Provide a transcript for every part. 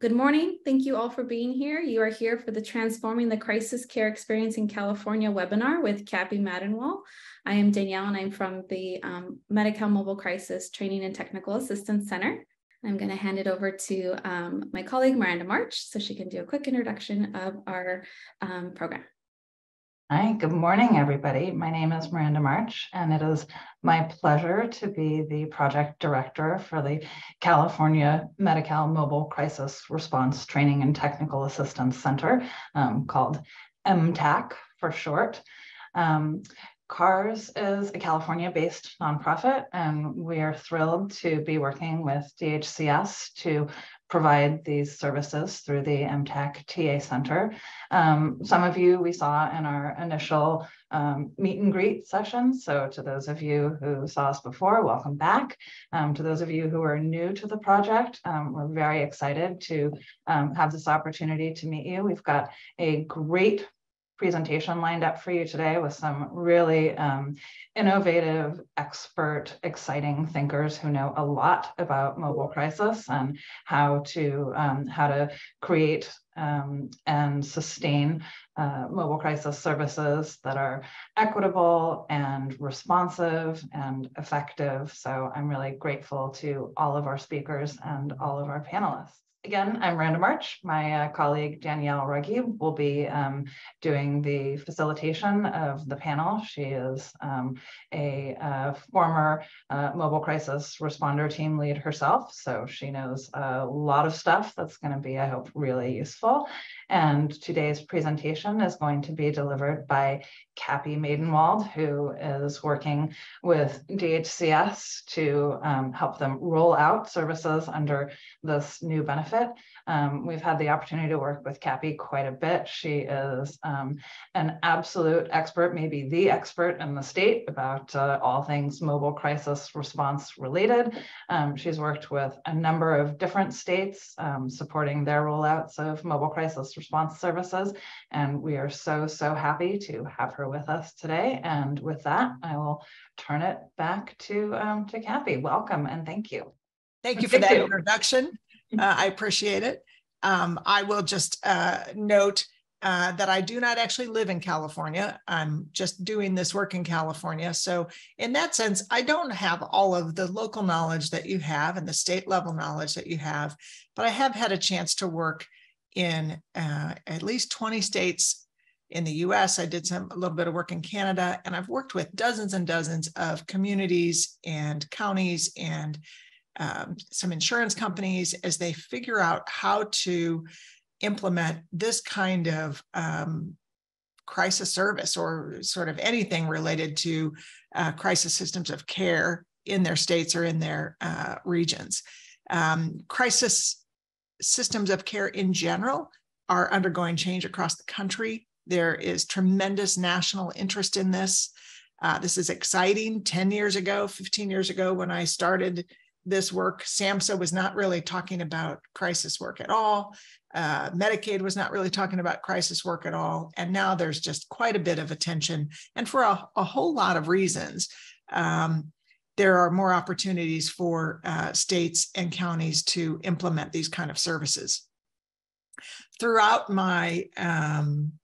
Good morning. Thank you all for being here. You are here for the Transforming the Crisis Care Experience in California webinar with Kappy Madenwald. I am Danielle and I'm from the um, Medi-Cal Mobile Crisis Training and Technical Assistance Center. I'm going to hand it over to um, my colleague Miranda March so she can do a quick introduction of our um, program. Hi, good morning, everybody. My name is Miranda March, and it is my pleasure to be the project director for the California Medi-Cal Mobile Crisis Response Training and Technical Assistance Center, um, called MTAC for short. Um, CARS is a California based nonprofit, and we are thrilled to be working with DHCS to provide these services through the MTAC TA Center. Um, some of you we saw in our initial um, meet and greet session. So to those of you who saw us before, welcome back. Um, to those of you who are new to the project, um, we're very excited to um, have this opportunity to meet you. We've got a great presentation lined up for you today with some really um, innovative, expert, exciting thinkers who know a lot about mobile crisis and how to um, how to create um, and sustain uh, mobile crisis services that are equitable and responsive and effective. So I'm really grateful to all of our speakers and all of our panelists. Again, I'm Miranda March. My uh, colleague Danielle Ruggie will be um, doing the facilitation of the panel. She is um, a, a, former uh, mobile crisis responder team lead herself, so she knows a lot of stuff that's going to be, I hope, really useful. And today's presentation is going to be delivered by Kappy Madenwald, who is working with DHCS to um, help them roll out services under this new benefit. Um, we've had the opportunity to work with Kappy quite a bit. She is um, an absolute expert, maybe the expert in the state about uh, all things mobile crisis response related. Um, she's worked with a number of different states um, supporting their rollouts of mobile crisis response services. And we are so, so happy to have her with us today. And with that, I will turn it back to, um, to Kappy. Welcome and thank you. Thank you for thank that you. introduction. Uh, I appreciate it. Um, I will just uh, note uh, that I do not actually live in California. I'm just doing this work in California. So, in that sense, I don't have all of the local knowledge that you have and the state level knowledge that you have, but I have had a chance to work in uh, at least 20 states in the US. I did some a little bit of work in Canada, and I've worked with dozens and dozens of communities and counties and um, some insurance companies as they figure out how to implement this kind of um, crisis service or sort of anything related to uh, crisis systems of care in their states or in their uh, regions. Um, crisis systems of care in general are undergoing change across the country. There is tremendous national interest in this. Uh, this is exciting. 10 years ago, 15 years ago, when I started this work, SAMHSA was not really talking about crisis work at all. Uh, Medicaid was not really talking about crisis work at all. And now there's just quite a bit of attention, and for a, a whole lot of reasons. Um, there are more opportunities for uh, states and counties to implement these kind of services. Throughout my um,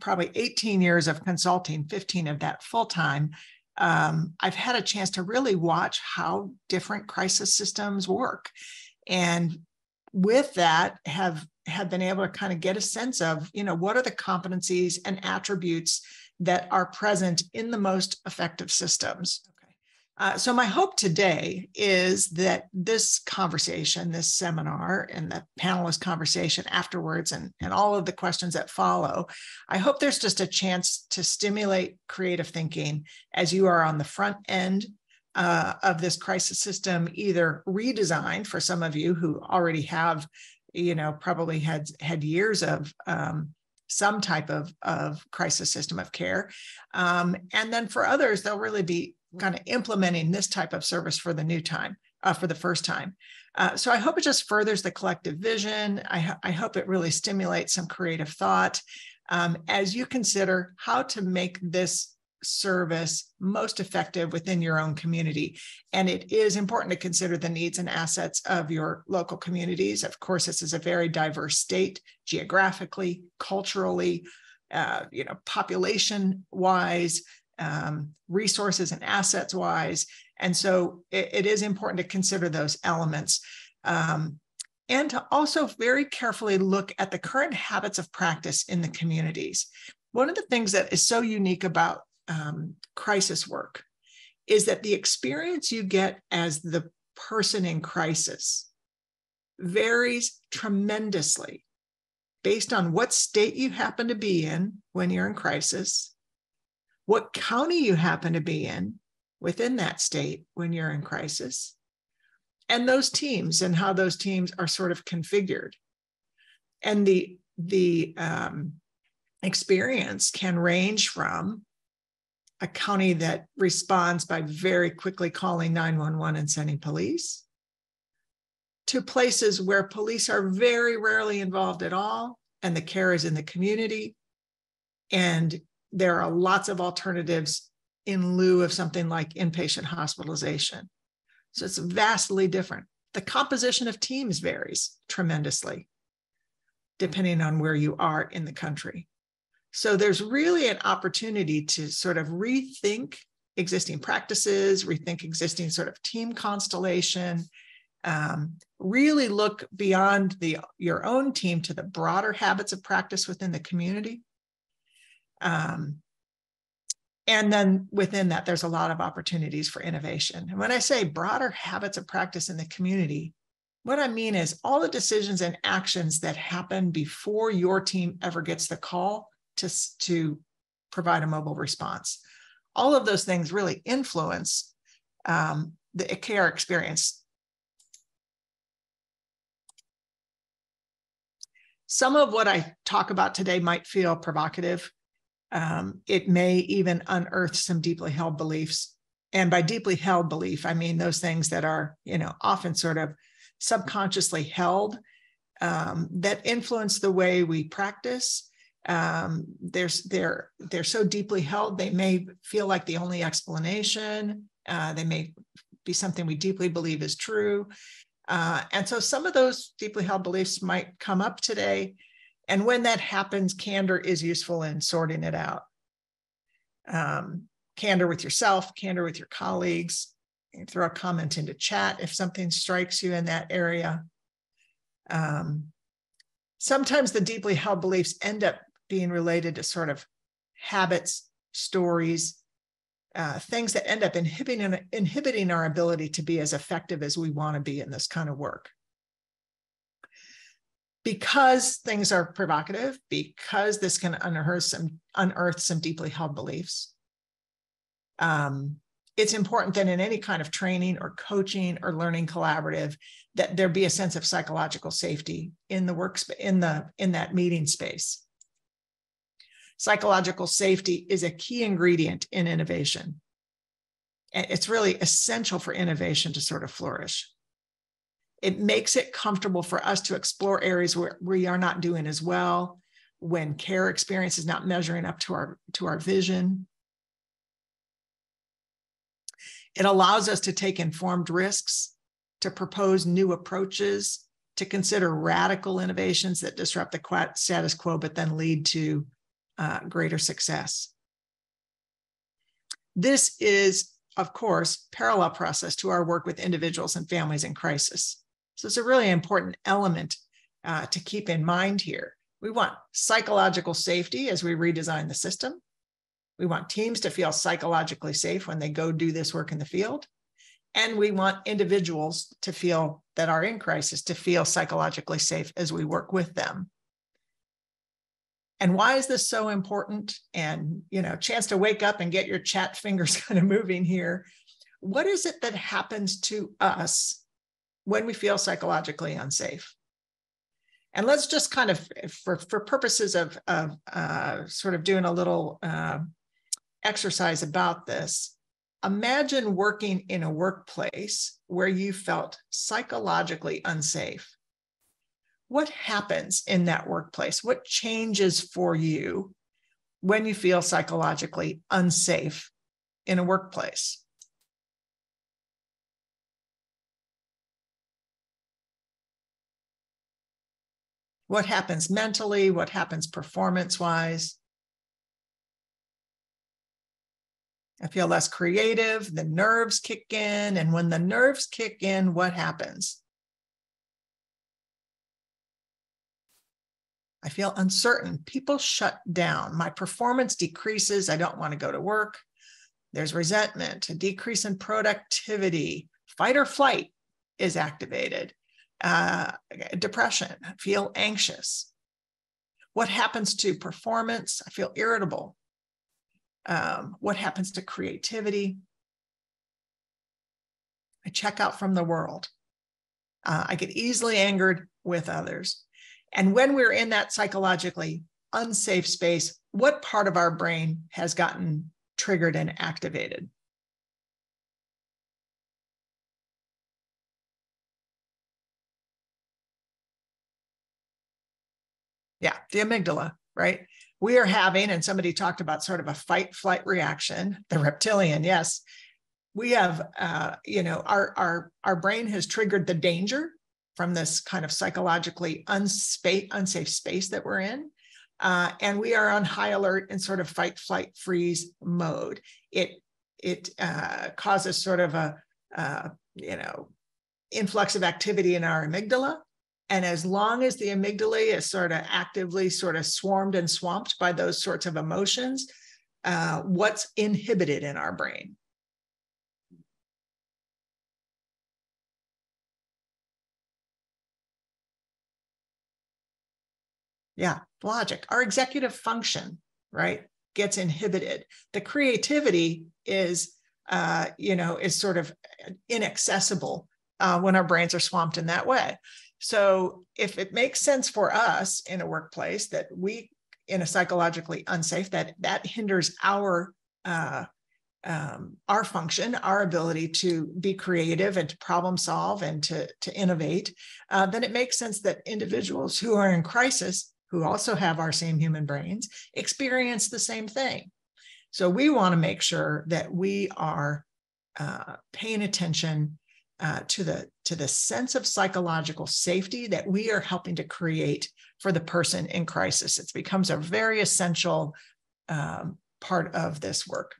probably 18 years of consulting, 15 of that full time, um, I've had a chance to really watch how different crisis systems work. And with that, have have been able to kind of get a sense of, you know, what are the competencies and attributes that are present in the most effective systems. Uh, so, my hope today is that this conversation, this seminar, and the panelist conversation afterwards, and, and all of the questions that follow, I hope there's just a chance to stimulate creative thinking as you are on the front end uh, of this crisis system, either redesigned for some of you who already have, you know, probably had had years of um, some type of, of crisis system of care. Um, and then for others, they'll really be kind of implementing this type of service for the new time, uh, for the first time. Uh, so I hope it just furthers the collective vision. I, I hope it really stimulates some creative thought um, as you consider how to make this service most effective within your own community. And it is important to consider the needs and assets of your local communities. Of course, this is a very diverse state geographically, culturally, uh, you know, population wise, um, resources and assets wise. And so it, it is important to consider those elements. Um, and to also very carefully look at the current habits of practice in the communities. One of the things that is so unique about um, crisis work is that the experience you get as the person in crisis varies tremendously based on what state you happen to be in when you're in crisis, what county you happen to be in within that state when you're in crisis, and those teams and how those teams are sort of configured. And the the um, experience can range from a county that responds by very quickly calling 911 and sending police to places where police are very rarely involved at all and the care is in the community and there are lots of alternatives in lieu of something like inpatient hospitalization so it's vastly different. The composition of teams varies tremendously depending on where you are in the country. So there's really an opportunity to sort of rethink existing practices, rethink existing sort of team constellation, um, really look beyond the your own team to the broader habits of practice within the community. Um, and then within that, there's a lot of opportunities for innovation. And when I say broader habits of practice in the community, what I mean is all the decisions and actions that happen before your team ever gets the call to, to provide a mobile response. All of those things really influence um, the care experience. Some of what I talk about today might feel provocative um, it may even unearth some deeply held beliefs. And by deeply held belief, I mean those things that are, you know, often sort of subconsciously held um, that influence the way we practice. Um, there's they're they're so deeply held they may feel like the only explanation. Uh, they may be something we deeply believe is true. Uh, and so some of those deeply held beliefs might come up today and when that happens, candor is useful in sorting it out. Um, candor with yourself, candor with your colleagues. You throw a comment into chat if something strikes you in that area. Um, sometimes the deeply held beliefs end up being related to sort of habits, stories, uh, things that end up inhibiting, inhibiting our ability to be as effective as we want to be in this kind of work because things are provocative, because this can unearth some unearth some deeply held beliefs. Um, it's important that in any kind of training or coaching or learning collaborative that there be a sense of psychological safety in the work in the in that meeting space. Psychological safety is a key ingredient in innovation. And It's really essential for innovation to sort of flourish it makes it comfortable for us to explore areas where we are not doing as well when care experience is not measuring up to our to our vision. It allows us to take informed risks to propose new approaches to consider radical innovations that disrupt the status quo but then lead to uh, greater success. This is of course parallel process to our work with individuals and families in crisis so it's a really important element uh, to keep in mind here. We want psychological safety as we redesign the system. We want teams to feel psychologically safe when they go do this work in the field. And we want individuals to feel that are in crisis to feel psychologically safe as we work with them. And why is this so important? And, you know, chance to wake up and get your chat fingers kind of moving here. What is it that happens to us when we feel psychologically unsafe. And let's just kind of, for, for purposes of, of uh, sort of doing a little uh, exercise about this, imagine working in a workplace where you felt psychologically unsafe. What happens in that workplace? What changes for you when you feel psychologically unsafe in a workplace. What happens mentally? What happens performance wise? I feel less creative. The nerves kick in. And when the nerves kick in, what happens? I feel uncertain. People shut down. My performance decreases. I don't want to go to work. There's resentment, a decrease in productivity. Fight or flight is activated. Uh, depression, I feel anxious. What happens to performance? I feel irritable. Um, what happens to creativity? I check out from the world. Uh, I get easily angered with others. And when we're in that psychologically unsafe space, what part of our brain has gotten triggered and activated? Yeah, the amygdala, right? We are having, and somebody talked about sort of a fight flight reaction, the reptilian, yes. We have, uh, you know, our, our, our brain has triggered the danger from this kind of psychologically unsafe, unsafe space that we're in. Uh, and we are on high alert and sort of fight, flight, freeze mode. It it uh, causes sort of a uh, you know influx of activity in our amygdala. And as long as the amygdala is sort of actively sort of swarmed and swamped by those sorts of emotions, uh, what's inhibited in our brain? Yeah, logic. Our executive function, right, gets inhibited. The creativity is, uh, you know, is sort of inaccessible uh, when our brains are swamped in that way. So if it makes sense for us in a workplace that we, in a psychologically unsafe, that that hinders our uh, um, our function, our ability to be creative and to problem solve and to, to innovate, uh, then it makes sense that individuals who are in crisis who also have our same human brains experience the same thing. So we want to make sure that we are uh, paying attention uh, to the to the sense of psychological safety that we are helping to create for the person in crisis. It becomes a very essential um, part of this work.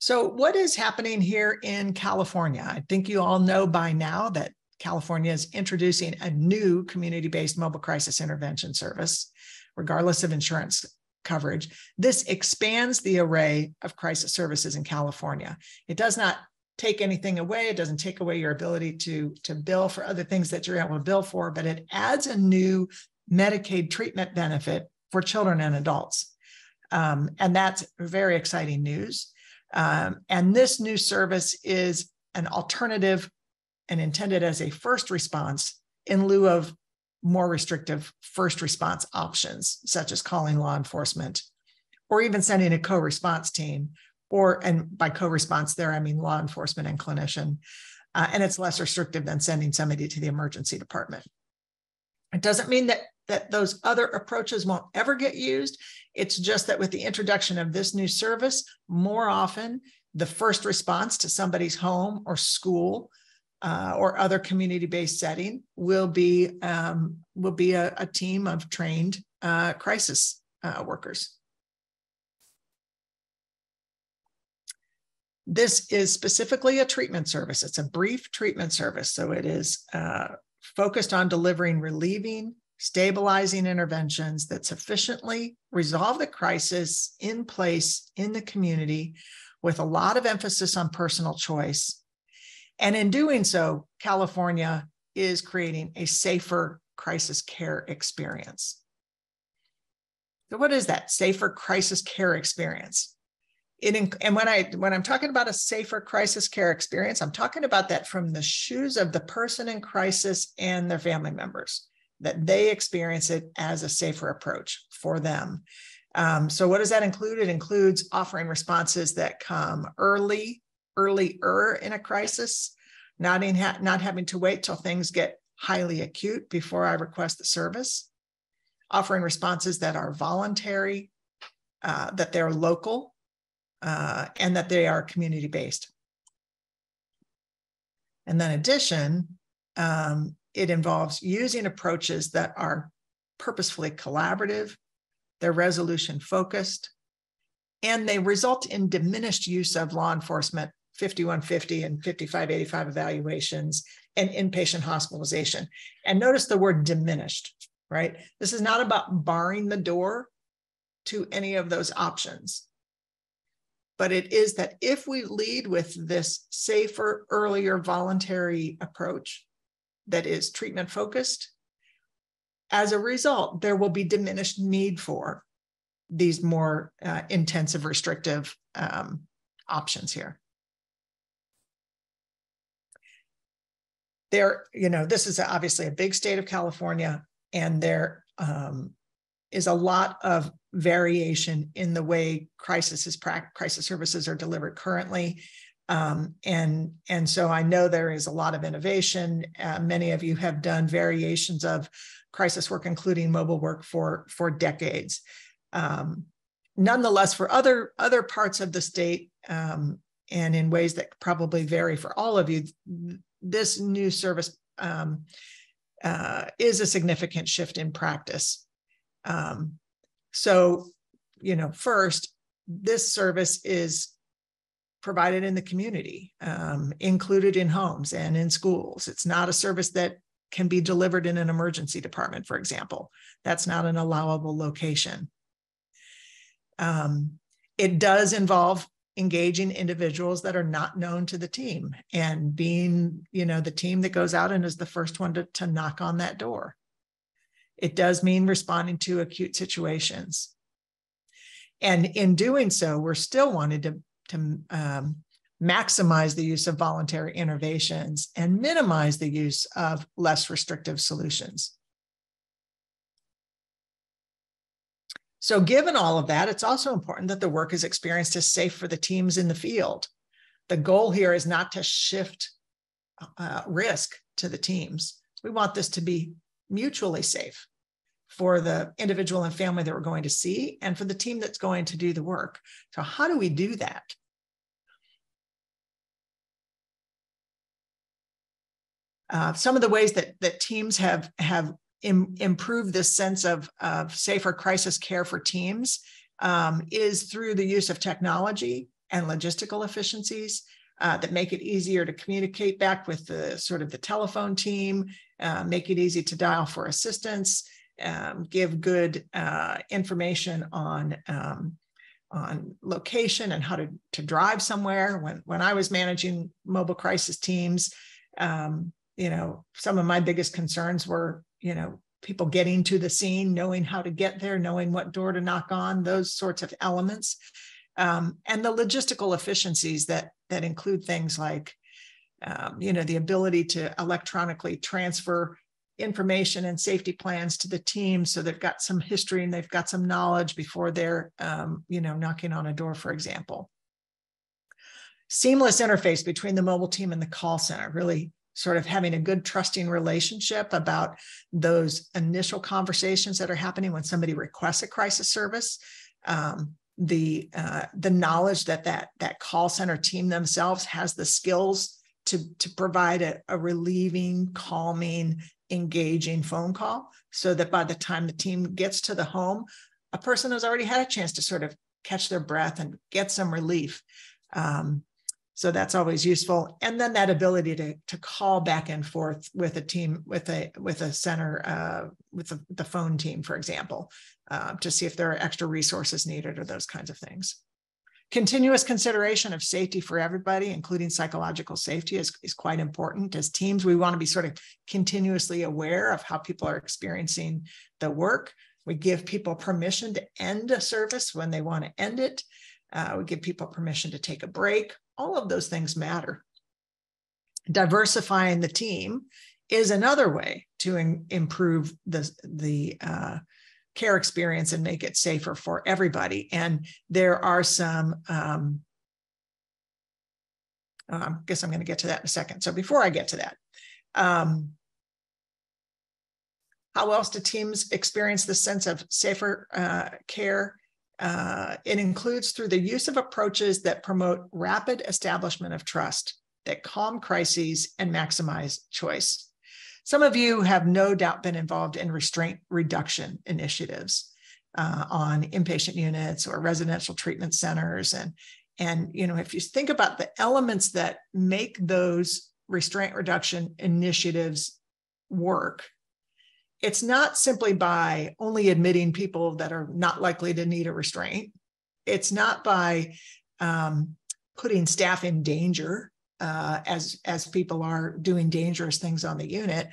So, what is happening here in California? I think you all know by now that California is introducing a new community based mobile crisis intervention service, regardless of insurance coverage. This expands the array of crisis services in California. It does not take anything away. It doesn't take away your ability to, to bill for other things that you're able to bill for, but it adds a new Medicaid treatment benefit for children and adults. Um, and that's very exciting news. Um, and this new service is an alternative and intended as a first response in lieu of more restrictive first response options, such as calling law enforcement or even sending a co response team. Or, and by co response, there, I mean law enforcement and clinician. Uh, and it's less restrictive than sending somebody to the emergency department. It doesn't mean that that those other approaches won't ever get used. It's just that with the introduction of this new service, more often the first response to somebody's home or school uh, or other community-based setting will be um, will be a, a, team of trained uh, crisis uh, workers. This is specifically a treatment service. It's a brief treatment service, so it is uh, focused on delivering relieving stabilizing interventions that sufficiently resolve the crisis in place in the community with a lot of emphasis on personal choice. And in doing so, California is creating a safer crisis care experience. So what is that safer crisis care experience? It, and when I when I'm talking about a safer crisis care experience, I'm talking about that from the shoes of the person in crisis and their family members that they experience it as a safer approach for them. Um, so, what does that include? It includes offering responses that come early, earlier in a crisis, not in ha- not having to wait till things get highly acute before I request the service, offering responses that are voluntary, uh, that they're local, uh, and that they are community based. And then addition, um, it involves using approaches that are purposefully collaborative, they're resolution focused, and they result in diminished use of law enforcement 5150 and 5585 evaluations and inpatient hospitalization. And notice the word diminished, right? This is not about barring the door to any of those options. But it is that if we lead with this safer, earlier voluntary approach that is treatment focused, as a result, there will be diminished need for these more uh, intensive restrictive um, options here. There, you know, this is obviously a big state of California, and there um, is a lot of variation in the way crisis is crisis services are delivered currently. Um, and and so I know there is a lot of innovation. Uh, many of you have done variations of crisis work, including mobile work, for for decades. Um, nonetheless, for other other parts of the state, um, and in ways that probably vary for all of you, this new service um, uh, is a significant shift in practice. Um, so, you know, first, this service is provided in the community, um, included in homes and in schools. It's not a service that can be delivered in an emergency department, for example. That's not an allowable location. Um, it does involve engaging individuals that are not known to the team and being, you know, the team that goes out and is the first one to, to knock on that door. It does mean responding to acute situations. And in doing so, we're still wanting to, to um, maximize the use of voluntary innovations and minimize the use of less restrictive solutions. So, given all of that, it's also important that the work is experienced as safe for the teams in the field. The goal here is not to shift uh, risk to the teams. We want this to be mutually safe for the individual and family that we're going to see and for the team that's going to do the work. So, how do we do that? Uh, some of the ways that that teams have have Im- improve this sense of, of safer crisis care for teams um, is through the use of technology and logistical efficiencies uh, that make it easier to communicate back with the sort of the telephone team, uh, make it easy to dial for assistance, um, give good uh, information on um, on location and how to, to drive somewhere. When when I was managing mobile crisis teams, um, you know, some of my biggest concerns were you know, people getting to the scene, knowing how to get there, knowing what door to knock on, those sorts of elements. Um, and the logistical efficiencies that that include things like, um, you know, the ability to electronically transfer information and safety plans to the team, so they've got some history and they've got some knowledge before they're, um, you know, knocking on a door, for example. Seamless interface between the mobile team and the call center really sort of having a good trusting relationship about those initial conversations that are happening when somebody requests a crisis service um, the uh, the knowledge that that that call center team themselves has the skills to to provide a, a relieving calming engaging phone call so that by the time the team gets to the home a person has already had a chance to sort of catch their breath and get some relief. Um, so that's always useful. And then that ability to, to call back and forth with a team with a with a center uh, with the, the, phone team for example uh, to see if there are extra resources needed or those kinds of things. Continuous consideration of safety for everybody including psychological safety is, is quite important. As teams we want to be sort of continuously aware of how people are experiencing the work. We give people permission to end a service when they want to end it. Uh, we give people permission to take a break all of those things matter. Diversifying the team is another way to in, improve the, the uh, care experience and make it safer for everybody. And there are some, um, I guess I'm going to get to that in a second. So before I get to that, um, How else do teams experience the sense of safer uh, care? Uh, it includes through the use of approaches that promote rapid establishment of trust, that calm crises and maximize choice. Some of you have no doubt been involved in restraint reduction initiatives uh, on inpatient units or residential treatment centers. And, and, you know, if you think about the elements that make those restraint reduction initiatives work, it's not simply by only admitting people that are not likely to need a restraint. It's not by um, putting staff in danger uh, as as people are doing dangerous things on the unit.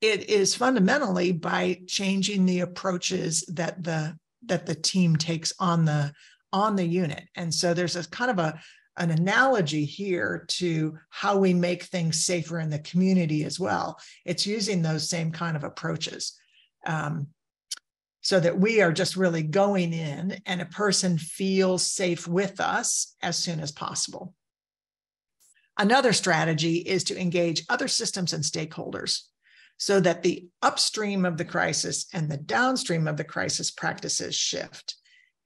It is fundamentally by changing the approaches that the that the team takes on the on the unit. And so there's a kind of a an analogy here to how we make things safer in the community as well. It's using those same kind of approaches. Um, so that we are just really going in and a person feels safe with us as soon as possible. Another strategy is to engage other systems and stakeholders so that the upstream of the crisis and the downstream of the crisis practices shift.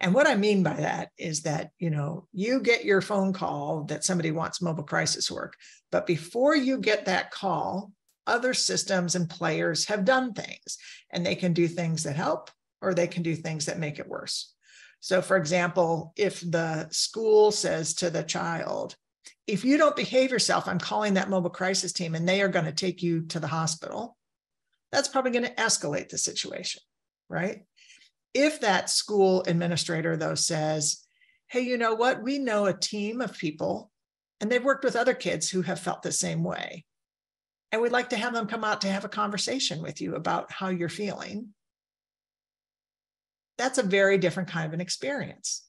And what I mean by that is that, you know, you get your phone call that somebody wants mobile crisis work, but before you get that call, other systems and players have done things and they can do things that help or they can do things that make it worse. So, for example, if the school says to the child, if you don't behave yourself, I'm calling that mobile crisis team and they are going to take you to the hospital, that's probably going to escalate the situation, right? If that school administrator, though, says, hey, you know what? We know a team of people and they've worked with other kids who have felt the same way. And we'd like to have them come out to have a conversation with you about how you're feeling. That's a very different kind of an experience.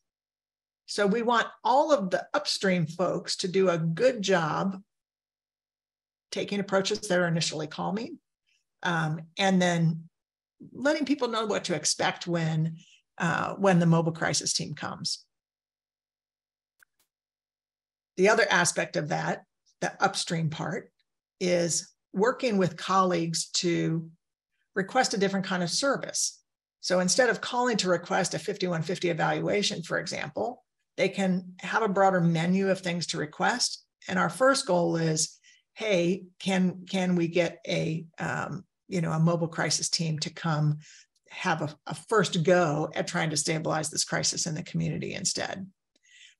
So we want all of the upstream folks to do a good job taking approaches that are initially calming um, and then letting people know what to expect when uh, when the mobile crisis team comes. The other aspect of that, the upstream part, is working with colleagues to request a different kind of service. So instead of calling to request a 5150 evaluation, for example, they can have a broader menu of things to request. And our first goal is, hey, can can we get a um, you know, a mobile crisis team to come have a, a first go at trying to stabilize this crisis in the community instead.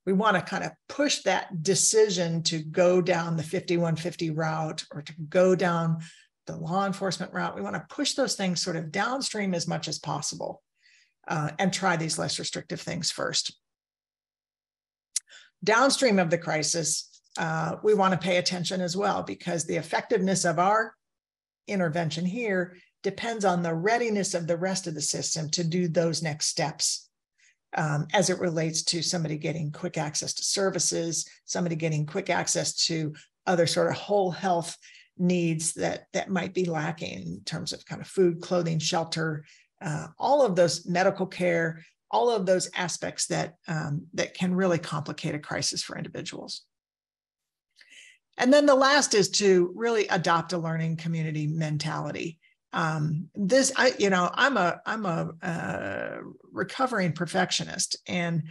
We want to kind of push that decision to go down the 5150 route or to go down the law enforcement route. We want to push those things sort of downstream as much as possible uh, and try these less restrictive things first. Downstream of the crisis, uh, we want to pay attention as well because the effectiveness of our intervention here depends on the readiness of the rest of the system to do those next steps um, as it relates to somebody getting quick access to services, somebody getting quick access to other sort of whole health needs that that might be lacking in terms of kind of food, clothing, shelter, uh, all of those medical care, all of those aspects that um, that can really complicate a crisis for individuals. And then the last is to really adopt a learning community mentality. Um, this, I, you know, I'm a I'm a uh, recovering perfectionist, and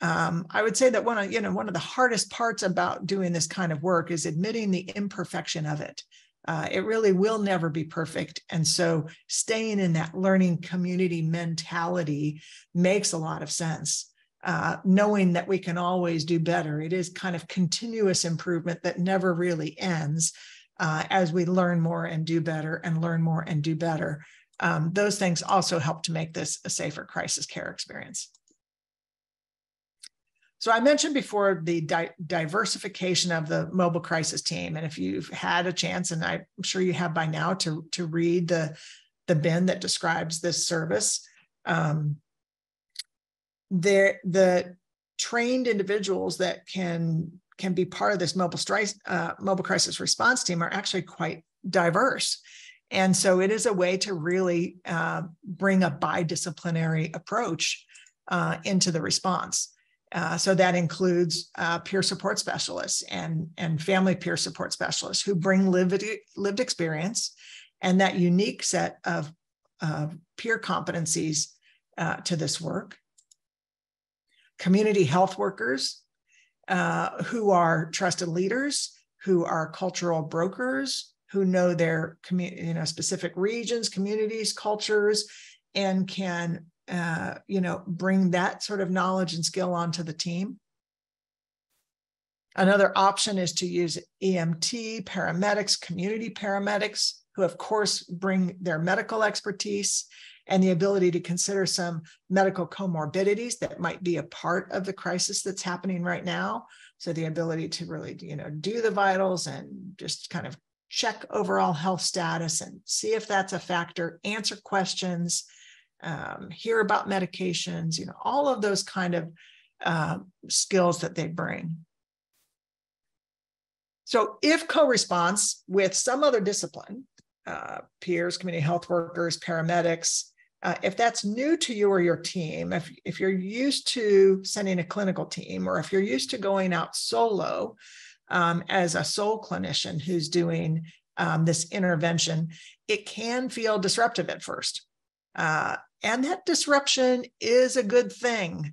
um, I would say that one of you know one of the hardest parts about doing this kind of work is admitting the imperfection of it. Uh, it really will never be perfect, and so staying in that learning community mentality makes a lot of sense uh, knowing that we can always do better. It is kind of continuous improvement that never really ends uh, as we learn more and do better and learn more and do better. Um, those things also help to make this a safer crisis care experience. So I mentioned before the di diversification of the mobile crisis team. And if you've had a chance, and I'm sure you have by now to, to read the, the BHIN that describes this service, um, the trained individuals that can can be part of this mobile, stri- uh, mobile crisis response team are actually quite diverse. And so it is a way to really uh, bring a bi-disciplinary approach uh, into the response. Uh, so that includes uh, peer support specialists and, and family peer support specialists who bring lived, lived experience and that unique set of of peer competencies uh, to this work. Community health workers uh, who are trusted leaders, who are cultural brokers, who know their community, you know, specific regions, communities, cultures, and can, uh, you know, bring that sort of knowledge and skill onto the team. Another option is to use EMT, paramedics, community paramedics, who of course bring their medical expertise and the ability to consider some medical comorbidities that might be a part of the crisis that's happening right now. So the ability to really, you know, do the vitals and just kind of check overall health status and see if that's a factor, answer questions, um, hear about medications, you know, all of those kind of uh, skills that they bring. So if co-response with some other discipline, uh, peers, community health workers, paramedics, uh, if that's new to you or your team, if, if you're used to sending a clinical team, or if you're used to going out solo um, as a sole clinician who's doing um, this intervention, it can feel disruptive at first. Uh, and that disruption is a good thing.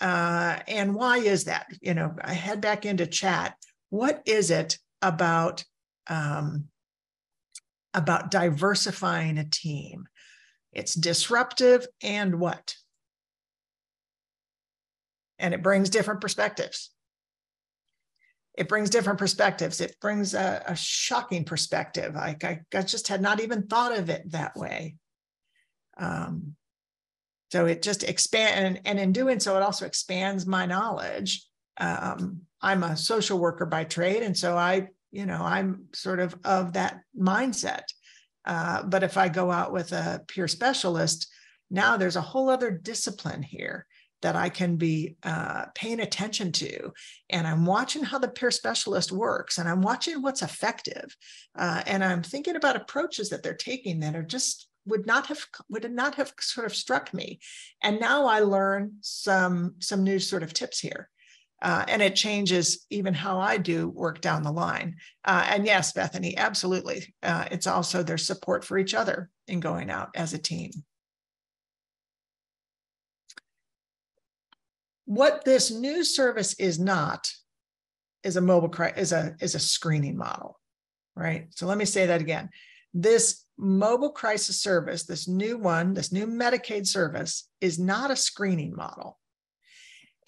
Uh, and why is that? You know, I head back into chat. What is it about um, about diversifying a team? It's disruptive and what? And it brings different perspectives. It brings different perspectives. It brings a, a shocking perspective. I, I, just had not even thought of it that way. Um, so it just expand and, and, in doing so, it also expands my knowledge. Um, I'm a social worker by trade, and so I, you know, I'm sort of of that mindset. Uh, but if I go out with a peer specialist, now there's a whole other discipline here that I can be uh, paying attention to. And I'm watching how the peer specialist works and I'm watching what's effective. Uh, and I'm thinking about approaches that they're taking that are just would not have would not have sort of struck me and now i learn some some new sort of tips here uh, and it changes even how I do work down the line. Uh, and yes, Bethany, absolutely. Uh, it's also their support for each other in going out as a team. What this new service is not is a mobile is a is a screening model, right? So let me say that again. This mobile crisis service, this new one, this new Medicaid service, is not a screening model.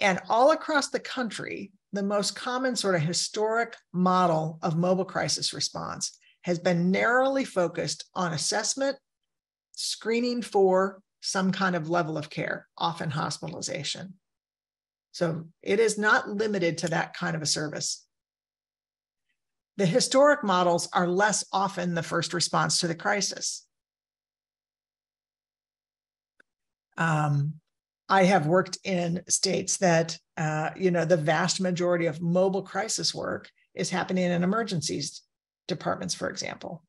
And all across the country, the most common sort of historic model of mobile crisis response has been narrowly focused on assessment, screening for some kind of level of care, often hospitalization. So it is not limited to that kind of a service. The historic models are less often the first response to the crisis. Um, I have worked in states that, uh, you know, the vast majority of mobile crisis work is happening in emergencies departments, for example.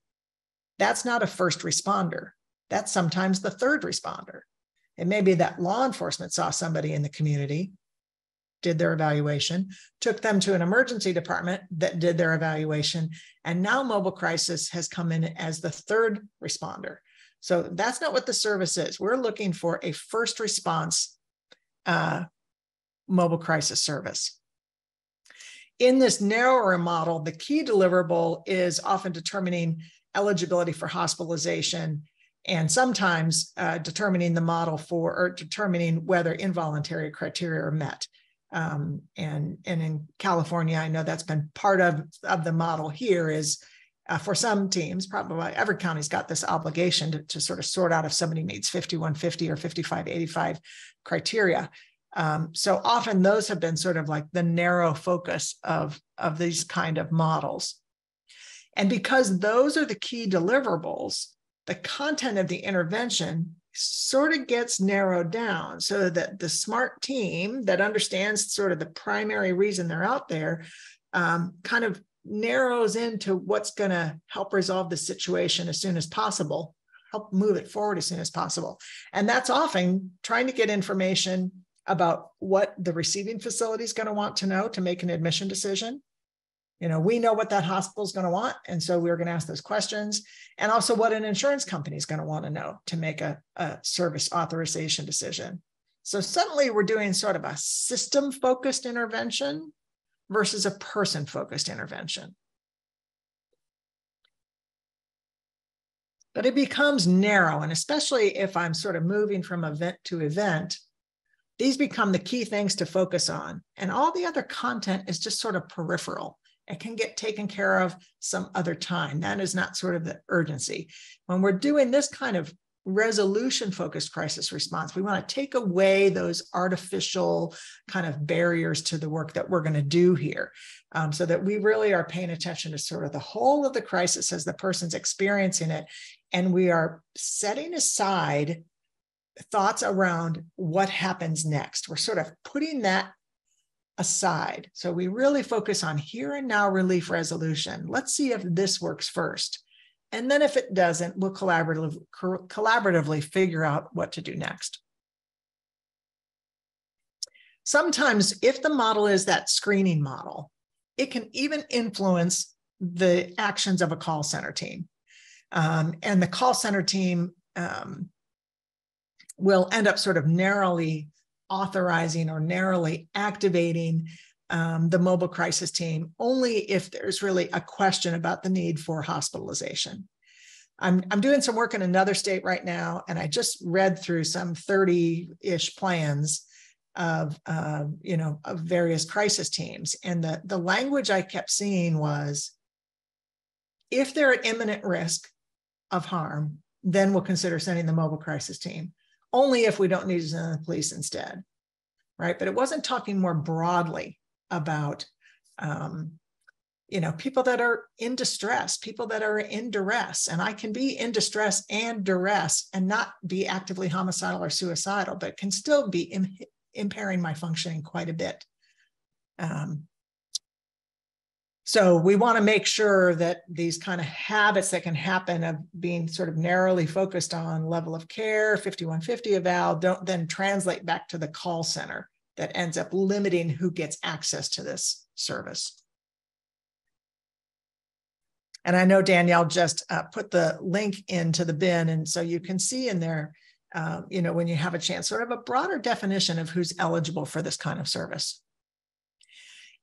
That's not a first responder. That's sometimes the third responder. It may be that law enforcement saw somebody in the community, did their evaluation, took them to an emergency department that did their evaluation, and now mobile crisis has come in as the third responder. So that's not what the service is. We're looking for a first response uh, mobile crisis service. In this narrower model, the key deliverable is often determining eligibility for hospitalization and sometimes uh, determining the model for or determining whether involuntary criteria are met. Um, and, and in California, I know that's been part of, of the model here is uh, for some teams, probably every county's got this obligation to, to sort of sort out if somebody meets 5150 or 5585 criteria. Um, so often those have been sort of like the narrow focus of, of these kind of models. And because those are the key deliverables, the content of the intervention sort of gets narrowed down so that the smart team that understands sort of the primary reason they're out there um, kind of narrows into what's going to help resolve the situation as soon as possible, help move it forward as soon as possible. And that's often trying to get information about what the receiving facility is going to want to know to make an admission decision. You know, we know what that hospital is going to want. And so we're going to ask those questions. And also what an insurance company is going to want to know to make a, a service authorization decision. So suddenly we're doing sort of a system focused intervention versus a person focused intervention. But it becomes narrow. And especially if I'm sort of moving from event to event, these become the key things to focus on. And all the other content is just sort of peripheral. It can get taken care of some other time. That is not sort of the urgency. When we're doing this kind of resolution focused crisis response, we want to take away those artificial kind of barriers to the work that we're going to do here um, so that we really are paying attention to sort of the whole of the crisis as the person's experiencing it. And we are setting aside thoughts around what happens next. We're sort of putting that aside. So we really focus on here and now relief resolution. Let's see if this works first. And then if it doesn't, we'll collaboratively, collaboratively figure out what to do next. Sometimes if the model is that screening model, it can even influence the actions of a call center team. Um, and the call center team um, will end up sort of narrowly authorizing or narrowly activating um, the mobile crisis team only if there's really a question about the need for hospitalization. I'm, I'm doing some work in another state right now, and I just read through some 30 ish plans of, uh, you know, of various crisis teams. And the, the language I kept seeing was if they're at imminent risk of harm, then we'll consider sending the mobile crisis team only if we don't need to send the police instead, right? But it wasn't talking more broadly about, um, you know, people that are in distress, people that are in duress, and I can be in distress and duress and not be actively homicidal or suicidal, but can still be Im- impairing my functioning quite a bit. Um, so we want to make sure that these kind of habits that can happen of being sort of narrowly focused on level of care, 5150 eval, don't then translate back to the call center that ends up limiting who gets access to this service. And I know Danielle just uh, put the link into the BHIN. And so you can see in there, uh, you know, when you have a chance, sort of a broader definition of who's eligible for this kind of service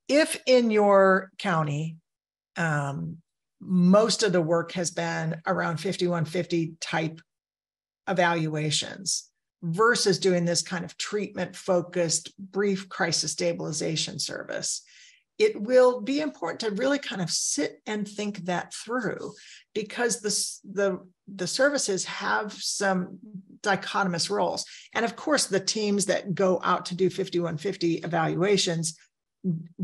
if in your county, um, most of the work has been around 5150 type evaluations versus doing this kind of treatment focused brief crisis stabilization service it will be important to really kind of sit and think that through because the, the, the services have some dichotomous roles. And of course, the teams that go out to do 5150 evaluations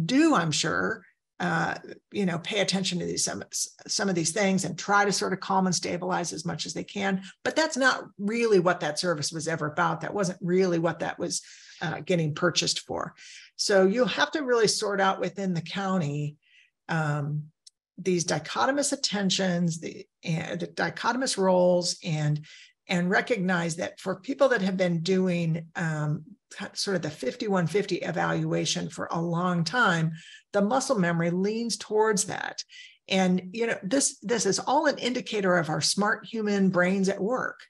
do, I'm sure, uh, you know, pay attention to these some some of these things and try to sort of calm and stabilize as much as they can. But that's not really what that service was ever about. That wasn't really what that was uh, getting purchased for. So you'll have to really sort out within the county um, these dichotomous attentions, the, uh, the dichotomous roles, and and recognize that for people that have been doing um, sort of the 5150 evaluation for a long time, the muscle memory leans towards that. And you know, this this is all an indicator of our smart human brains at work.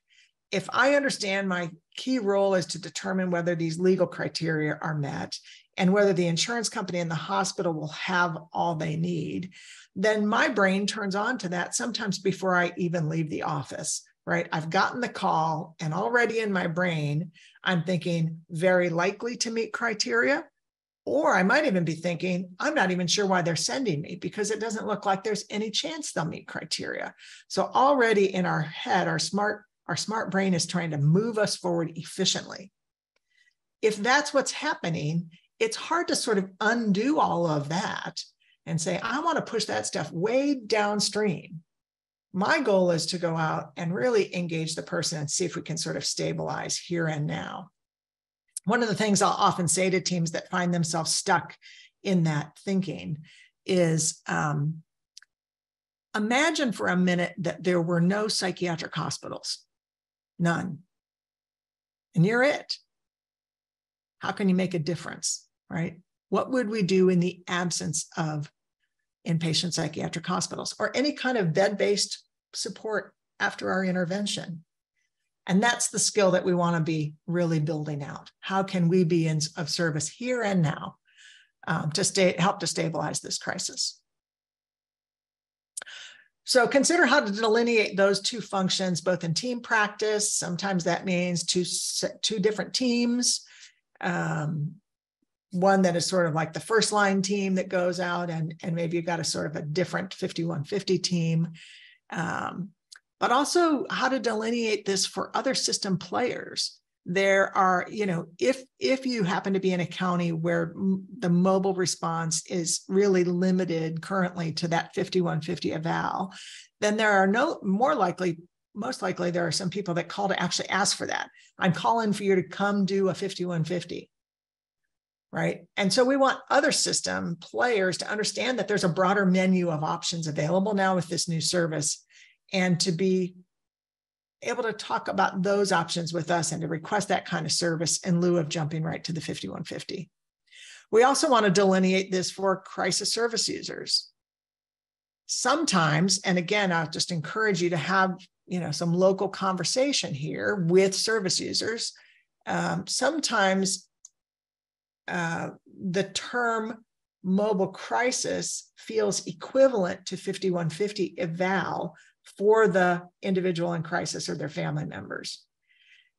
If I understand my key role is to determine whether these legal criteria are met and whether the insurance company and the hospital will have all they need, then my brain turns on to that sometimes before I even leave the office right? I've gotten the call, and already in my brain, I'm thinking very likely to meet criteria. Or I might even be thinking, I'm not even sure why they're sending me because it doesn't look like there's any chance they'll meet criteria. So already in our head, our smart, our smart brain is trying to move us forward efficiently. If that's what's happening, it's hard to sort of undo all of that and say, I want to push that stuff way downstream my goal is to go out and really engage the person and see if we can sort of stabilize here and now. One of the things I'll often say to teams that find themselves stuck in that thinking is um, imagine for a minute that there were no psychiatric hospitals, none. And you're it. How can you make a difference, right? What would we do in the absence of inpatient psychiatric hospitals or any kind of bed-based support after our intervention. And that's the skill that we want to be really building out. How can we be in, of service here and now um, to stay, help to stabilize this crisis? So consider how to delineate those two functions, both in team practice. Sometimes that means two, two different teams. Um, one that is sort of like the first line team that goes out and, and maybe you've got a sort of a different 5150 team. Um, but also how to delineate this for other system players. There are, you know, if if you happen to be in a county where the mobile response is really limited currently to that 5150 eval, then there are no more likely most likely there are some people that call to actually ask for that. I'm calling for you to come do a 5150 right? And so we want other system players to understand that there's a broader menu of options available now with this new service and to be able to talk about those options with us and to request that kind of service in lieu of jumping right to the 5150. We also want to delineate this for crisis service users. Sometimes, and again, I'll just encourage you to have you know some local conversation here with service users. Um, sometimes uh, the term mobile crisis feels equivalent to 5150 eval for the individual in crisis or their family members.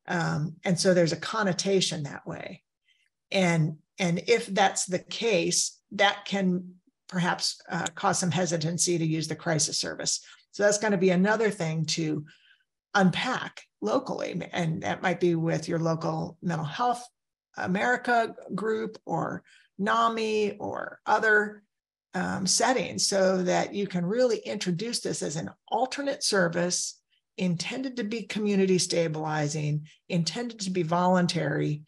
Um, and so there's a connotation that way. And, and if that's the case, that can perhaps uh, cause some hesitancy to use the crisis service. So that's going to be another thing to unpack locally. And that might be with your local mental health America group or NAMI or other um, settings so that you can really introduce this as an alternate service intended to be community stabilizing, intended to be voluntary,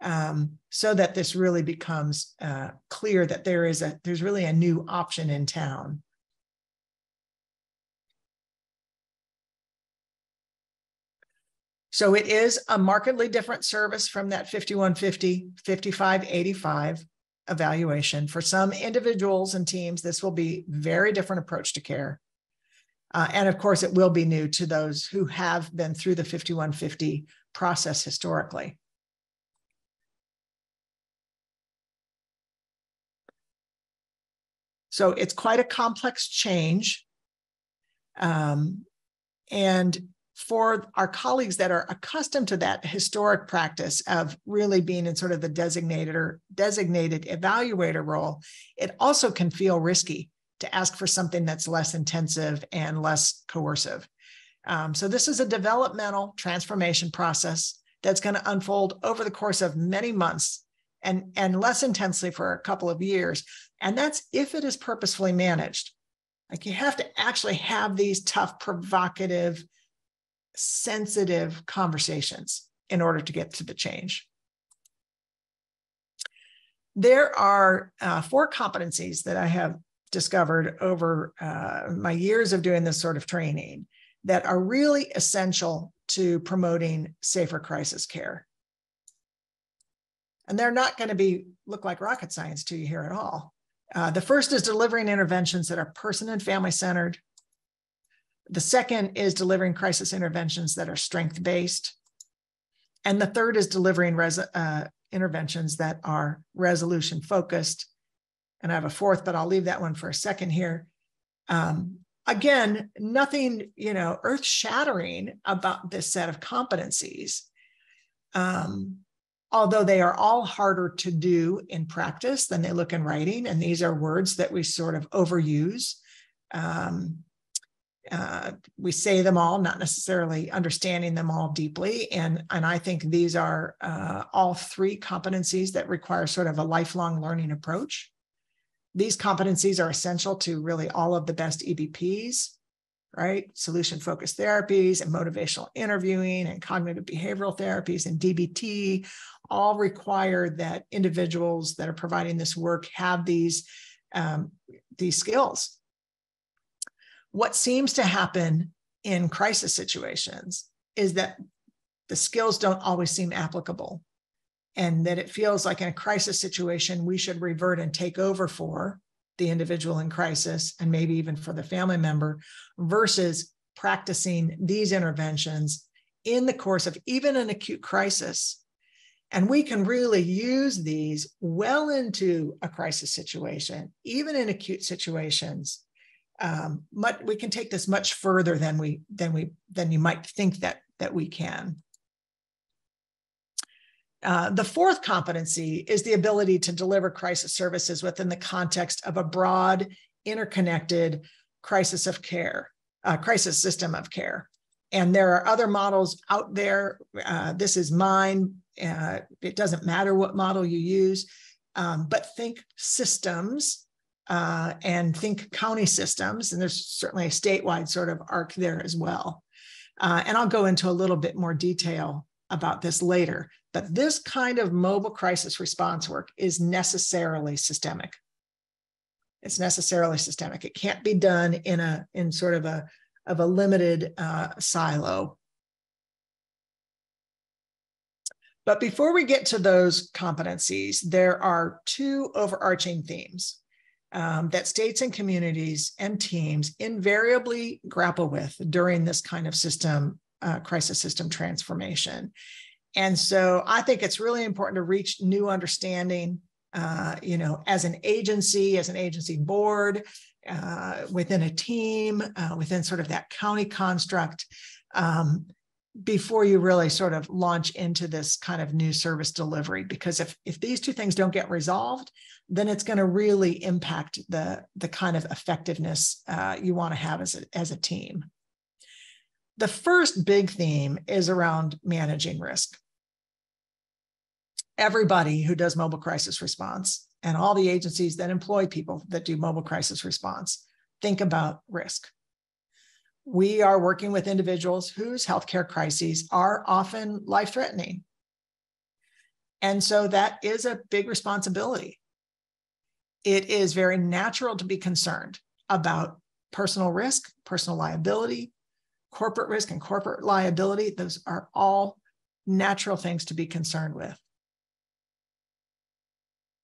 um, so that this really becomes uh, clear that there is a there's really a new option in town. So it is a markedly different service from that 5150, 5585 evaluation. For some individuals and teams, this will be very different approach to care. Uh, and of course, it will be new to those who have been through the 5150 process historically. So it's quite a complex change. Um, and for our colleagues that are accustomed to that historic practice of really being in sort of the designated or designated evaluator role, it also can feel risky to ask for something that's less intensive and less coercive. Um, so this is a developmental transformation process that's going to unfold over the course of many months and, and less intensely for a couple of years. And that's if it is purposefully managed. Like you have to actually have these tough, provocative, sensitive conversations in order to get to the change. There are uh, four competencies that I have discovered over uh, my years of doing this sort of training that are really essential to promoting safer crisis care. And they're not going to be look like rocket science to you here at all. Uh, the first is delivering interventions that are person and family centered, the second is delivering crisis interventions that are strength based. And the third is delivering uh, interventions that are resolution focused. And I have a fourth, but I'll leave that one for a second here. Um, again, nothing, you know, earth shattering about this set of competencies. Um, although they are all harder to do in practice than they look in writing. And these are words that we sort of overuse. Um, uh, we say them all, not necessarily understanding them all deeply. And, and I think these are uh, all three competencies that require sort of a lifelong learning approach. These competencies are essential to really all of the best EBPs, right? Solution focused therapies and motivational interviewing and cognitive behavioral therapies and DBT all require that individuals that are providing this work have these, um, these skills what seems to happen in crisis situations is that the skills don't always seem applicable and that it feels like in a crisis situation we should revert and take over for the individual in crisis and maybe even for the family member versus practicing these interventions in the course of even an acute crisis. And we can really use these well into a crisis situation, even in acute situations. Um, much, we can take this much further than we than we than you might think that that we can. Uh, the fourth competency is the ability to deliver crisis services within the context of a broad, interconnected crisis of care, uh, crisis system of care. And there are other models out there. Uh, this is mine. Uh, it doesn't matter what model you use, um, but think systems uh, and think county systems. And there's certainly a statewide sort of arc there as well. and I'll go into a little bit more detail about this later. But this kind of mobile crisis response work is necessarily systemic. It's necessarily systemic. It can't be done in a in sort of a of a limited uh, silo. But before we get to those competencies, there are two overarching themes um, that states and communities and teams invariably grapple with during this kind of system uh, crisis system transformation. And so I think it's really important to reach new understanding, uh, you know, as an agency, as an agency board, uh, within a team, uh, within sort of that county construct, um, before you really sort of launch into this kind of new service delivery. Because if if these two things don't get resolved, then it's going to really impact the the kind of effectiveness uh, you want to have as a, as a team. The first big theme is around managing risk. Everybody who does mobile crisis response and all the agencies that employ people that do mobile crisis response think about risk. We are working with individuals whose healthcare crises are often life threatening. And so that is a big responsibility. It is very natural to be concerned about personal risk, personal liability, corporate risk and corporate liability, those are all natural things to be concerned with.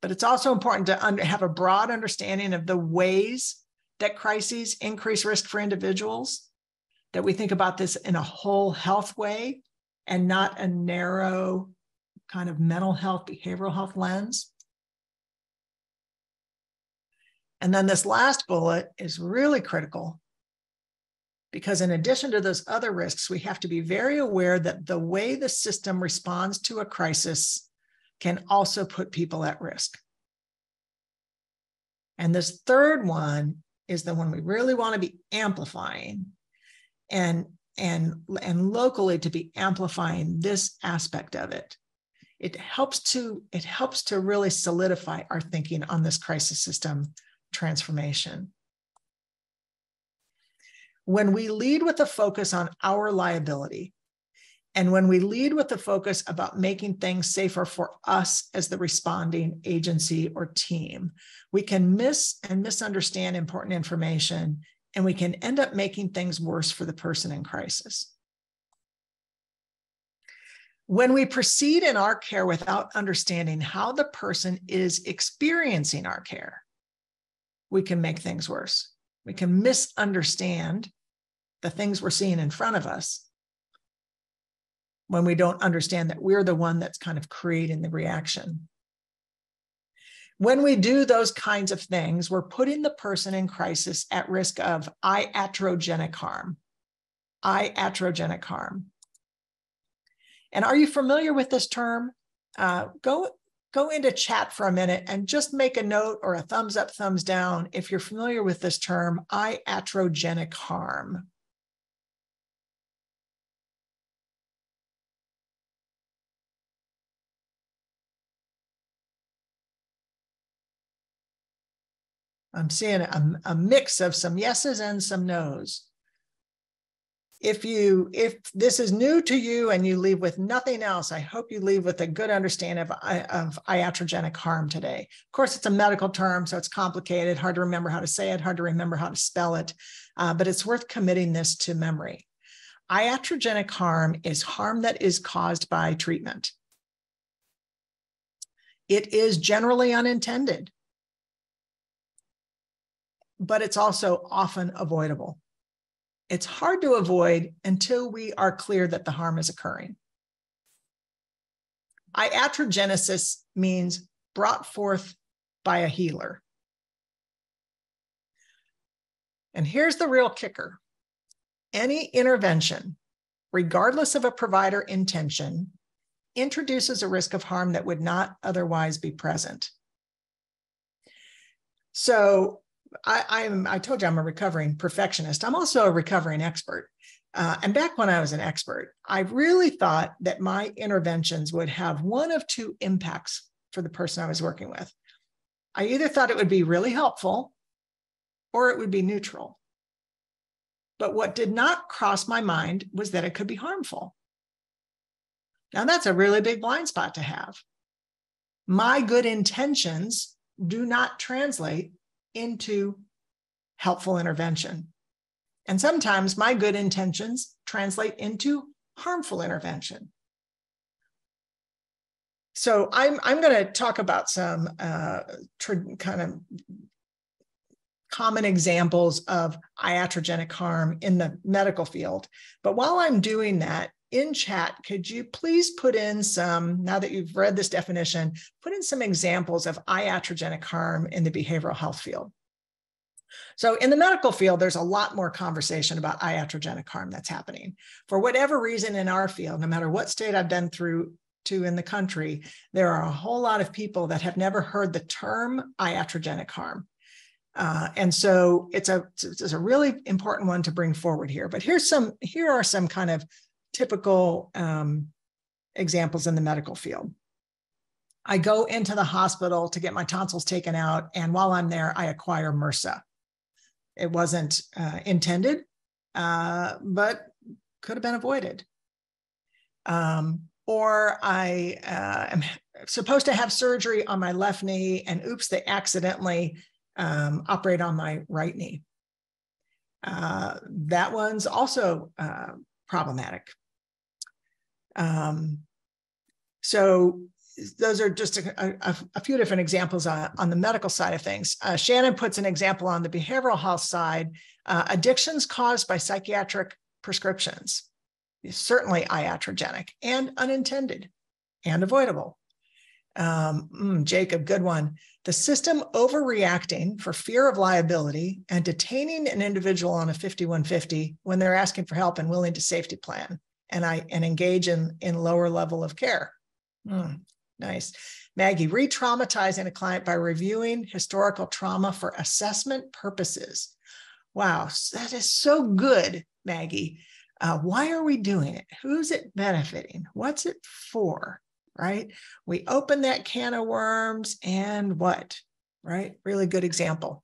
But it's also important to under, have a broad understanding of the ways that crises increase risk for individuals, that we think about this in a whole health way and not a narrow kind of mental health, behavioral health lens. And then this last bullet is really critical because, in addition to those other risks, we have to be very aware that the way the system responds to a crisis can also put people at risk. And this third one is the one we really want to be amplifying and and and locally to be amplifying this aspect of it. It helps to it helps to really solidify our thinking on this crisis system transformation. When we lead with a focus on our liability, and when we lead with the focus about making things safer for us as the responding agency or team, we can miss and misunderstand important information, and we can end up making things worse for the person in crisis. When we proceed in our care without understanding how the person is experiencing our care, we can make things worse. We can misunderstand the things we're seeing in front of us when we don't understand that we're the one that's kind of creating the reaction. When we do those kinds of things, we're putting the person in crisis at risk of iatrogenic harm. Iatrogenic harm. And are you familiar with this term? Uh, go go into chat for a minute and just make a note or a thumbs up, thumbs down if you're familiar with this term, iatrogenic harm. I'm seeing a, a mix of some yeses and some nos. If you if this is new to you and you leave with nothing else i hope you leave with a good understanding of, of iatrogenic harm today. Of course it's a medical term so it's complicated hard to remember how to say it hard to remember how to spell it uh, but it's worth committing this to memory. Iatrogenic harm is harm that is caused by treatment. It is generally unintended but it's also often avoidable. It's hard to avoid until we are clear that the harm is occurring. Iatrogenesis means brought forth by a healer. And here's the real kicker any intervention, regardless of a provider intention, introduces a risk of harm that would not otherwise be present. So I, am I told you I'm a recovering perfectionist. I'm also a recovering expert. Uh, and back when I was an expert, I really thought that my interventions would have one of two impacts for the person I was working with. I either thought it would be really helpful or it would be neutral. But what did not cross my mind was that it could be harmful. Now, that's a really big blind spot to have. My good intentions do not translate into helpful intervention. And sometimes my good intentions translate into harmful intervention. So I'm, I'm going to talk about some uh, kind of common examples of iatrogenic harm in the medical field. But while I'm doing that, in chat, could you please put in some, now that you've read this definition, put in some examples of iatrogenic harm in the behavioral health field? So in the medical field, there's a lot more conversation about iatrogenic harm that's happening. For whatever reason in our field, no matter what state I've been through to in the country, there are a whole lot of people that have never heard the term iatrogenic harm. Uh, and so it's a it's a really important one to bring forward here. But here's some here are some kind of typical um, examples in the medical field. I go into the hospital to get my tonsils taken out, and while I'm there, I acquire MRSA. It wasn't uh, intended, uh, but could have been avoided. Um, or I uh, am supposed to have surgery on my left knee, and oops, they accidentally um, operate on my right knee. Uh, that one's also uh, problematic. Um, so those are just a, a, a few different examples on, on, the medical side of things. Uh, Shannon puts an example on the behavioral health side, uh, addictions caused by psychiatric prescriptions, certainly iatrogenic and unintended and avoidable. Um, mm, Jacob, good one. The system overreacting for fear of liability and detaining an individual on a 5150 when they're asking for help and willing to safety plan and I and engage in, in lower level of care. Mm, Nice. Maggie, re traumatizing a client by reviewing historical trauma for assessment purposes. Wow, that is so good, Maggie. Uh, why are we doing it? Who's it benefiting? What's it for? Right? We open that can of worms and what? Right? Really good example.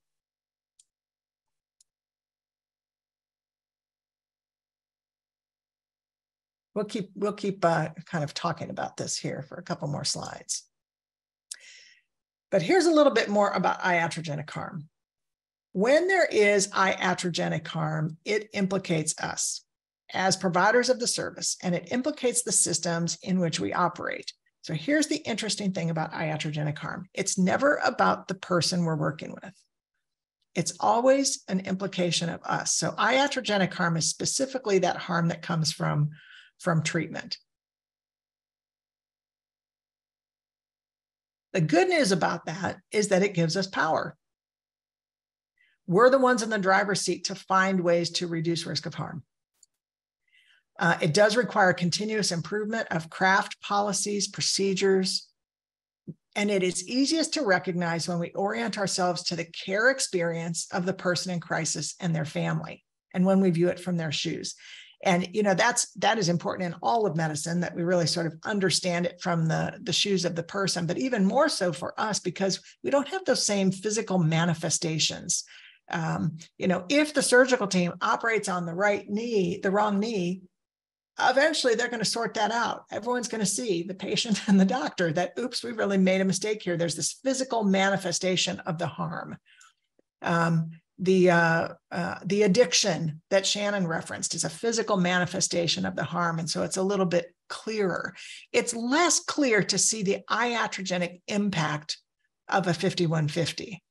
We'll keep we'll keep uh, kind of talking about this here for a couple more slides. But here's a little bit more about iatrogenic harm. When there is iatrogenic harm, it implicates us as providers of the service, and it implicates the systems in which we operate. So here's the interesting thing about iatrogenic harm. It's never about the person we're working with. It's always an implication of us. So iatrogenic harm is specifically that harm that comes from from treatment. The good news about that is that it gives us power. We're the ones in the driver's seat to find ways to reduce risk of harm. Uh, it does require continuous improvement of craft policies, procedures, and it is easiest to recognize when we orient ourselves to the care experience of the person in crisis and their family, and when we view it from their shoes and you know that's that is important in all of medicine that we really sort of understand it from the the shoes of the person but even more so for us because we don't have those same physical manifestations. Um, you know if the surgical team operates on the right knee the wrong knee eventually they're going to sort that out. Everyone's going to see the patient and the doctor that oops we really made a mistake here. There's this physical manifestation of the harm. Um, the uh, uh, the addiction that Shannon referenced is a physical manifestation of the harm, and so it's a little bit clearer. It's less clear to see the iatrogenic impact of a 5150.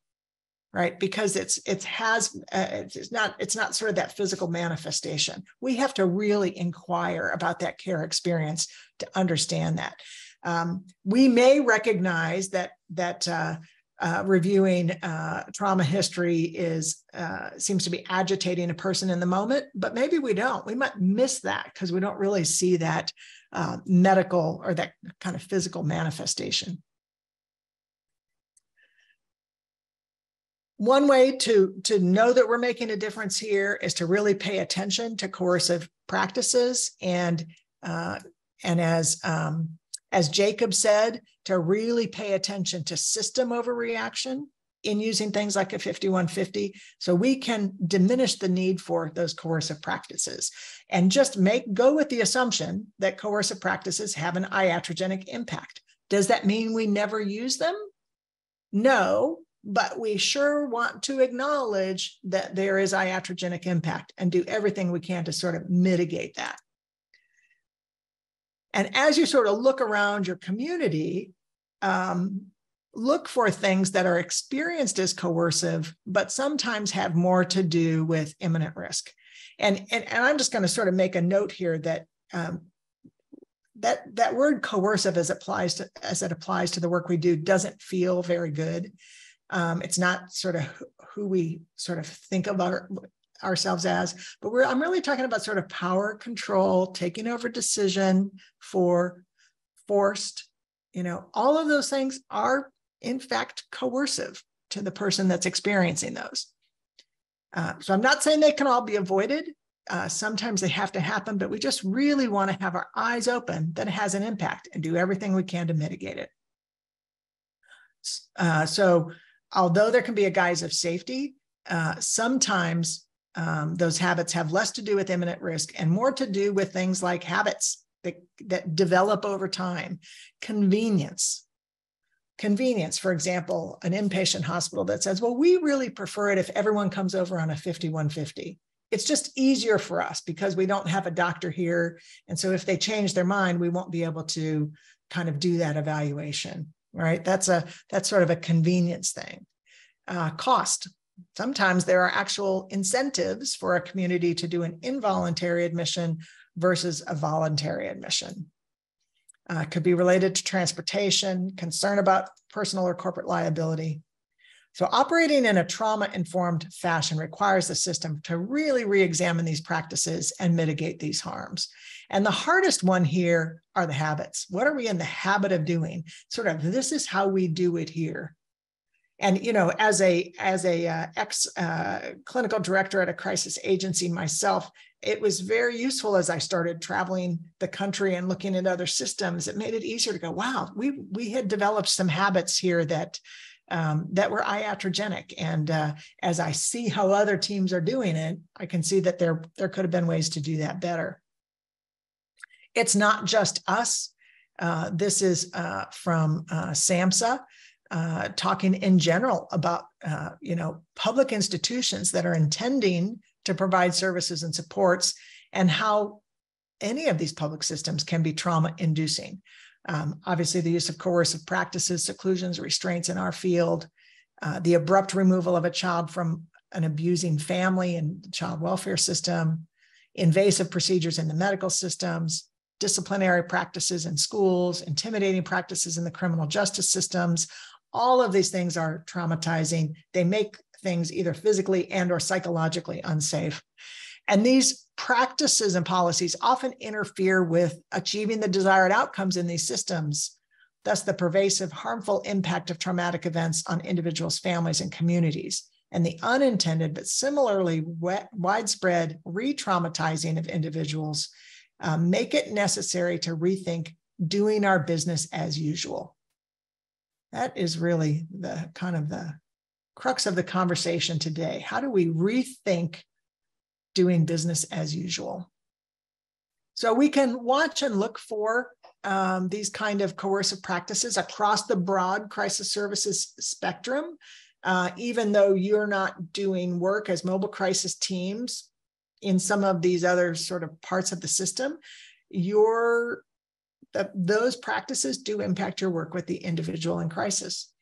right because it's it has uh, it's not it's not sort of that physical manifestation we have to really inquire about that care experience to understand that um, we may recognize that that uh, reviewing uh, trauma history is uh, seems to be agitating a person in the moment, but maybe we don't. We might miss that because we don't really see that uh, medical or that kind of physical manifestation. One way to, to know that we're making a difference here is to really pay attention to coercive practices and uh, and as um, as Jacob said, to really pay attention to system overreaction in using things like a 5150 so we can diminish the need for those coercive practices and just make go with the assumption that coercive practices have an iatrogenic impact. Does that mean we never use them? No but we sure want to acknowledge that there is iatrogenic impact and do everything we can to sort of mitigate that and as you sort of look around your community, um, look for things that are experienced as coercive, but sometimes have more to do with imminent risk. And, and, and I'm just going to sort of make a note here that um, that that word coercive as applies to as it applies to the work we do doesn't feel very good. Um, it's not sort of who we sort of think about ourselves as, but we're, I'm really talking about sort of power control, taking over decision for forced, you know, all of those things are in fact coercive to the person that's experiencing those. Uh, so I'm not saying they can all be avoided. Uh, sometimes they have to happen, but we just really want to have our eyes open that it has an impact and do everything we can to mitigate it. Uh, so although there can be a guise of safety, uh, sometimes um, those habits have less to do with imminent risk and more to do with things like habits that, that develop over time, convenience. Convenience, for example, an inpatient hospital that says, well, we really prefer it if everyone comes over on a 5150. It's just easier for us because we don't have a doctor here. And so if they change their mind, we won't be able to kind of do that evaluation, right? That's a that's sort of a convenience thing. Uh, cost sometimes there are actual incentives for a community to do an involuntary admission versus a voluntary admission. Uh, could be related to transportation, concern about personal or corporate liability. So, operating in a trauma informed fashion requires the system to really re examine these practices and mitigate these harms. And the hardest one here are the habits. What are we in the habit of doing? Sort of, this is how we do it here and you know as a as a uh, ex uh, clinical director at a crisis agency myself it was very useful as i started traveling the country and looking at other systems. It made it easier to go wow we we had developed some habits here that um, that were iatrogenic. And uh, as i see how other teams are doing it i can see that there there could have been ways to do that better. It's not just us. Uh, this is uh, from uh, SAMHSA uh, talking in general about uh, you know public institutions that are intending to provide services and supports and how any of these public systems can be trauma inducing um, obviously the use of coercive practices seclusions restraints in our field uh, the abrupt removal of a child from an abusing family and child welfare system invasive procedures in the medical systems disciplinary practices in schools intimidating practices in the criminal justice systems all of these things are traumatizing. They make things either physically and or psychologically unsafe. And these practices and policies often interfere with achieving the desired outcomes in these systems thus the pervasive harmful impact of traumatic events on individuals families and communities and the unintended but similarly widespread re-traumatizing of individuals um, make it necessary to rethink doing our business as usual that is really the kind of the crux of the conversation today. How do we rethink doing business as usual? So we can watch and look for um, these kind of coercive practices across the broad crisis services spectrum. Uh, even though you're not doing work as mobile crisis teams in some of these other sort of parts of the system, you're that those practices do impact your work with the individual in crisis.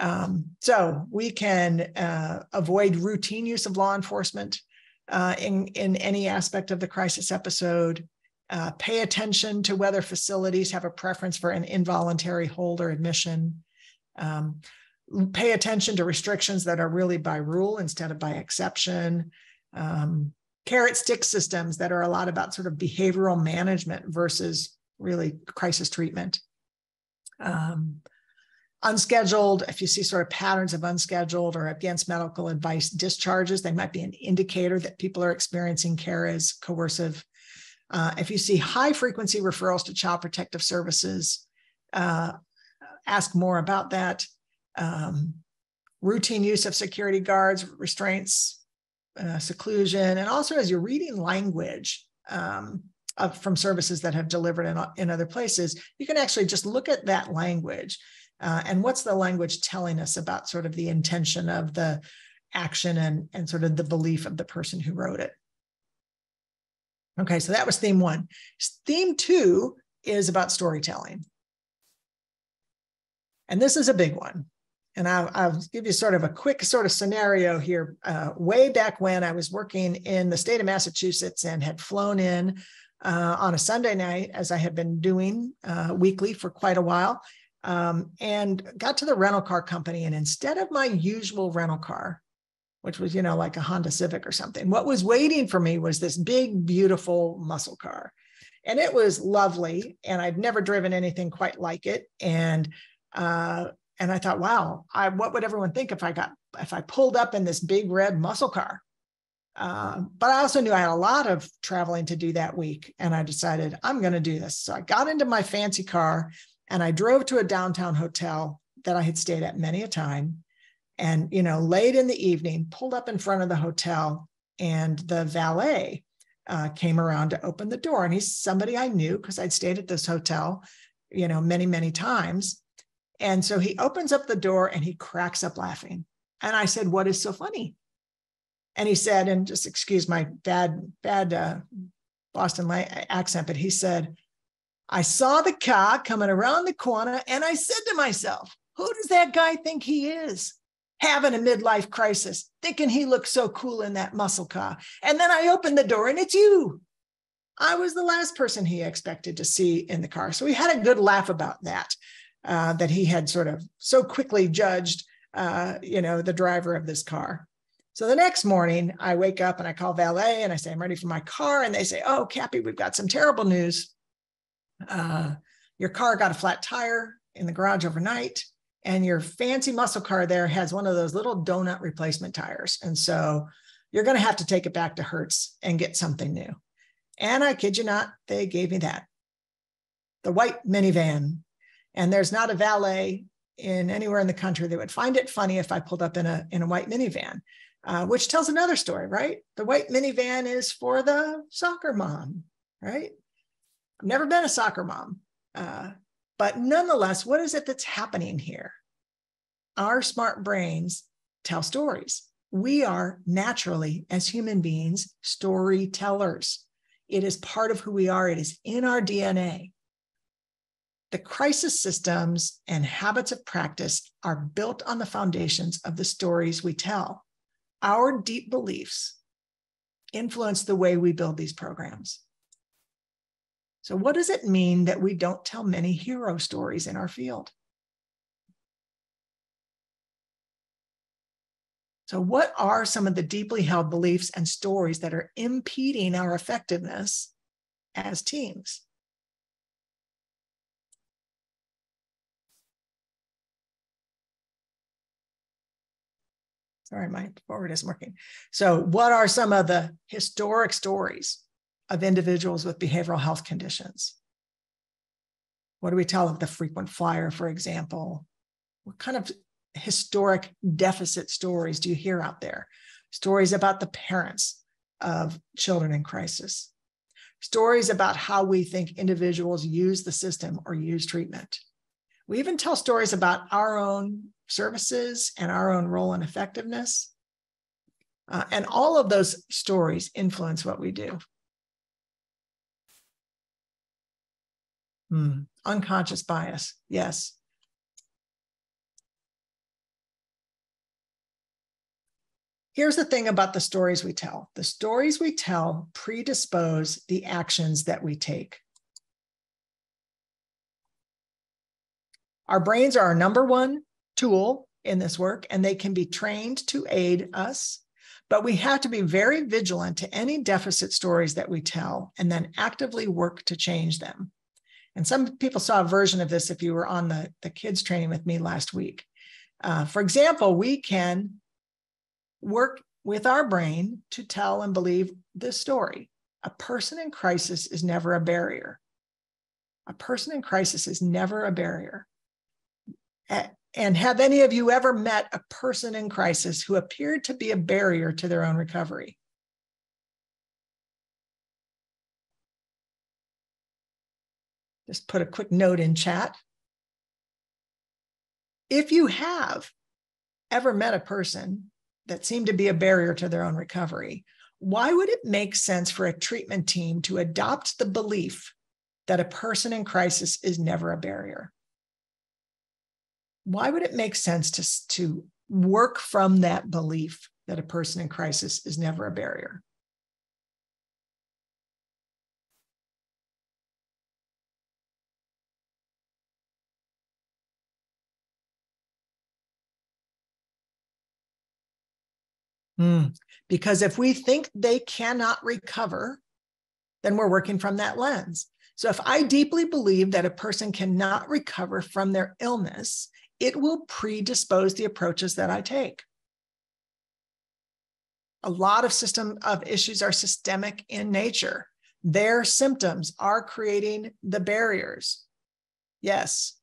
Um, so we can uh, avoid routine use of law enforcement uh, in, in any aspect of the crisis episode, uh, pay attention to whether facilities have a preference for an involuntary hold or admission, um, pay attention to restrictions that are really by rule instead of by exception, um, carrot stick systems that are a lot about sort of behavioral management versus really crisis treatment. Um, unscheduled, if you see sort of patterns of unscheduled or against medical advice discharges, they might be an indicator that people are experiencing care as coercive. Uh, if you see high frequency referrals to child protective services, uh, ask more about that. Um, routine use of security guards, restraints, uh, seclusion, and also as you're reading language um, from services that have delivered in, in other places, you can actually just look at that language uh, and what's the language telling us about sort of the intention of the action and, and sort of the belief of the person who wrote it. Okay, so that was theme one. Theme two is about storytelling. And this is a big one. And I'll, I'll, give you sort of a quick sort of scenario here. Uh, way back when I was working in the state of Massachusetts and had flown in uh, on a Sunday night, as I had been doing uh, weekly for quite a while, um, and got to the rental car company. And instead of my usual rental car, which was, you know, like a Honda Civic or something, what was waiting for me was this big, beautiful muscle car. And it was lovely. And I'd never driven anything quite like it. And uh, and I thought, wow, I, what would everyone think if I got if I pulled up in this big red muscle car? Uh, but I also knew I had a lot of traveling to do that week, and I decided I'm going to do this. So I got into my fancy car and I drove to a downtown hotel that I had stayed at many a time. And you know, late in the evening, pulled up in front of the hotel, and the valet uh, came around to open the door, and he's somebody I knew because I'd stayed at this hotel, you know, many many times and so he opens up the door and he cracks up laughing. And I said, What is so funny? And he said, and just excuse my bad, bad uh, Boston accent, but he said, I saw the car coming around the corner and I said to myself, Who does that guy think he is? Having a midlife crisis, thinking he looks so cool in that muscle car. And then I opened the door and it's you. I was the last person he expected to see in the car. So we had a good laugh about that uh, that he had sort of so quickly judged, uh, you know, the driver of this car. So the next morning, I wake up and I call valet and I say, I'm ready for my car. And they say, Oh, Kappy, we've got some terrible news. Uh, your car got a flat tire in the garage overnight, and your fancy muscle car there has one of those little donut replacement tires. And so you're going to have to take it back to Hertz and get something new. And I kid you not, they gave me that. The white minivan and there's not a valet in anywhere in the country that would find it funny if I pulled up in a in a white minivan, uh, which tells another story, right? The white minivan is for the soccer mom, right? I've never been a soccer mom, uh, but nonetheless, what is it that's happening here? Our smart brains tell stories. We are naturally, as human beings, storytellers. It is part of who we are. It is in our DNA. The crisis systems and habits of practice are built on the foundations of the stories we tell. Our deep beliefs influence the way we build these programs. So, what does it mean that we don't tell many hero stories in our field? So, what are some of the deeply held beliefs and stories that are impeding our effectiveness as teams? Sorry, my forward isn't working. So, what are some of the historic stories of individuals with behavioral health conditions? What do we tell of the frequent flyer, for example? What kind of historic deficit stories do you hear out there? Stories about the parents of children in crisis, stories about how we think individuals use the system or use treatment. We even tell stories about our own services and our own role and effectiveness. Uh, and all of those stories influence what we do. Hmm. Unconscious bias, yes. Here's the thing about the stories we tell the stories we tell predispose the actions that we take. Our brains are our number one tool in this work, and they can be trained to aid us. But we have to be very vigilant to any deficit stories that we tell and then actively work to change them. And some people saw a version of this if you were on the, the kids training with me last week. Uh, for example, we can work with our brain to tell and believe this story. A person in crisis is never a barrier. A person in crisis is never a barrier. And have any of you ever met a person in crisis who appeared to be a barrier to their own recovery? Just put a quick note in chat. If you have ever met a person that seemed to be a barrier to their own recovery, why would it make sense for a treatment team to adopt the belief that a person in crisis is never a barrier? Why would it make sense to, to work from that belief that a person in crisis is never a barrier? Mm. Because if we think they cannot recover, then we're working from that lens. So if I deeply believe that a person cannot recover from their illness, it will predispose the approaches that I take. A lot of system of issues are systemic in nature. Their symptoms are creating the barriers. Yes,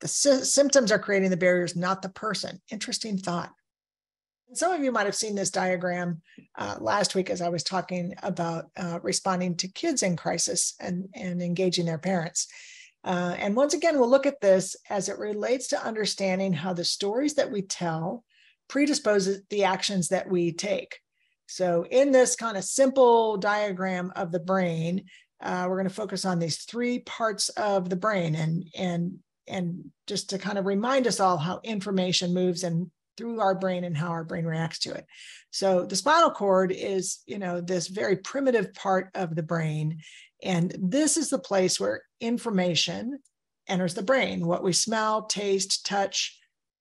the sy- symptoms are creating the barriers, not the person. Interesting thought. Some of you might have seen this diagram uh, last week as I was talking about uh, responding to kids in crisis and, and engaging their parents. Uh, and once again, we'll look at this as it relates to understanding how the stories that we tell predisposes the actions that we take. So, in this kind of simple diagram of the brain, uh, we're going to focus on these three parts of the brain, and and and just to kind of remind us all how information moves and through our brain and how our brain reacts to it. So, the spinal cord is, you know, this very primitive part of the brain, and this is the place where information enters the brain what we smell, taste, touch,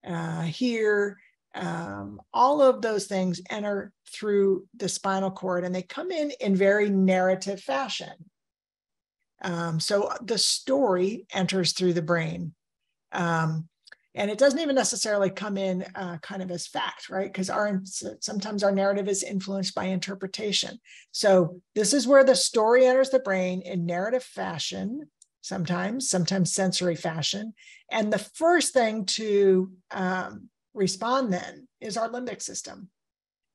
uh, hear, um, all of those things enter through the spinal cord and they come in in very narrative fashion. Um, so the story enters through the brain. Um, and it doesn't even necessarily come in uh, kind of as fact right? Because our sometimes our narrative is influenced by interpretation. So this is where the story enters the brain in narrative fashion sometimes sometimes sensory fashion. And the first thing to um, respond then is our limbic system.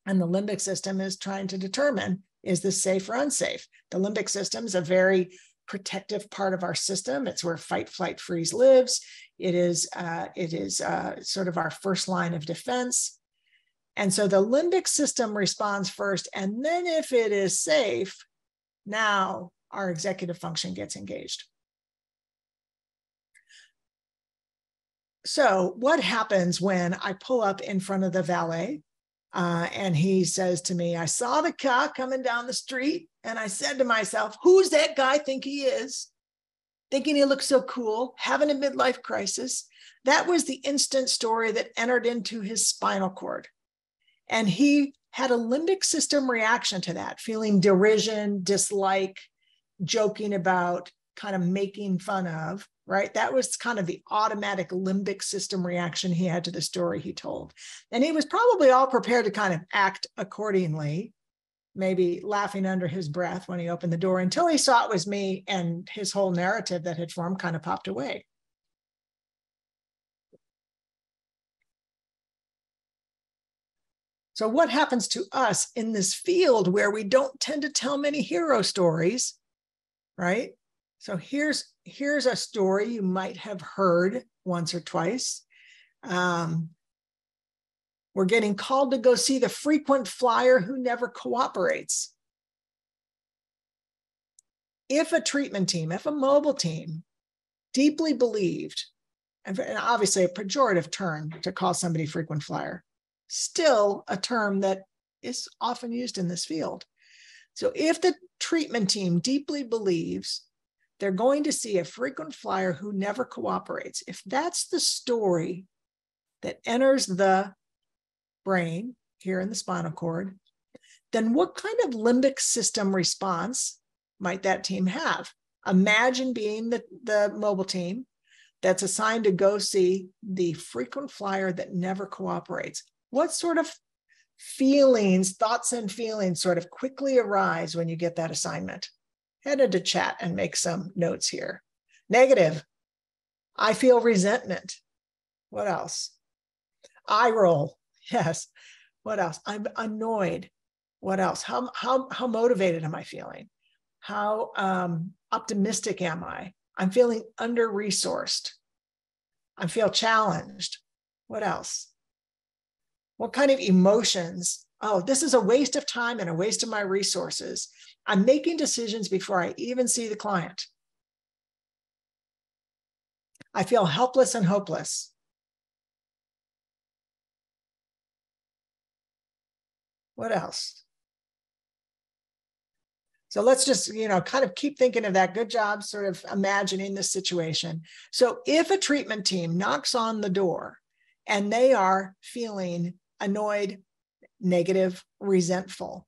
And the limbic system is trying to determine is this safe or unsafe? The limbic system is a very protective part of our system. It's where fight, flight, freeze lives. It is, uh, it is uh, sort of our first line of defense. And so the limbic system responds first. And then if it is safe, now our executive function gets engaged. So, what happens when I pull up in front of the valet uh, and he says to me, I saw the car coming down the street, and I said to myself, Who's that guy think he is? Thinking he looks so cool, having a midlife crisis. That was the instant story that entered into his spinal cord. And he had a limbic system reaction to that, feeling derision, dislike, joking about, kind of making fun of right? That was kind of the automatic limbic system reaction he had to the story he told. And he was probably all prepared to kind of act accordingly, maybe laughing under his breath when he opened the door until he saw it was me and his whole narrative that had formed kind of popped away. So, what happens to us in this field where we don't tend to tell many hero stories, right? So here's here's a story you might have heard once or twice. Um, we're getting called to go see the frequent flyer who never cooperates. If a treatment team, if a mobile team deeply believed, and obviously a pejorative term to call somebody frequent flyer, still a term that is often used in this field. So if the treatment team deeply believes they're going to see a frequent flyer who never cooperates, if that's the story that enters the brain here in the spinal cord, then what kind of limbic system response might that team have? Imagine being the, the mobile team that's assigned to go see the frequent flyer that never cooperates. What sort of feelings, thoughts, and feelings sort of quickly arise when you get that assignment? Head into chat and make some notes here. Negative. I feel resentment. What else? I roll. Yes. What else? I'm annoyed. What else? How, how, how motivated am I feeling? How um, optimistic am I? I'm feeling under resourced. I feel challenged. What else? What kind of emotions? Oh, this is a waste of time and a waste of my resources. I'm making decisions before I even see the client. I feel helpless and hopeless. What else? So let's just, you know, kind of keep thinking of that. Good job, sort of imagining the situation. So if a treatment team knocks on the door and they are feeling annoyed, negative, resentful,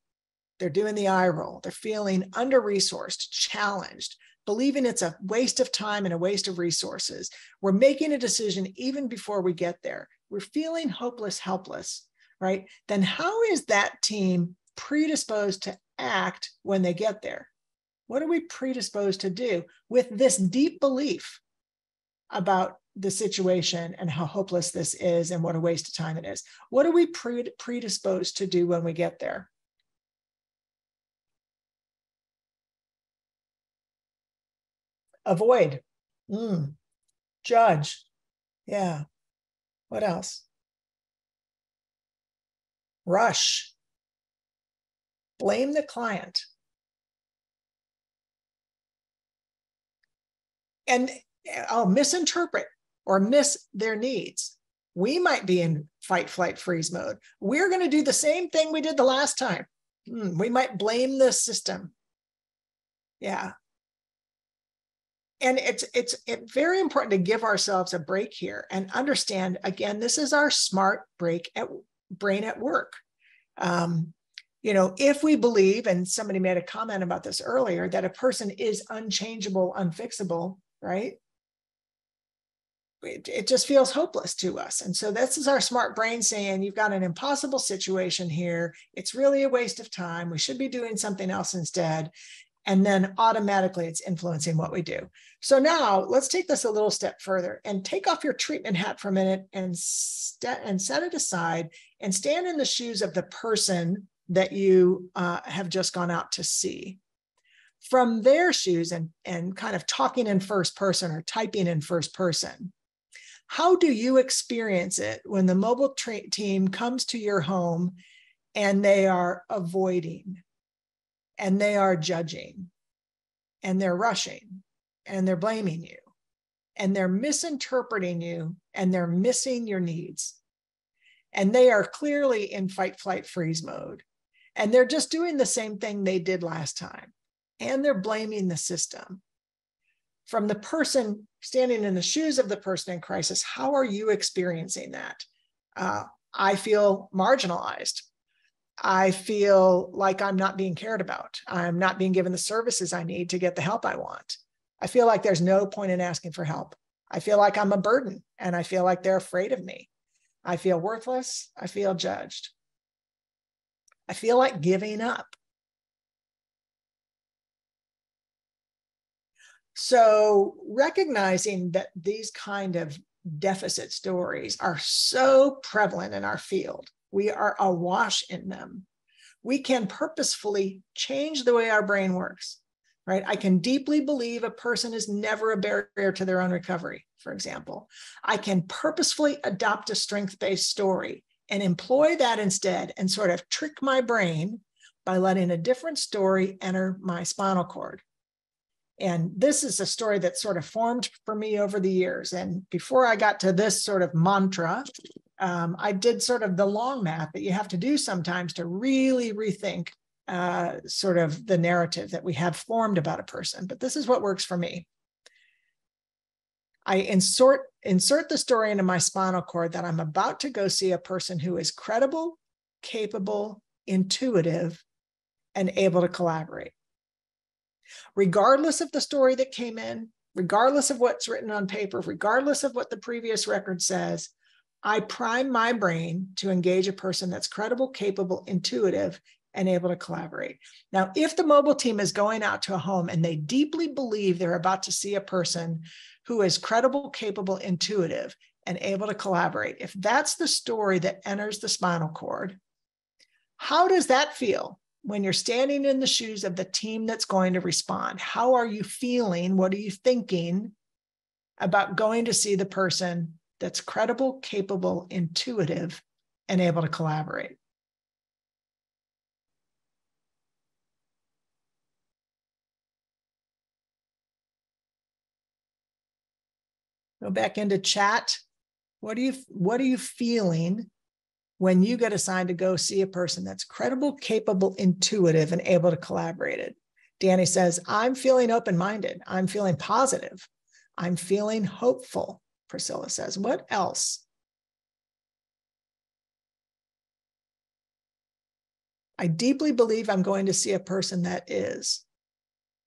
they're doing the eye roll, they're feeling under resourced, challenged, believing it's a waste of time and a waste of resources. We're making a decision even before we get there. We're feeling hopeless, helpless, right? Then how is that team predisposed to act when they get there? What are we predisposed to do with this deep belief about the situation and how hopeless this is and what a waste of time it is? What are we predisposed to do when we get there? Avoid, mm. judge. Yeah. What else? Rush blame the client. And I'll misinterpret or miss their needs. We might be in fight, flight, freeze mode. We're going to do the same thing we did the last time. Hmm, we might blame the system. Yeah. And it's it's it's very important to give ourselves a break here and understand again, this is our smart break at brain at work. Um, you know, if we believe, and somebody made a comment about this earlier, that a person is unchangeable, unfixable, right? It, it, just feels hopeless to us. And so this is our smart brain saying, you've got an impossible situation here. It's really a waste of time. We should be doing something else instead. And then automatically it's influencing what we do. So now let's take this a little step further and take off your treatment hat for a minute and, st- and set it aside and stand in the shoes of the person that you uh, have just gone out to see from their shoes and, and kind of talking in first person or typing in first person. How do you experience it when the mobile tra- team comes to your home and they are avoiding and they are judging and they're rushing and they're blaming you and they're misinterpreting you and they're missing your needs? And they are clearly in fight, flight, freeze mode. And they're just doing the same thing they did last time. And they're blaming the system. From the person standing in the shoes of the person in crisis, how are you experiencing that? Uh, I feel marginalized. I feel like I'm not being cared about. I'm not being given the services I need to get the help I want. I feel like there's no point in asking for help. I feel like I'm a burden and I feel like they're afraid of me. I feel worthless. I feel judged. I feel like giving up. So, recognizing that these kind of deficit stories are so prevalent in our field, we are awash in them. We can purposefully change the way our brain works, right? I can deeply believe a person is never a barrier to their own recovery, for example. I can purposefully adopt a strength based story and employ that instead and sort of trick my brain by letting a different story enter my spinal cord. And this is a story that sort of formed for me over the years. And before I got to this sort of mantra, um, I did sort of the long math that you have to do sometimes to really rethink uh, sort of the narrative that we have formed about a person. But this is what works for me. I insert insert the story into my spinal cord that I'm about to go see a person who is credible, capable, intuitive, and able to collaborate. Regardless of the story that came in, regardless of what's written on paper, regardless of what the previous record says, I prime my brain to engage a person that's credible, capable, intuitive, and able to collaborate. Now, if the mobile team is going out to a home and they deeply believe they're about to see a person who is credible, capable, intuitive, and able to collaborate, if that's the story that enters the spinal cord, how does that feel when you're standing in the shoes of the team that's going to respond? How are you feeling? What are you thinking about going to see the person that's credible, capable, intuitive, and able to collaborate? Go back into chat. What are you what are you feeling when you get assigned to go see a person that's credible, capable, intuitive, and able to collaborate it? Danny says, I'm feeling open-minded. I'm feeling positive. I'm feeling hopeful. Priscilla says, what else? I deeply believe I'm going to see a person that is.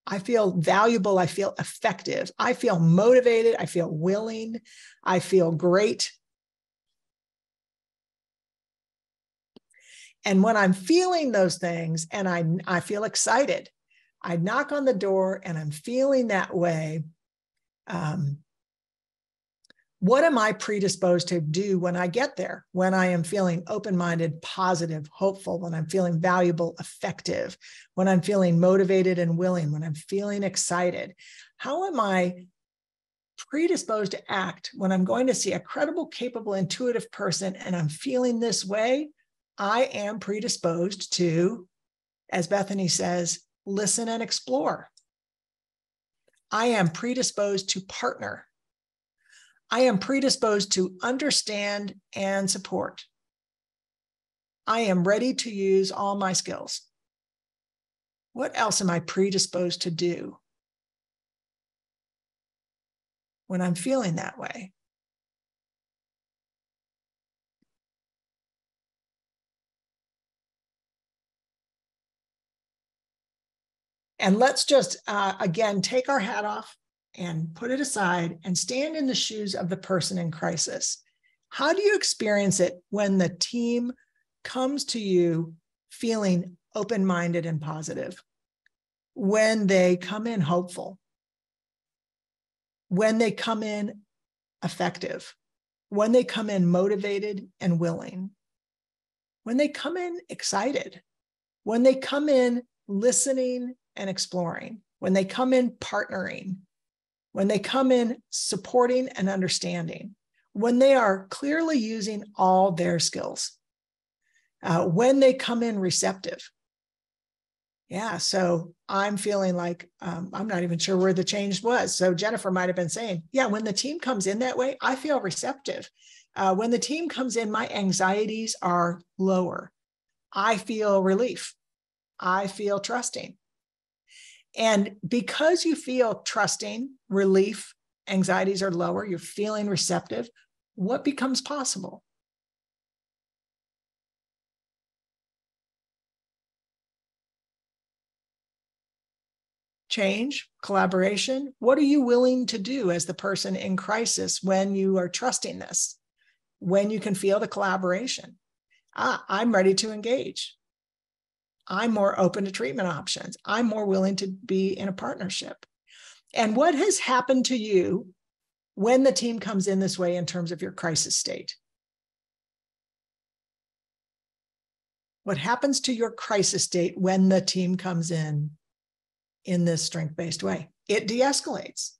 I feel valuable. I feel effective. I feel motivated. I feel willing. I feel great. And when I'm feeling those things and I, I feel excited, I knock on the door and I'm feeling that way. Um, what am I predisposed to do when I get there? When I am feeling open minded, positive, hopeful, when I'm feeling valuable, effective, when I'm feeling motivated and willing, when I'm feeling excited? How am I predisposed to act when I'm going to see a credible, capable, intuitive person and I'm feeling this way? I am predisposed to, as Bethany says, listen and explore. I am predisposed to partner I am predisposed to understand and support. I am ready to use all my skills. What else am I predisposed to do when I'm feeling that way? And let's just, uh, again, take our hat off and put it aside and stand in the shoes of the person in crisis. How do you experience it when the team comes to you feeling open minded and positive? When they come in hopeful? When they come in effective? When they come in motivated and willing? When they come in excited? When they come in listening and exploring? When they come in partnering? When they come in supporting and understanding, when they are clearly using all their skills, uh, when they come in receptive. Yeah, so I'm feeling like um, I'm not even sure where the change was. So Jennifer might have been saying, yeah, when the team comes in that way, I feel receptive. Uh, when the team comes in, my anxieties are lower. I feel relief. I feel trusting. And because you feel trusting, relief, anxieties are lower, you're feeling receptive, what becomes possible? Change, collaboration. What are you willing to do as the person in crisis when you are trusting this? When you can feel the collaboration? Ah, I'm ready to engage. I'm more open to treatment options. I'm more willing to be in a partnership. And what has happened to you when the team comes in this way in terms of your crisis state? What happens to your crisis state when the team comes in in this strength based way? It de escalates.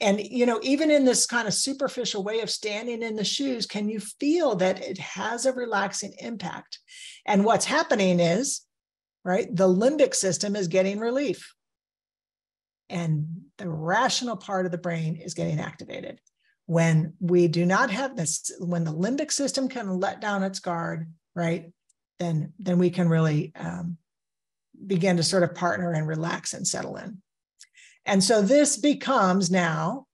And, you know, even in this kind of superficial way of standing in the shoes, can you feel that it has a relaxing impact? And what's happening is, right, the limbic system is getting relief. And the rational part of the brain is getting activated. when we do not have this, when the limbic system can let down its guard, right, then, then we can really um, begin to sort of partner and relax and settle in. And so this becomes now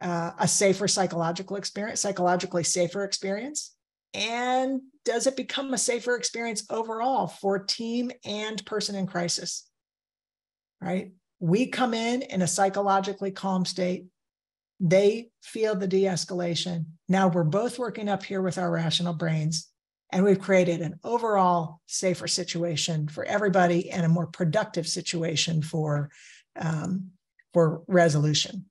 uh, a safer psychological experience, psychologically safer experience. And does it become a safer experience overall for team and person in crisis? Right? We come in in a psychologically calm state. They feel the de escalation. Now we're both working up here with our rational brains, and we've created an overall safer situation for everybody and a more productive situation for, um, for resolution.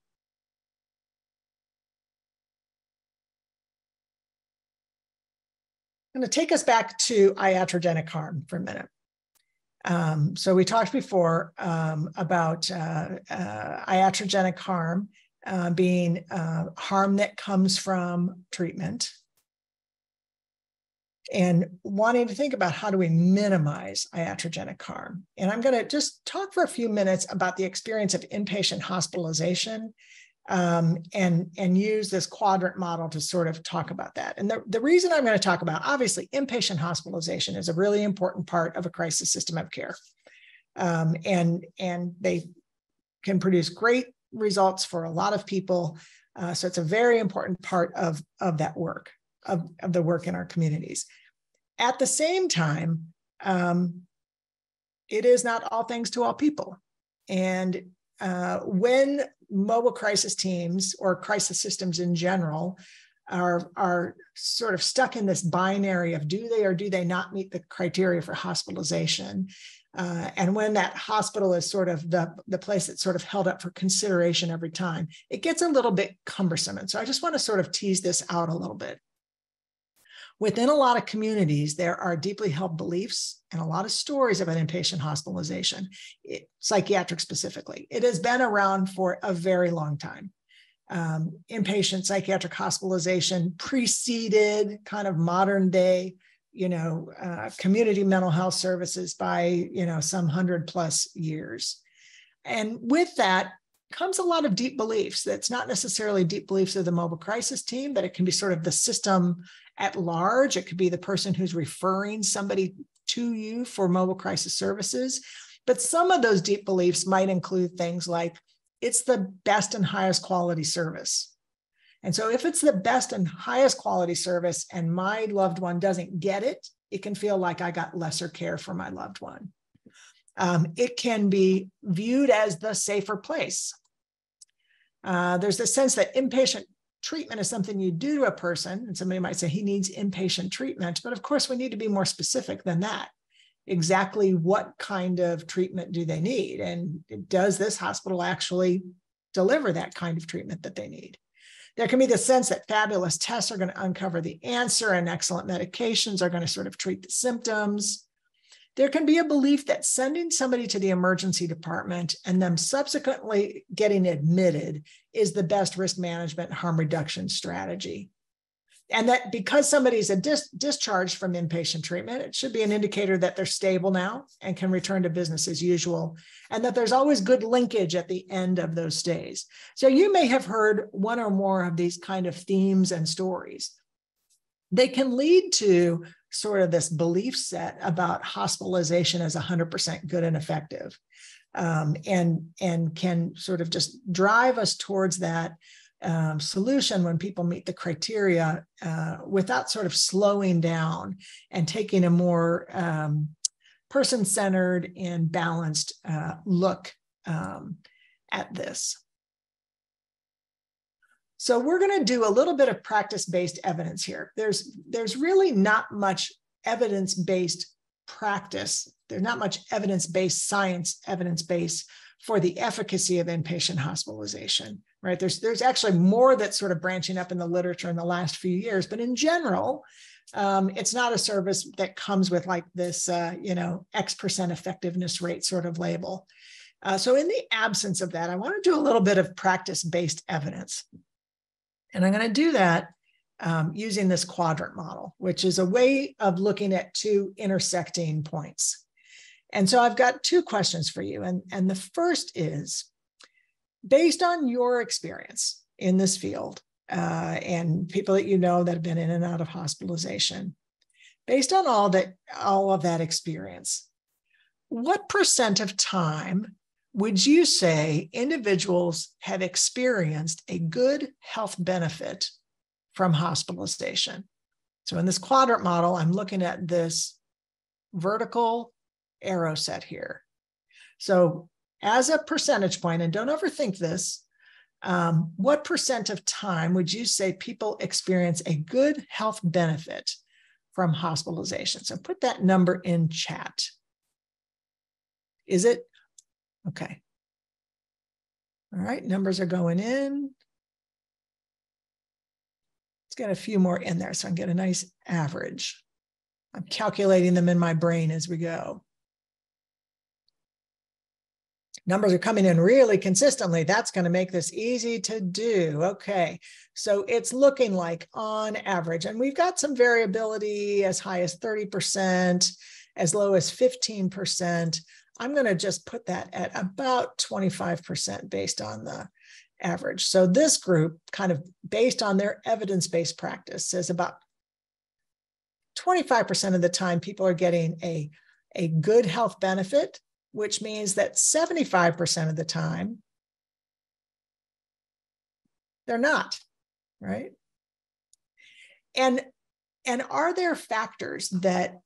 I'm going to take us back to iatrogenic harm for a minute. Um, so we talked before um, about uh, uh, iatrogenic harm uh, being uh, harm that comes from treatment and wanting to think about how do we minimize iatrogenic harm. And I'm going to just talk for a few minutes about the experience of inpatient hospitalization um, and, and use this quadrant model to sort of talk about that. And the, the reason I'm going to talk about, obviously, inpatient hospitalization is a really important part of a crisis system of care. Um, and, and they can produce great results for a lot of people. Uh, so it's a very important part of, of that work, of, of the work in our communities. At the same time, um, it is not all things to all people. And uh, when mobile crisis teams or crisis systems in general are, are sort of stuck in this binary of do they or do they not meet the criteria for hospitalization. Uh, and when that hospital is sort of the, the place that's sort of held up for consideration every time, it gets a little bit cumbersome. And so I just want to sort of tease this out a little bit. Within a lot of communities, there are deeply held beliefs and a lot of stories about inpatient hospitalization, it, psychiatric specifically. It has been around for a very long time. Um, inpatient psychiatric hospitalization preceded kind of modern day, you know, uh, community mental health services by, you know, some hundred plus years. And with that, comes a lot of deep beliefs that's not necessarily deep beliefs of the mobile crisis team, but it can be sort of the system at large. It could be the person who's referring somebody to you for mobile crisis services. But some of those deep beliefs might include things like it's the best and highest quality service. And so, if it's the best and highest quality service and my loved one doesn't get it, it can feel like I got lesser care for my loved one. Um, it can be viewed as the safer place. Uh, there's a sense that inpatient treatment is something you do to a person, and somebody might say he needs inpatient treatment, but of course, we need to be more specific than that. Exactly what kind of treatment do they need? And does this hospital actually deliver that kind of treatment that they need? There can be the sense that fabulous tests are going to uncover the answer and excellent medications are going to sort of treat the symptoms there can be a belief that sending somebody to the emergency department and them subsequently getting admitted is the best risk management harm reduction strategy. And that because somebody's a dis- discharged from inpatient treatment, it should be an indicator that they're stable now and can return to business as usual, and that there's always good linkage at the end of those stays. So you may have heard one or more of these kind of themes and stories. They can lead to sort of this belief set about hospitalization as 100% good and effective um, and and can sort of just drive us towards that um, solution when people meet the criteria uh, without sort of slowing down and taking a more um, person-centered and balanced uh, look um, at this. So we're going to do a little bit of practice-based evidence here. There's, there's really not much evidence-based practice. There's not much evidence-based science evidence-based for the efficacy of inpatient hospitalization, right? There's, there's actually more that's sort of branching up in the literature in the last few years, but in general, um, it's not a service that comes with like this, uh, you know, X percent effectiveness rate sort of label. Uh, so in the absence of that, I want to do a little bit of practice-based evidence. And I'm going to do that um, using this quadrant model, which is a way of looking at two intersecting points. And so I've got two questions for you. And, and the first is based on your experience in this field, uh, and people that you know that have been in and out of hospitalization. Based on all that, all of that experience, what percent of time would you say individuals have experienced a good health benefit from hospitalization? So in this quadrant model, I'm looking at this vertical arrow set here. So as a percentage point, and don't overthink this, um, what percent of time would you say people experience a good health benefit from hospitalization? So put that number in chat. Is it? Okay. All right, numbers are going in. Let's get a few more in there so I can get a nice average. I'm calculating them in my brain as we go numbers are coming in really consistently, that's going to make this easy to do. Okay, so it's looking like on average, and we've got some variability as high as 30%, as low as 15%. I'm going to just put that at about 25% based on the average. So this group, kind of based on their evidence-based practice, says about 25% of the time people are getting a, a good health benefit which means that 75% of the time, they're not, right? And, and are there factors that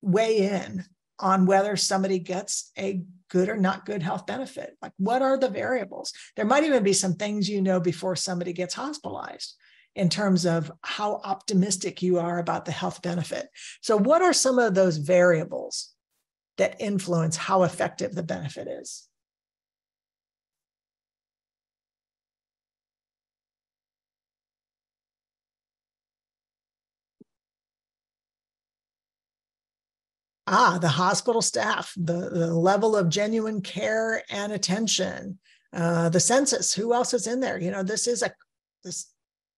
weigh in on whether somebody gets a good or not good health benefit? Like, what are the variables? There might even be some things you know before somebody gets hospitalized in terms of how optimistic you are about the health benefit. So, what are some of those variables that influence how effective the benefit is. Ah, the hospital staff, the, the level of genuine care and attention, uh, the census, who else is in there? You know, this is a this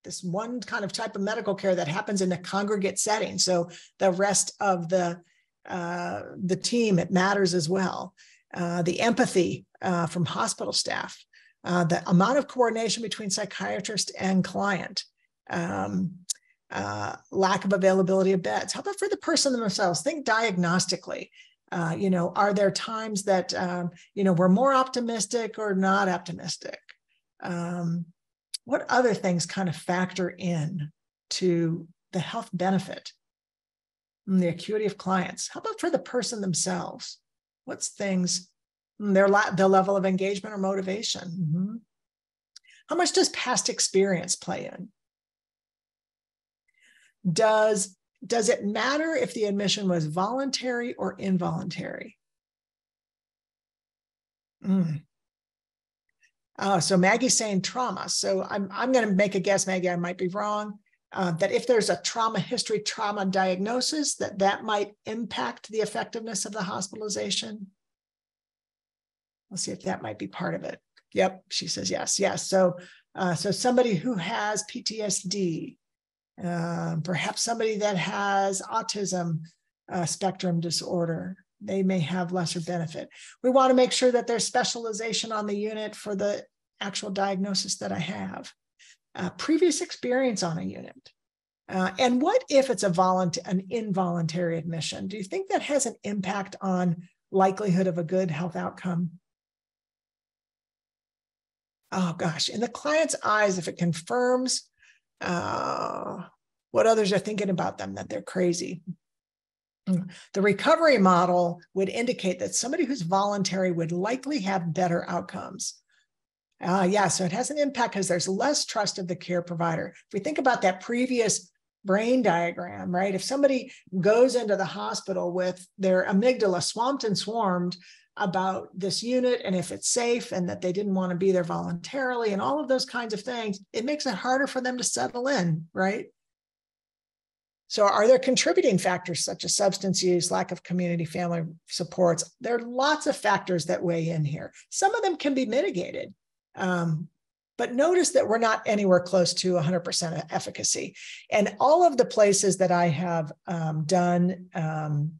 this one kind of type of medical care that happens in a congregate setting. So the rest of the uh, the team, it matters as well. Uh, the empathy uh, from hospital staff, uh, the amount of coordination between psychiatrist and client, um, uh, lack of availability of beds. How about for the person themselves? Think diagnostically. Uh, you know, are there times that um, you know we're more optimistic or not optimistic? Um, what other things kind of factor in to the health benefit and the acuity of clients. How about for the person themselves? What's things, mm, their, la- level of engagement or motivation? Mm-hmm. How much does past experience play in? Does, does it matter if the admission was voluntary or involuntary? Mm. Oh, so Maggie's saying trauma. So I'm, I'm going to make a guess, Maggie, I might be wrong uh, that if there's a trauma history, trauma diagnosis, that that might impact the effectiveness of the hospitalization. Let's see if that might be part of it. Yep, she says yes, yes. So, uh, so somebody who has PTSD, uh, perhaps somebody that has autism uh, spectrum disorder, they may have lesser benefit. We want to make sure that there's specialization on the unit for the actual diagnosis that I have uh, previous experience on a unit. Uh, and what if it's a voluntary, an involuntary admission? Do you think that has an impact on likelihood of a good health outcome? Oh gosh, in the client's eyes, if it confirms uh, what others are thinking about them, that they're crazy. Mm, the recovery model would indicate that somebody who's voluntary would likely have better outcomes. Uh, yeah, so it has an impact because there's less trust of the care provider. If we think about that previous brain diagram, right? If somebody goes into the hospital with their amygdala swamped and swarmed about this unit and if it's safe and that they didn't want to be there voluntarily and all of those kinds of things, it makes it harder for them to settle in, right? So, are there contributing factors such as substance use, lack of community family supports? There are lots of factors that weigh in here. Some of them can be mitigated. Um, but notice that we're not anywhere close to 100% efficacy. And all of the places that I have um, done um,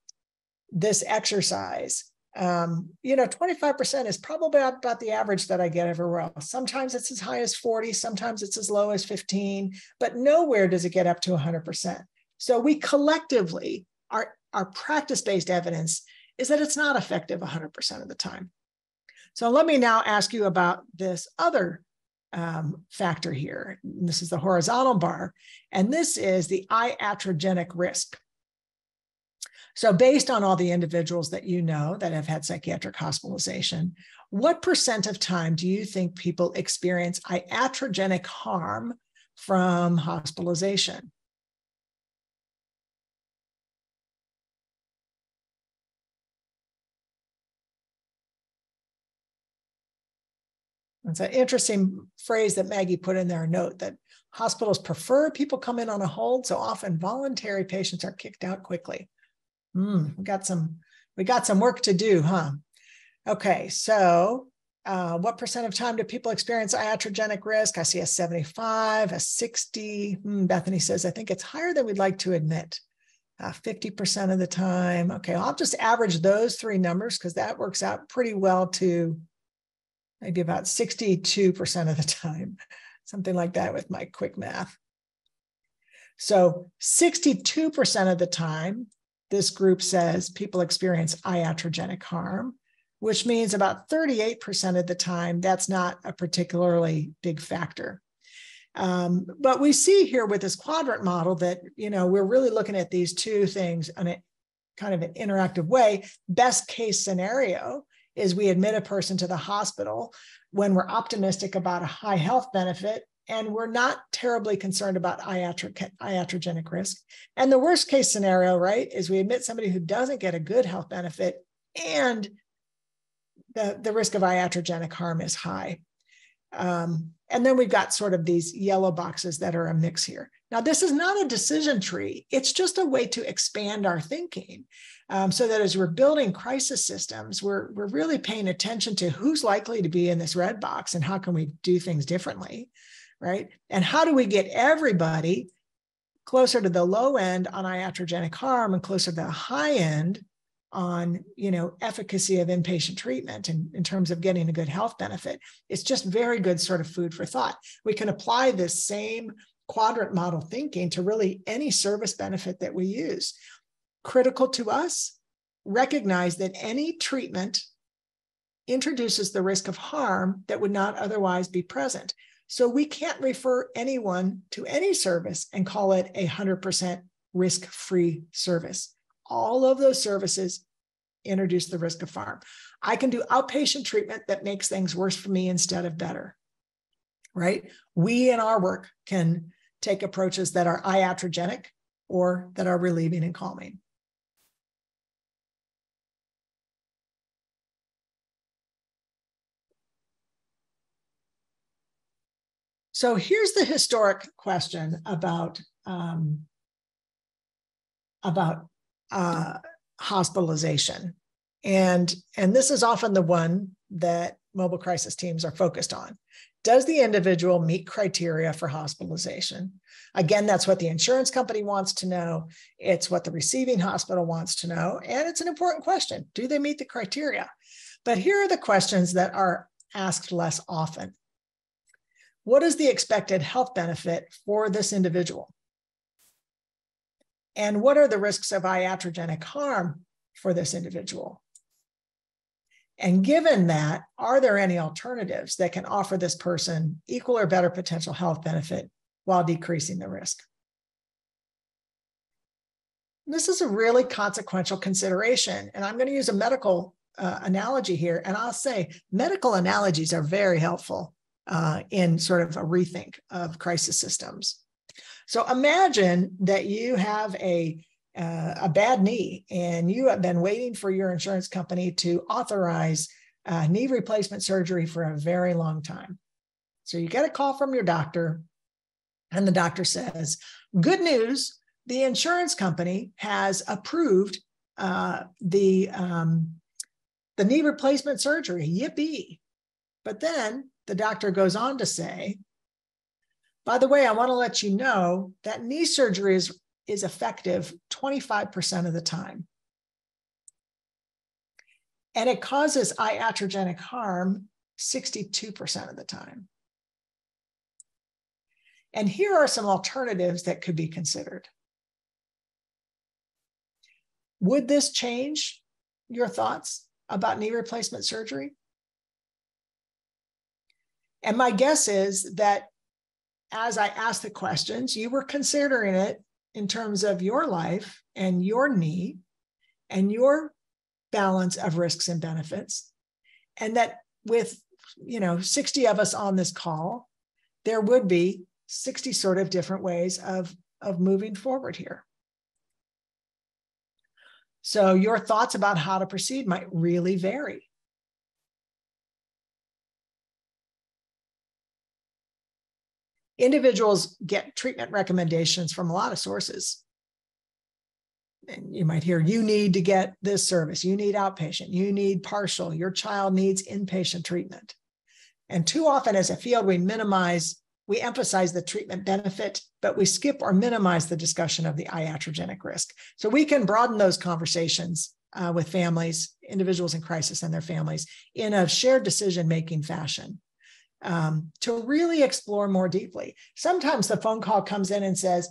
this exercise, Um, you know, 25% is probably about the average that I get everywhere else. Sometimes it's as high as 40, sometimes it's as low as 15, but nowhere does it get up to 100%. So we collectively, our, our practice-based evidence is that it's not effective 100% of the time. So let me now ask you about this other um, factor here. This is the horizontal bar, and this is the iatrogenic risk. So, based on all the individuals that you know that have had psychiatric hospitalization, what percent of time do you think people experience iatrogenic harm from hospitalization? It's an interesting phrase that Maggie put in there, note that hospitals prefer people come in on a hold, so often voluntary patients are kicked out quickly. Mm, we got some we got some work to do, huh? Okay, so uh, what percent of time do people experience iatrogenic risk? I see a 75, a 60. Mm, Bethany says, I think it's higher than we'd like to admit. Uh, 50% of the time. Okay, I'll just average those three numbers because that works out pretty well to maybe about 62% of the time, something like that with my quick math. So 62% of the time, this group says people experience iatrogenic harm, which means about 38% of the time, that's not a particularly big factor. Um, but we see here with this quadrant model that, you know, we're really looking at these two things in a kind of an interactive way. Best case scenario is we admit a person to the hospital when we're optimistic about a high health benefit and we're not terribly concerned about iatrogenic risk. And the worst case scenario, right, is we admit somebody who doesn't get a good health benefit and the, the risk of iatrogenic harm is high. Um, and then we've got sort of these yellow boxes that are a mix here. Now, this is not a decision tree. It's just a way to expand our thinking um, so that as we're building crisis systems, we're, we're really paying attention to who's likely to be in this red box and how can we do things differently right? And how do we get everybody closer to the low end on iatrogenic harm and closer to the high end on you know efficacy of inpatient treatment and in terms of getting a good health benefit? It's just very good sort of food for thought. We can apply this same quadrant model thinking to really any service benefit that we use. Critical to us recognize that any treatment introduces the risk of harm that would not otherwise be present so we can't refer anyone to any service and call it a 100% risk free service. All of those services introduce the risk of harm. I can do outpatient treatment that makes things worse for me instead of better, right? We in our work can take approaches that are iatrogenic or that are relieving and calming. So here's the historic question about um, about uh, hospitalization, and and this is often the one that mobile crisis teams are focused on. Does the individual meet criteria for hospitalization? Again, that's what the insurance company wants to know. It's what the receiving hospital wants to know. And it's an important question. Do they meet the criteria? But here are the questions that are asked less often what is the expected health benefit for this individual? And what are the risks of iatrogenic harm for this individual? And given that, are there any alternatives that can offer this person equal or better potential health benefit while decreasing the risk? This is a really consequential consideration. And I'm going to use a medical uh, analogy here. And I'll say medical analogies are very helpful uh, in sort of a rethink of crisis systems. So imagine that you have a uh, a bad knee and you have been waiting for your insurance company to authorize uh, knee replacement surgery for a very long time. So you get a call from your doctor, and the doctor says, "Good news! The insurance company has approved uh, the um, the knee replacement surgery. Yippee!" But then the doctor goes on to say, by the way, I want to let you know that knee surgery is, is effective 25% of the time. And it causes iatrogenic harm 62% of the time. And here are some alternatives that could be considered. Would this change your thoughts about knee replacement surgery? And my guess is that as I asked the questions, you were considering it in terms of your life and your need and your balance of risks and benefits. And that with, you know, 60 of us on this call, there would be 60 sort of different ways of, of moving forward here. So your thoughts about how to proceed might really vary. Individuals get treatment recommendations from a lot of sources. And you might hear, you need to get this service, you need outpatient, you need partial, your child needs inpatient treatment. And too often as a field, we minimize we emphasize the treatment benefit, but we skip or minimize the discussion of the iatrogenic risk. So we can broaden those conversations uh, with families, individuals in crisis and their families in a shared decision making fashion um, to really explore more deeply. Sometimes the phone call comes in and says,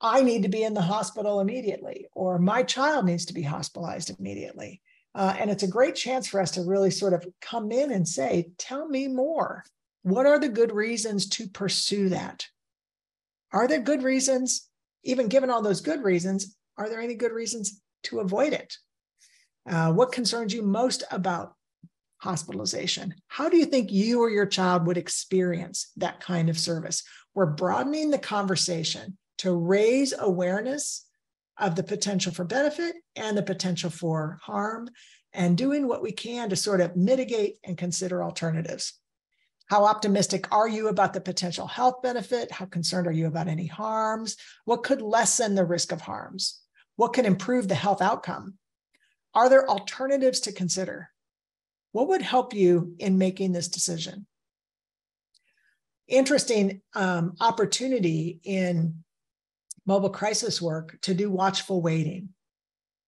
I need to be in the hospital immediately, or my child needs to be hospitalized immediately. Uh, and it's a great chance for us to really sort of come in and say, Tell me more. What are the good reasons to pursue that? Are there good reasons, even given all those good reasons, are there any good reasons to avoid it? Uh, what concerns you most about hospitalization? How do you think you or your child would experience that kind of service? We're broadening the conversation to raise awareness of the potential for benefit and the potential for harm, and doing what we can to sort of mitigate and consider alternatives. How optimistic are you about the potential health benefit? How concerned are you about any harms? What could lessen the risk of harms? What can improve the health outcome? Are there alternatives to consider? What would help you in making this decision? Interesting um, opportunity in mobile crisis work to do watchful waiting,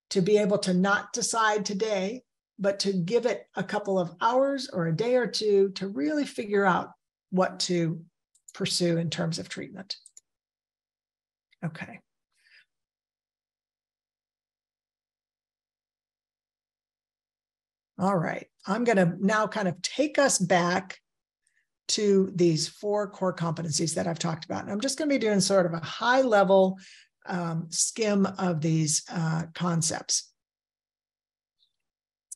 to be able to not decide today but to give it a couple of hours or a day or two to really figure out what to pursue in terms of treatment. Okay. All right, I'm going to now kind of take us back to these four core competencies that I've talked about. And I'm just going to be doing sort of a high level um, skim of these uh, concepts.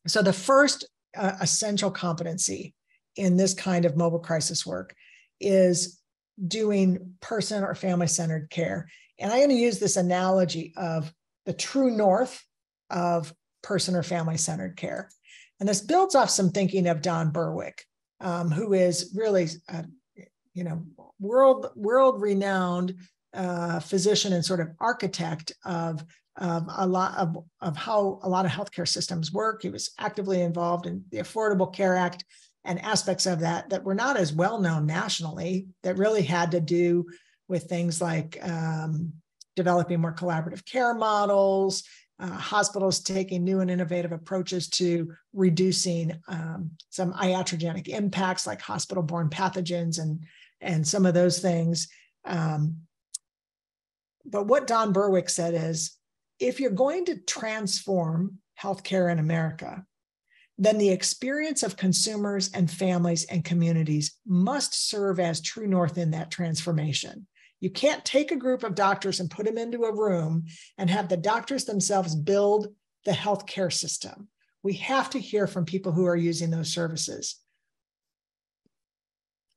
So the first uh, essential competency in this kind of mobile crisis work is doing person or family centered care. And I'm going to use this analogy of the true north of person or family centered care. And this builds off some thinking of Don Berwick, um, who is really, uh, you know, world world renowned uh, physician and sort of architect of of a lot of, of how a lot of healthcare systems work. He was actively involved in the Affordable Care Act and aspects of that that were not as well known nationally, that really had to do with things like um, developing more collaborative care models, uh, hospitals taking new and innovative approaches to reducing um, some iatrogenic impacts like hospital borne pathogens and, and some of those things. Um, but what Don Berwick said is if you're going to transform healthcare in America, then the experience of consumers and families and communities must serve as true north in that transformation. You can't take a group of doctors and put them into a room and have the doctors themselves build the healthcare system. We have to hear from people who are using those services.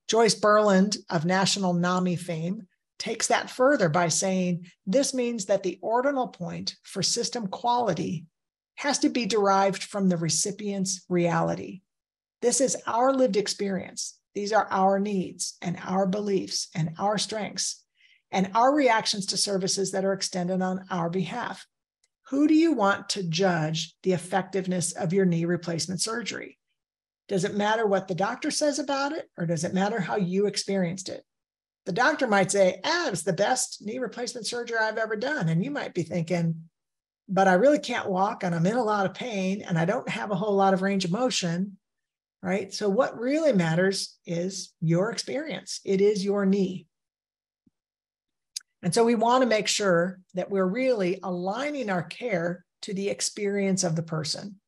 Joyce Burland of National NAMI fame takes that further by saying this means that the ordinal point for system quality has to be derived from the recipient's reality. This is our lived experience. These are our needs and our beliefs and our strengths and our reactions to services that are extended on our behalf. Who do you want to judge the effectiveness of your knee replacement surgery? Does it matter what the doctor says about it, or does it matter how you experienced it? the doctor might say, ah, it's the best knee replacement surgery I've ever done. And you might be thinking, but I really can't walk and I'm in a lot of pain and I don't have a whole lot of range of motion, right? So, what really matters is your experience, it is your knee. And so, we want to make sure that we're really aligning our care to the experience of the person.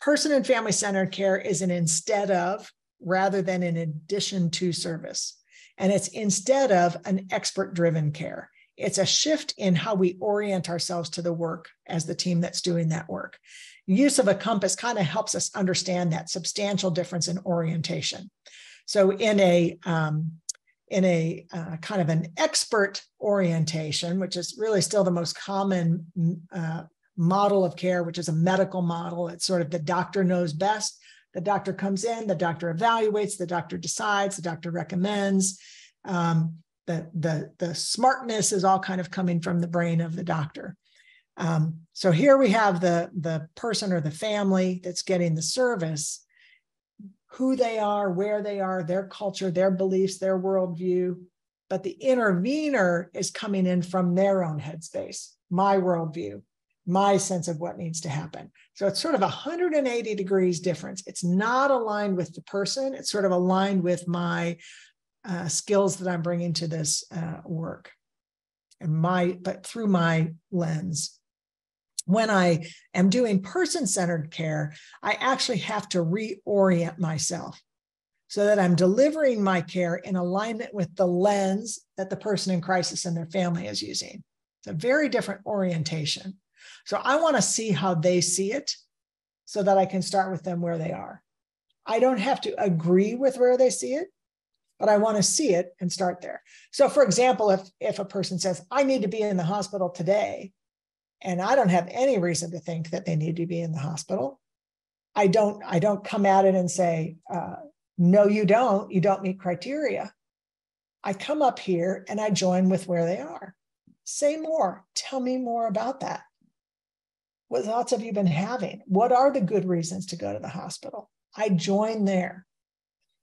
Person and family centered care is an instead of rather than an addition to service. And it's instead of an expert driven care. It's a shift in how we orient ourselves to the work as the team that's doing that work. Use of a compass kind of helps us understand that substantial difference in orientation. So, in a um, in a uh, kind of an expert orientation, which is really still the most common uh, model of care, which is a medical model. It's sort of the doctor knows best. The doctor comes in, the doctor evaluates, the doctor decides, the doctor recommends. Um, the, the, the smartness is all kind of coming from the brain of the doctor. Um, so here we have the, the person or the family that's getting the service, who they are, where they are, their culture, their beliefs, their worldview. But the intervener is coming in from their own headspace, my worldview, my sense of what needs to happen. So it's sort of 180 degrees difference. It's not aligned with the person, it's sort of aligned with my uh, skills that I'm bringing to this uh, work and my, but through my lens. When I am doing person centered care, I actually have to reorient myself so that I'm delivering my care in alignment with the lens that the person in crisis and their family is using. It's a very different orientation. So I want to see how they see it so that I can start with them where they are. I don't have to agree with where they see it, but I want to see it and start there. So for example, if if a person says, "I need to be in the hospital today," and I don't have any reason to think that they need to be in the hospital, I don't I don't come at it and say, uh, "No, you don't. You don't meet criteria." I come up here and I join with where they are. Say more. Tell me more about that. What thoughts have you been having? What are the good reasons to go to the hospital? I join there.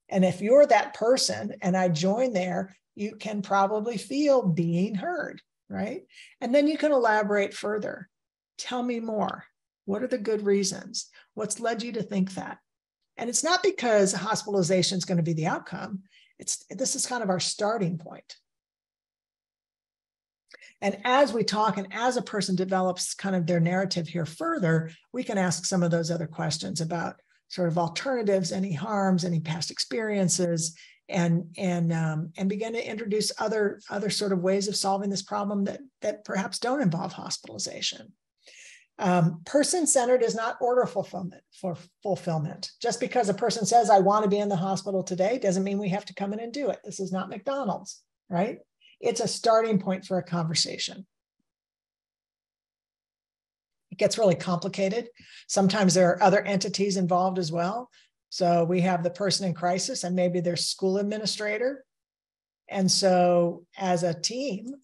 And if you're that person and I join there, you can probably feel being heard, right? And then you can elaborate further. Tell me more. What are the good reasons? What's led you to think that? And it's not because hospitalization is going to be the outcome. It's this is kind of our starting point. And as we talk and as a person develops kind of their narrative here further, we can ask some of those other questions about sort of alternatives, any harms, any past experiences, and and um, and begin to introduce other other sort of ways of solving this problem that that perhaps don't involve hospitalization. Um, person centered is not order fulfillment for fulfillment. Just because a person says, I want to be in the hospital today, doesn't mean we have to come in and do it. This is not McDonald's, right? it's a starting point for a conversation. It gets really complicated. Sometimes there are other entities involved as well. So we have the person in crisis and maybe their school administrator. And so as a team,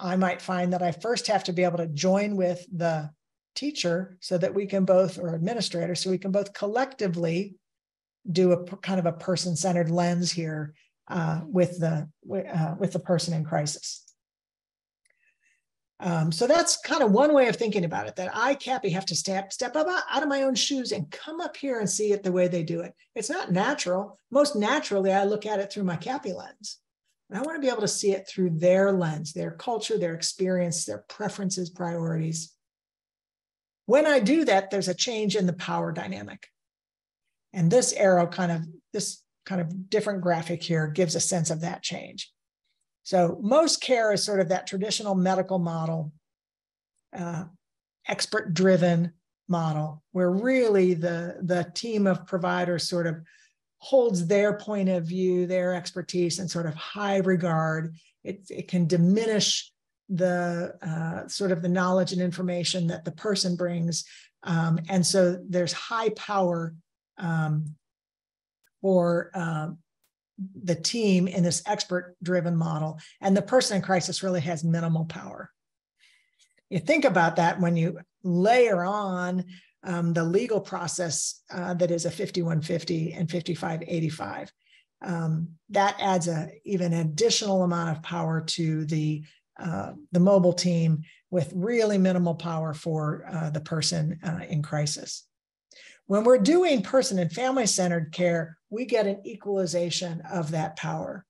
I might find that I first have to be able to join with the teacher so that we can both, or administrator, so we can both collectively do a kind of a person centered lens here uh, with the uh, with the person in crisis. Um, so that's kind of one way of thinking about it. That I, Kappy, have to step step up out of my own shoes and come up here and see it the way they do it. It's not natural. Most naturally, I look at it through my Kappy lens. And I want to be able to see it through their lens, their culture, their experience, their preferences, priorities. When I do that, there's a change in the power dynamic. And this arrow kind of, this kind of different graphic here gives a sense of that change. So most care is sort of that traditional medical model, uh, expert driven model, where really the, the team of providers sort of holds their point of view, their expertise in sort of high regard. It, it can diminish the uh, sort of the knowledge and information that the person brings. Um, and so there's high power um, for um, the team in this expert driven model. And the person in crisis really has minimal power. You think about that when you layer on um, the legal process uh, that is a 5150 and 5585. Um, that adds a even additional amount of power to the uh, the mobile team with really minimal power for uh, the person uh, in crisis. When we're doing person and family centered care, we get an equalization of that power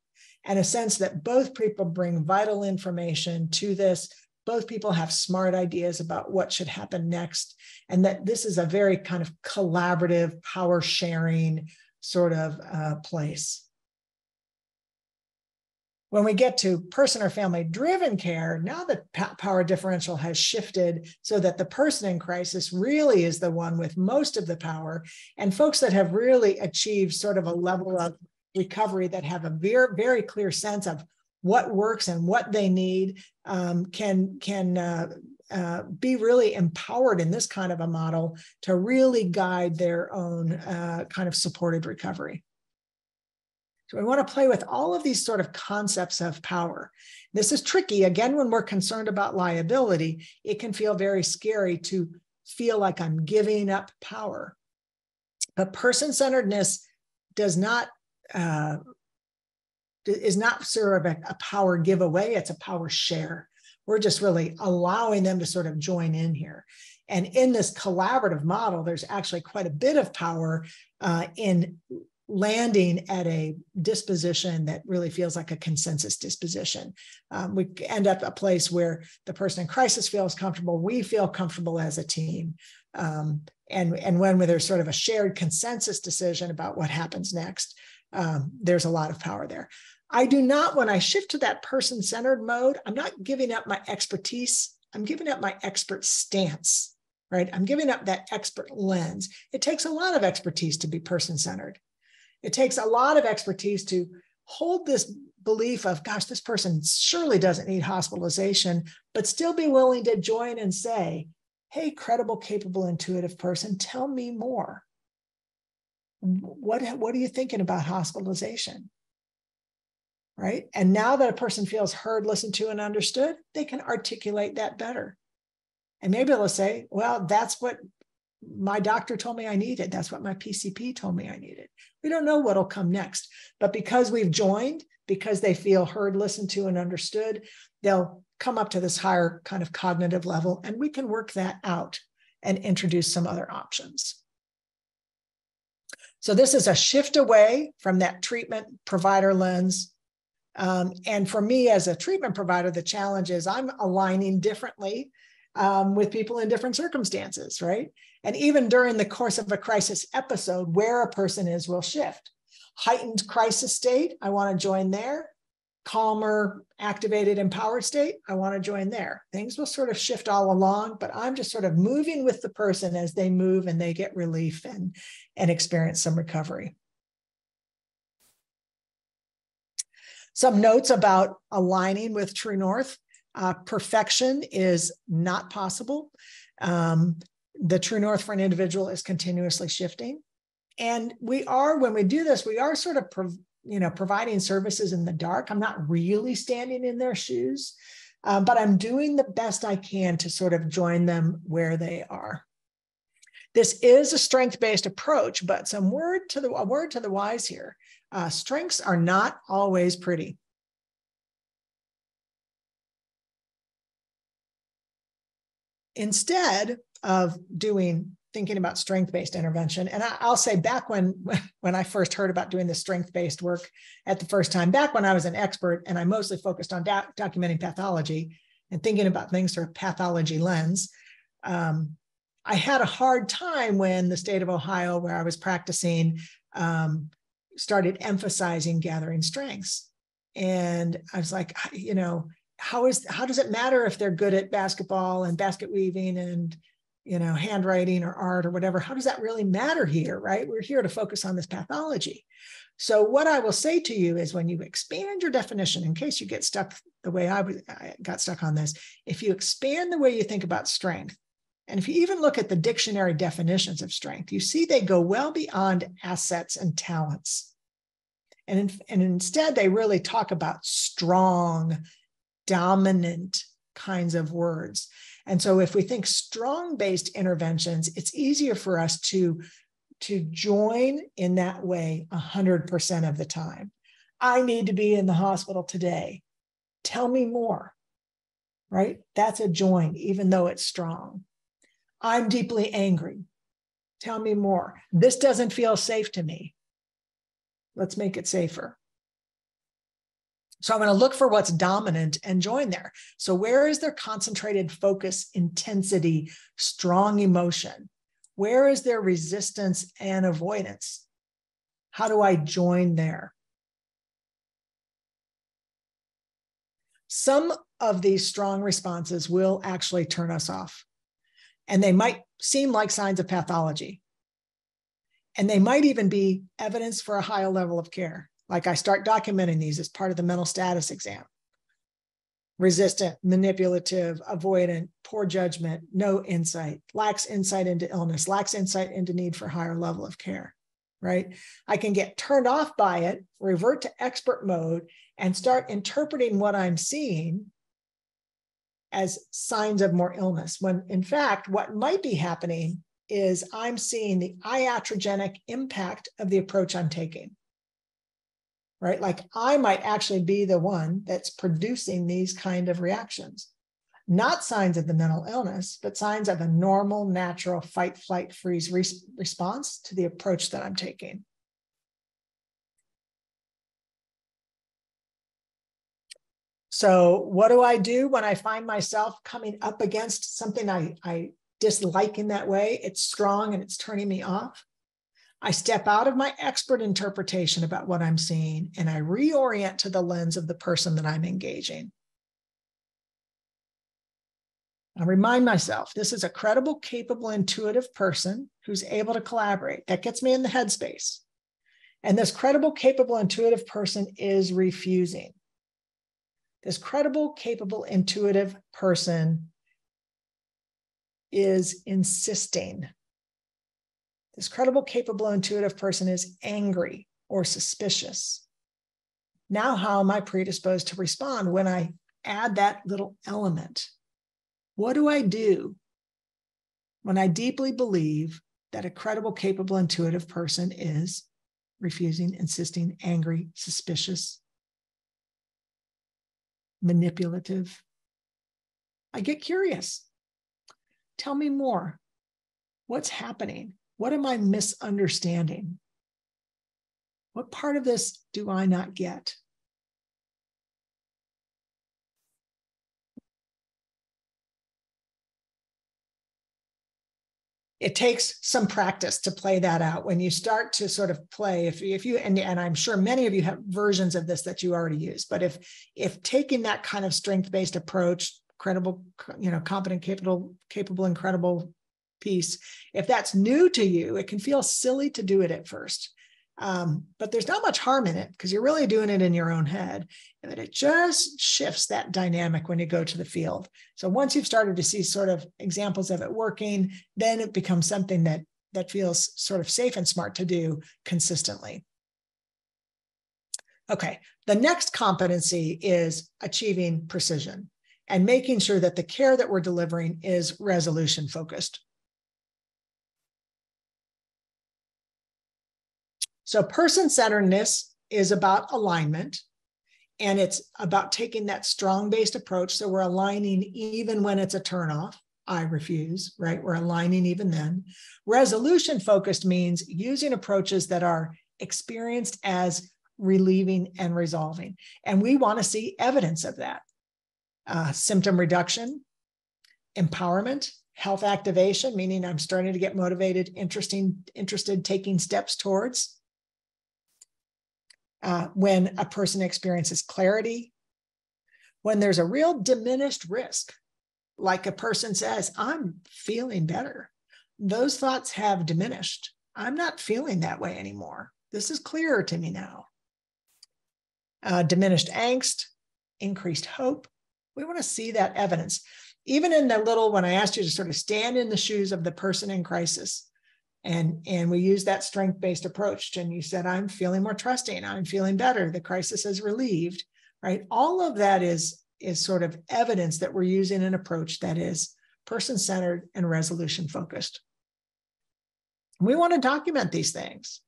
and a sense that both people bring vital information to this. Both people have smart ideas about what should happen next, and that this is a very kind of collaborative, power sharing sort of uh, place. When we get to person or family driven care, now the power differential has shifted so that the person in crisis really is the one with most of the power. And folks that have really achieved sort of a level of recovery that have a very, very clear sense of what works and what they need um, can, can uh, uh, be really empowered in this kind of a model to really guide their own uh, kind of supported recovery. So we want to play with all of these sort of concepts of power. This is tricky. Again, when we're concerned about liability, it can feel very scary to feel like I'm giving up power. But person centeredness does not uh, is not sort of a, a power giveaway, it's a power share. We're just really allowing them to sort of join in here. And in this collaborative model, there's actually quite a bit of power uh, in landing at a disposition that really feels like a consensus disposition. Um, we end up a place where the person in crisis feels comfortable, we feel comfortable as a team. Um, and, and when there's sort of a shared consensus decision about what happens next, um, there's a lot of power there. I do not, when I shift to that person centered mode, I'm not giving up my expertise. I'm giving up my expert stance, right? I'm giving up that expert lens. It takes a lot of expertise to be person centered. It takes a lot of expertise to hold this belief of, gosh, this person surely doesn't need hospitalization, but still be willing to join and say, hey, credible, capable, intuitive person, tell me more what, what are you thinking about hospitalization? Right. And now that a person feels heard, listened to, and understood, they can articulate that better. And maybe they'll say, well, that's what my doctor told me I needed. That's what my PCP told me I needed. We don't know what'll come next. But because we've joined, because they feel heard, listened to, and understood, they'll come up to this higher kind of cognitive level, and we can work that out and introduce some other options. So this is a shift away from that treatment provider lens. Um, and for me as a treatment provider, the challenge is I'm aligning differently um, with people in different circumstances, right? And even during the course of a crisis episode, where a person is will shift. Heightened crisis state, I want to join there calmer, activated, empowered state, I want to join there. Things will sort of shift all along, but I'm just sort of moving with the person as they move and they get relief and, and experience some recovery. Some notes about aligning with True North. Uh, perfection is not possible. Um, the True North for an individual is continuously shifting. And we are, when we do this, we are sort of you know providing services in the dark. I'm not really standing in their shoes um, but i'm doing the best i can to sort of join them where they are. This is a strength-based approach but some word to the a word to the wise here. Uh, strengths are not always pretty. Instead of doing thinking about strength-based intervention. And I, will say back when when I first heard about doing the strength-based work at the first time, back when I was an expert and I mostly focused on documenting pathology and thinking about things through a pathology lens, um, I had a hard time when the state of Ohio, where I was practicing, um, started emphasizing gathering strengths. And I was like, you know, how is how does it matter if they're good at basketball and basket weaving and you know, handwriting or art or whatever, how does that really matter here, right? We're here to focus on this pathology. So what I will say to you is when you expand your definition, in case you get stuck the way I, I got stuck on this, if you expand the way you think about strength, and if you even look at the dictionary definitions of strength, you see they go well beyond assets and talents. And, in, and instead, they really talk about strong, dominant kinds of words. And so if we think strong based interventions, it's easier for us to, to join in that way 100% of the time. I need to be in the hospital today. Tell me more. right? That's a join, even though it's strong. I'm deeply angry. Tell me more. This doesn't feel safe to me. Let's make it safer. So I'm going to look for what's dominant and join there. So where is their concentrated focus, intensity, strong emotion? Where is their resistance and avoidance? How do I join there? Some of these strong responses will actually turn us off, and they might seem like signs of pathology. And they might even be evidence for a higher level of care. Like I start documenting these as part of the mental status exam. Resistant, manipulative, avoidant, poor judgment, no insight, lacks insight into illness, lacks insight into need for higher level of care, right? I can get turned off by it, revert to expert mode, and start interpreting what I'm seeing as signs of more illness, when in fact, what might be happening is I'm seeing the iatrogenic impact of the approach I'm taking right? Like I might actually be the one that's producing these kind of reactions. Not signs of the mental illness, but signs of a normal, natural fight, flight, freeze re- response to the approach that I'm taking. So, what do I do when I find myself coming up against something I, I dislike in that way? It's strong and it's turning me off. I step out of my expert interpretation about what I'm seeing and I reorient to the lens of the person that I'm engaging. I remind myself this is a credible, capable, intuitive person who's able to collaborate. That gets me in the headspace. And this credible, capable, intuitive person is refusing. This credible, capable, intuitive person is insisting this credible, capable, intuitive person is angry or suspicious. Now, how am I predisposed to respond when I add that little element? What do I do when I deeply believe that a credible, capable, intuitive person is refusing, insisting, angry, suspicious, manipulative? I get curious. Tell me more. What's happening? What am I misunderstanding? What part of this do I not get? it takes some practice to play that out when you start to sort of play if, if you and, and i'm sure many of you have versions of this that you already use but if if taking that kind of strength based approach credible you know competent capable capable incredible piece. If that's new to you, it can feel silly to do it at first. Um, but there's not much harm in it because you're really doing it in your own head. And that it just shifts that dynamic when you go to the field. So once you've started to see sort of examples of it working, then it becomes something that that feels sort of safe and smart to do consistently. Okay, the next competency is achieving precision and making sure that the care that we're delivering is resolution focused. So person centeredness is about alignment and it's about taking that strong based approach. So we're aligning even when it's a turnoff. I refuse, right? We're aligning even then. Resolution focused means using approaches that are experienced as relieving and resolving. And we want to see evidence of that. Uh, symptom reduction, empowerment, health activation, meaning I'm starting to get motivated, interesting, interested, taking steps towards uh, when a person experiences clarity, when there's a real diminished risk, like a person says, I'm feeling better. Those thoughts have diminished. I'm not feeling that way anymore. This is clearer to me now. Uh, diminished angst, increased hope. We want to see that evidence. Even in the little, when I asked you to sort of stand in the shoes of the person in crisis, and and we use that strength based approach. And you said i'm feeling more trusting. I'm feeling better. The crisis is relieved right? All of that is is sort of evidence that we're using an approach that is person centered and resolution focused we want to document these things.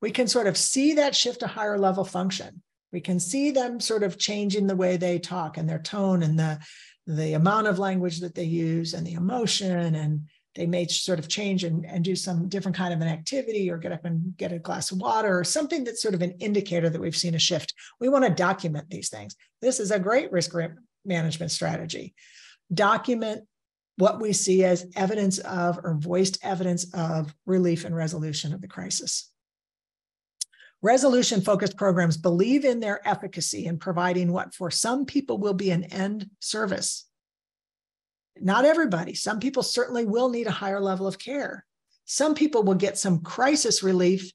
We can sort of see that shift to higher level function. We can see them sort of changing the way they talk and their tone and the the amount of language that they use and the emotion and they may sort of change and, and do some different kind of an activity or get up and get a glass of water or something that's sort of an indicator that we've seen a shift. We want to document these things. This is a great risk management strategy. Document what we see as evidence of or voiced evidence of relief and resolution of the crisis. Resolution focused programs believe in their efficacy in providing what for some people will be an end service not everybody. Some people certainly will need a higher level of care. Some people will get some crisis relief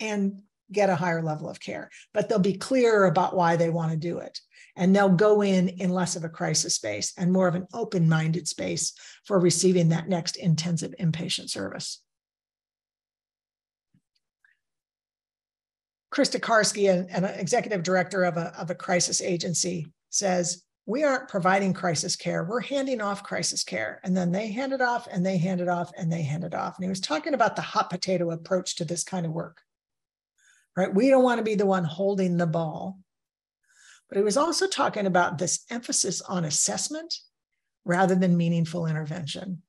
and get a higher level of care, but they'll be clearer about why they want to do it. And they'll go in in less of a crisis space and more of an open minded space for receiving that next intensive inpatient service. Krista Karski, an, an executive director of a, of a crisis agency, says we aren't providing crisis care. We're handing off crisis care. And then they hand it off and they hand it off and they hand it off. And he was talking about the hot potato approach to this kind of work, right? We don't want to be the one holding the ball. But he was also talking about this emphasis on assessment rather than meaningful intervention.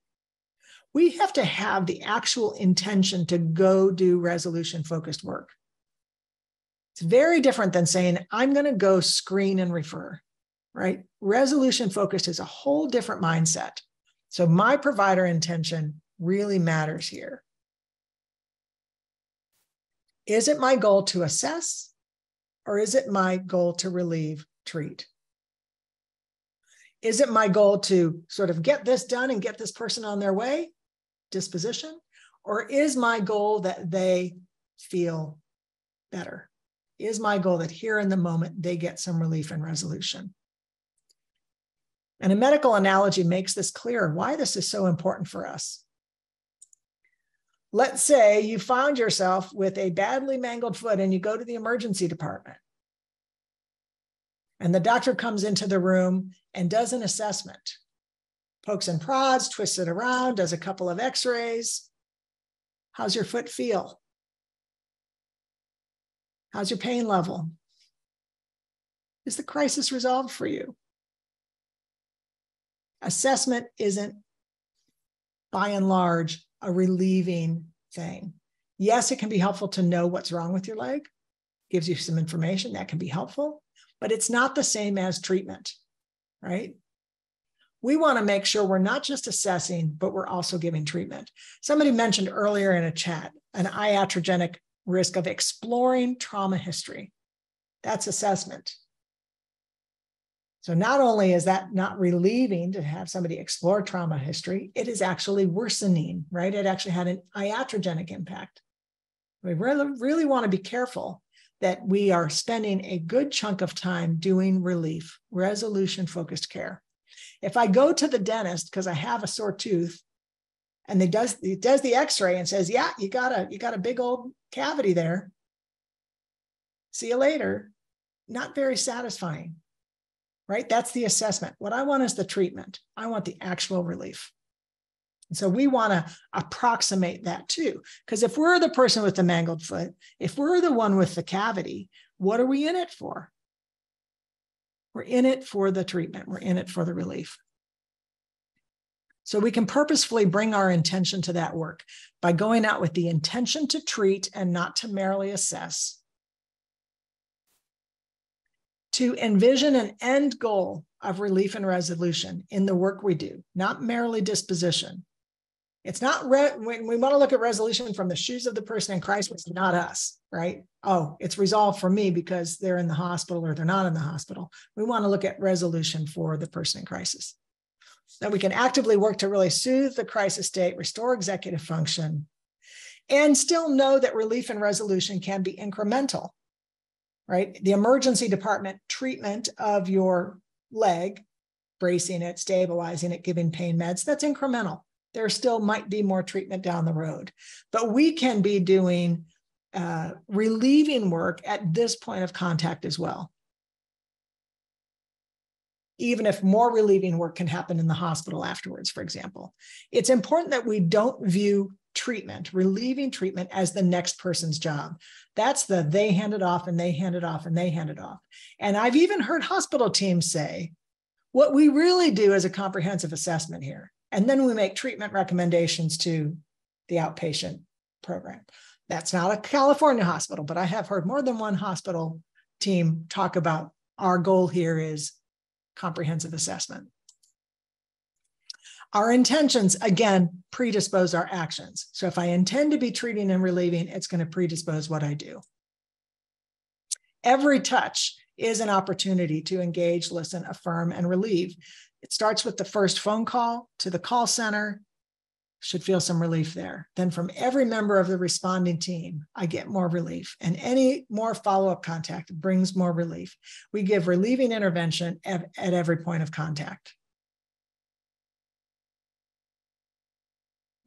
We have to have the actual intention to go do resolution focused work. It's very different than saying, I'm going to go screen and refer right? Resolution focused is a whole different mindset. So my provider intention really matters here. Is it my goal to assess or is it my goal to relieve, treat? Is it my goal to sort of get this done and get this person on their way, disposition? Or is my goal that they feel better? Is my goal that here in the moment they get some relief and resolution? And a medical analogy makes this clear why this is so important for us. Let's say you found yourself with a badly mangled foot and you go to the emergency department. And the doctor comes into the room and does an assessment, pokes and prods, twists it around, does a couple of x rays. How's your foot feel? How's your pain level? Is the crisis resolved for you? Assessment isn't by and large a relieving thing. Yes, it can be helpful to know what's wrong with your leg, gives you some information that can be helpful, but it's not the same as treatment, right? We want to make sure we're not just assessing, but we're also giving treatment. Somebody mentioned earlier in a chat an iatrogenic risk of exploring trauma history. That's assessment. So not only is that not relieving to have somebody explore trauma history, it is actually worsening, right? It actually had an iatrogenic impact. We really, really want to be careful that we are spending a good chunk of time doing relief, resolution focused care. If I go to the dentist because I have a sore tooth and they does, does the x-ray and says, yeah, you got a, you got a big old cavity there. See you later. Not very satisfying right? That's the assessment. What I want is the treatment. I want the actual relief. And so we want to approximate that too. Because if we're the person with the mangled foot, if we're the one with the cavity, what are we in it for? We're in it for the treatment, we're in it for the relief. So we can purposefully bring our intention to that work by going out with the intention to treat and not to merely assess to envision an end goal of relief and resolution in the work we do, not merely disposition. It's not re- when we want to look at resolution from the shoes of the person in Christ, it's not us, right? Oh, it's resolved for me because they're in the hospital or they're not in the hospital. We want to look at resolution for the person in crisis. That we can actively work to really soothe the crisis state, restore executive function, and still know that relief and resolution can be incremental right? The emergency department treatment of your leg, bracing it, stabilizing it, giving pain meds, that's incremental. There still might be more treatment down the road, but we can be doing uh, relieving work at this point of contact as well. Even if more relieving work can happen in the hospital afterwards, for example. It's important that we don't view treatment, relieving treatment as the next person's job. That's the they hand it off and they hand it off and they hand it off. And I've even heard hospital teams say, What we really do is a comprehensive assessment here. And then we make treatment recommendations to the outpatient program. That's not a California hospital, but I have heard more than one hospital team talk about our goal here is comprehensive assessment. Our intentions, again, predispose our actions. So if I intend to be treating and relieving, it's going to predispose what I do. Every touch is an opportunity to engage, listen, affirm, and relieve. It starts with the first phone call to the call center, should feel some relief there. Then from every member of the responding team, I get more relief. And any more follow up contact brings more relief. We give relieving intervention at, at every point of contact.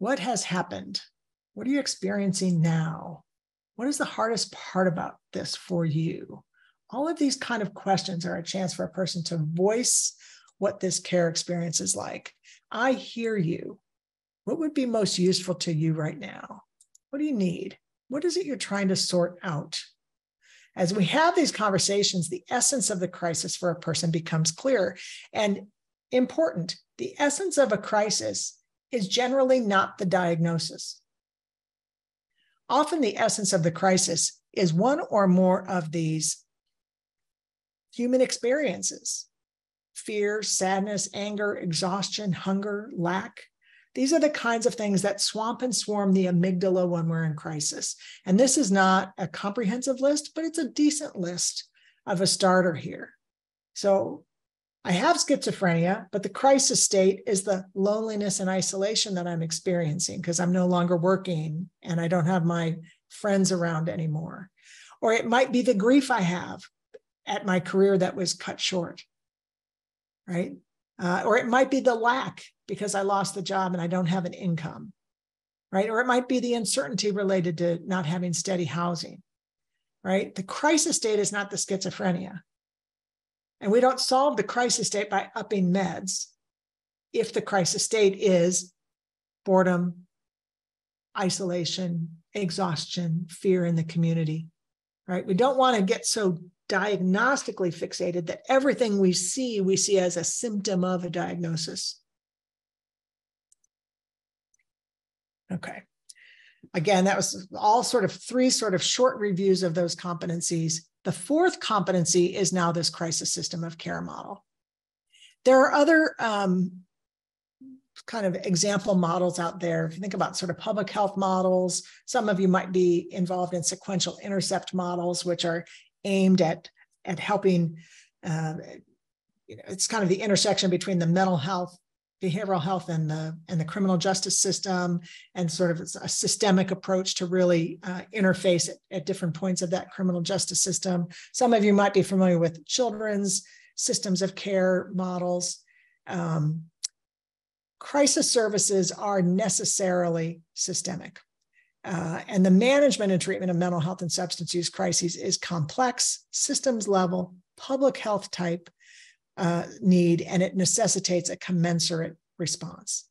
What has happened? What are you experiencing now? What is the hardest part about this for you? All of these kind of questions are a chance for a person to voice what this care experience is like. I hear you. What would be most useful to you right now? What do you need? What is it you're trying to sort out? As we have these conversations, the essence of the crisis for a person becomes clear and important. The essence of a crisis is generally not the diagnosis. Often, the essence of the crisis is one or more of these human experiences fear, sadness, anger, exhaustion, hunger, lack, these are the kinds of things that swamp and swarm the amygdala when we're in crisis. And this is not a comprehensive list, but it's a decent list of a starter here. So I have schizophrenia, but the crisis state is the loneliness and isolation that I'm experiencing because I'm no longer working and I don't have my friends around anymore. Or it might be the grief I have at my career that was cut short, right? Uh, or it might be the lack because I lost the job and I don't have an income, right? Or it might be the uncertainty related to not having steady housing, right? The crisis state is not the schizophrenia. And we don't solve the crisis state by upping meds if the crisis state is boredom, isolation, exhaustion, fear in the community, right? We don't want to get so diagnostically fixated that everything we see, we see as a symptom of a diagnosis. Okay. Again, that was all sort of three sort of short reviews of those competencies. The fourth competency is now this crisis system of care model. There are other um, kind of example models out there. If you think about sort of public health models, some of you might be involved in sequential intercept models, which are aimed at, at helping, uh, you know, it's kind of the intersection between the mental health behavioral health and the and the criminal justice system and sort of a systemic approach to really uh, interface at, at, different points of that criminal justice system. Some of you might be familiar with children's systems of care models. Um, crisis services are necessarily systemic uh, and the management and treatment of mental health and substance use crises is complex systems level public health type uh, need and it necessitates a commensurate response.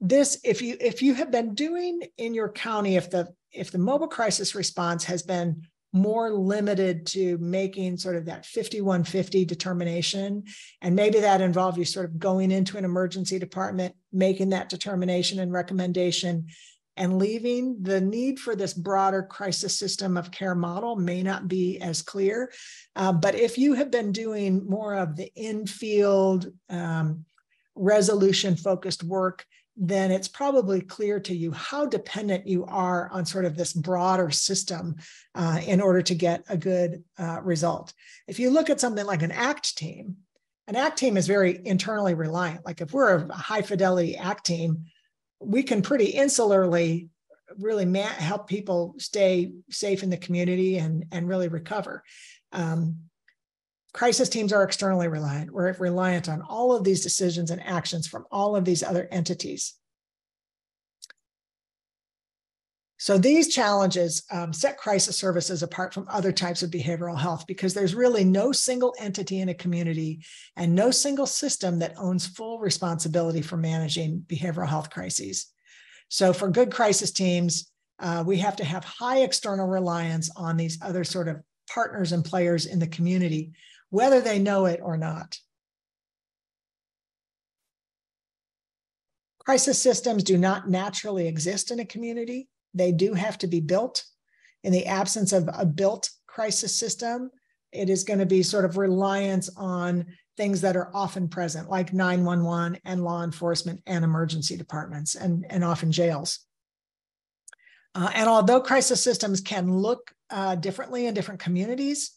This if you if you have been doing in your county if the if the mobile crisis response has been more limited to making sort of that 5150 determination and maybe that involved you sort of going into an emergency department making that determination and recommendation and leaving, the need for this broader crisis system of care model may not be as clear. Uh, but if you have been doing more of the infield um, resolution focused work, then it's probably clear to you how dependent you are on sort of this broader system uh, in order to get a good uh, result. If you look at something like an ACT team, an ACT team is very internally reliant. Like if we're a high fidelity ACT team, we can pretty insularly really ma- help people stay safe in the community and, and really recover. Um, crisis teams are externally reliant. We're reliant on all of these decisions and actions from all of these other entities. So these challenges um, set crisis services apart from other types of behavioral health because there's really no single entity in a community and no single system that owns full responsibility for managing behavioral health crises. So for good crisis teams, uh, we have to have high external reliance on these other sort of partners and players in the community, whether they know it or not. Crisis systems do not naturally exist in a community. They do have to be built. In the absence of a built crisis system, it is going to be sort of reliance on things that are often present, like 911 and law enforcement and emergency departments and, and often jails. Uh, and although crisis systems can look uh, differently in different communities,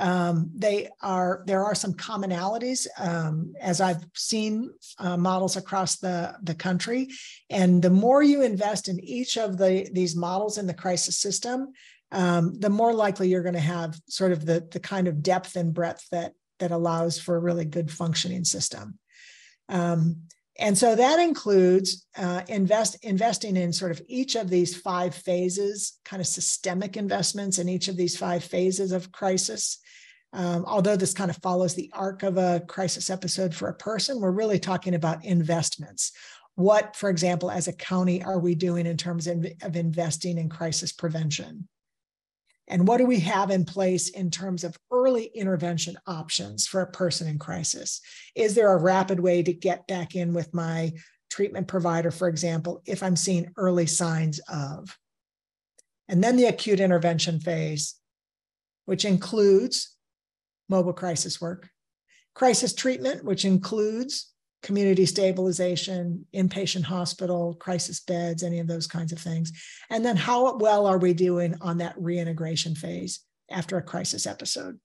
um, they are there are some commonalities um, as I've seen uh, models across the the country, and the more you invest in each of the these models in the crisis system, um, the more likely you're going to have sort of the the kind of depth and breadth that that allows for a really good functioning system. Um, and so that includes uh, invest investing in sort of each of these five phases, kind of systemic investments in each of these five phases of crisis. Um, although this kind of follows the arc of a crisis episode for a person, we're really talking about investments. What, for example, as a county, are we doing in terms of, of investing in crisis prevention? And what do we have in place in terms of early intervention options for a person in crisis? Is there a rapid way to get back in with my treatment provider, for example, if I'm seeing early signs of? And then the acute intervention phase, which includes mobile crisis work, crisis treatment, which includes community stabilization, inpatient hospital, crisis beds, any of those kinds of things. And then how well are we doing on that reintegration phase after a crisis episode?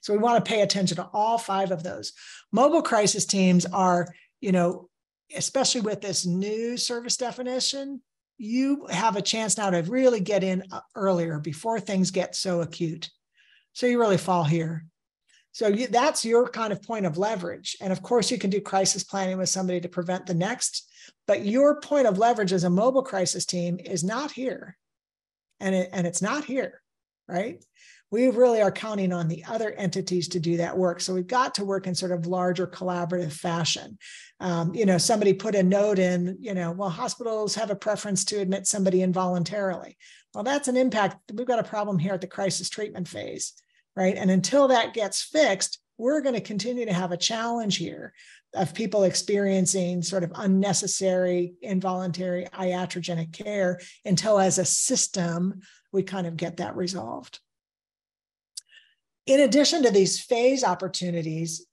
So we want to pay attention to all five of those. Mobile crisis teams are, you know, especially with this new service definition, you have a chance now to really get in uh, earlier before things get so acute. So you really fall here. So you, that's your kind of point of leverage. And of course, you can do crisis planning with somebody to prevent the next. But your point of leverage as a mobile crisis team is not here. And, it, and it's not here, right? We really are counting on the other entities to do that work. So we've got to work in sort of larger collaborative fashion. Um, you know, somebody put a note in, you know, well, hospitals have a preference to admit somebody involuntarily. Well, that's an impact. We've got a problem here at the crisis treatment phase right? And until that gets fixed, we're going to continue to have a challenge here of people experiencing sort of unnecessary, involuntary iatrogenic care until, as a system, we kind of get that resolved. In addition to these phase opportunities,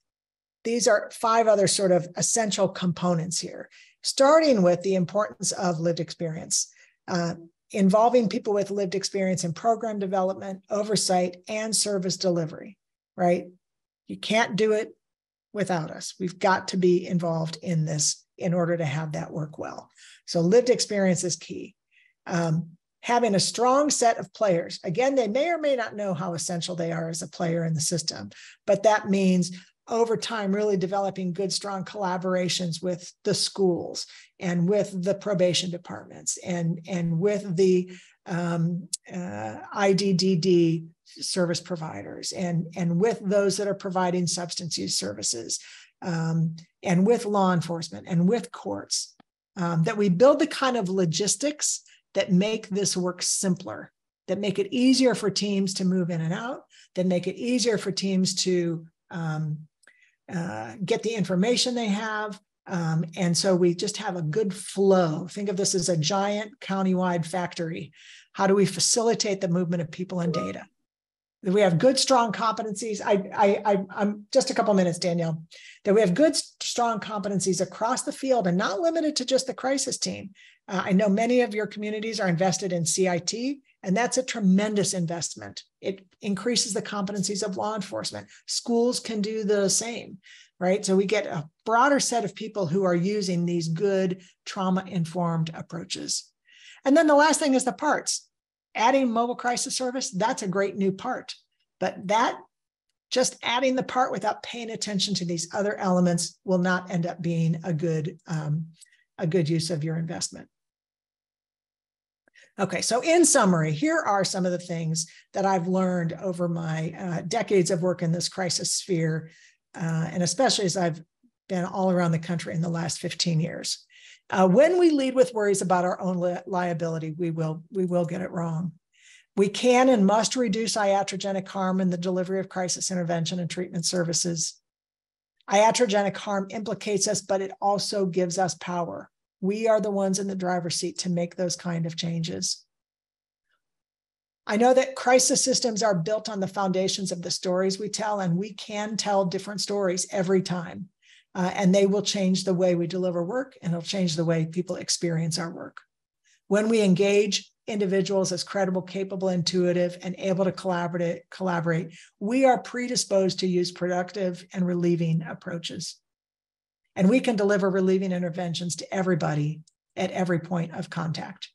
these are five other sort of essential components here, starting with the importance of lived experience. Uh, involving people with lived experience in program development, oversight, and service delivery, right? You can't do it without us. We've got to be involved in this in order to have that work well. So, lived experience is key. Um, having a strong set of players, again, they may or may not know how essential they are as a player in the system, but that means over time really developing good strong collaborations with the schools and with the probation departments and and with the um, uh, IDDD service providers and and with those that are providing substance use services um, and with law enforcement and with courts um, that we build the kind of logistics that make this work simpler that make it easier for teams to move in and out that make it easier for teams to um, uh, get the information they have. Um, and so we just have a good flow. Think of this as a giant countywide factory. How do we facilitate the movement of people and data? we have good, strong competencies. I, I, I, am just a couple minutes, Danielle. That we have good, strong competencies across the field and not limited to just the crisis team. Uh, I know many of your communities are invested in CIT, and that's a tremendous investment. It increases the competencies of law enforcement. Schools can do the same, right? So we get a broader set of people who are using these good trauma informed approaches. And then the last thing is the parts. Adding mobile crisis service, that's a great new part. But that just adding the part without paying attention to these other elements will not end up being a good um, a good use of your investment. Okay, so in summary, here are some of the things that I've learned over my uh, decades of work in this crisis sphere, uh, and especially as I've been all around the country in the last 15 years. Uh, when we lead with worries about our own li liability, we will we will get it wrong. We can and must reduce iatrogenic harm in the delivery of crisis intervention and treatment services. Iatrogenic harm implicates us, but it also gives us power. We are the ones in the driver's seat to make those kind of changes. I know that crisis systems are built on the foundations of the stories we tell, and we can tell different stories every time. Uh, and they will change the way we deliver work and it'll change the way people experience our work. When we engage individuals as credible, capable, intuitive, and able to collaborate, collaborate, we are predisposed to use productive and relieving approaches. And we can deliver relieving interventions to everybody at every point of contact.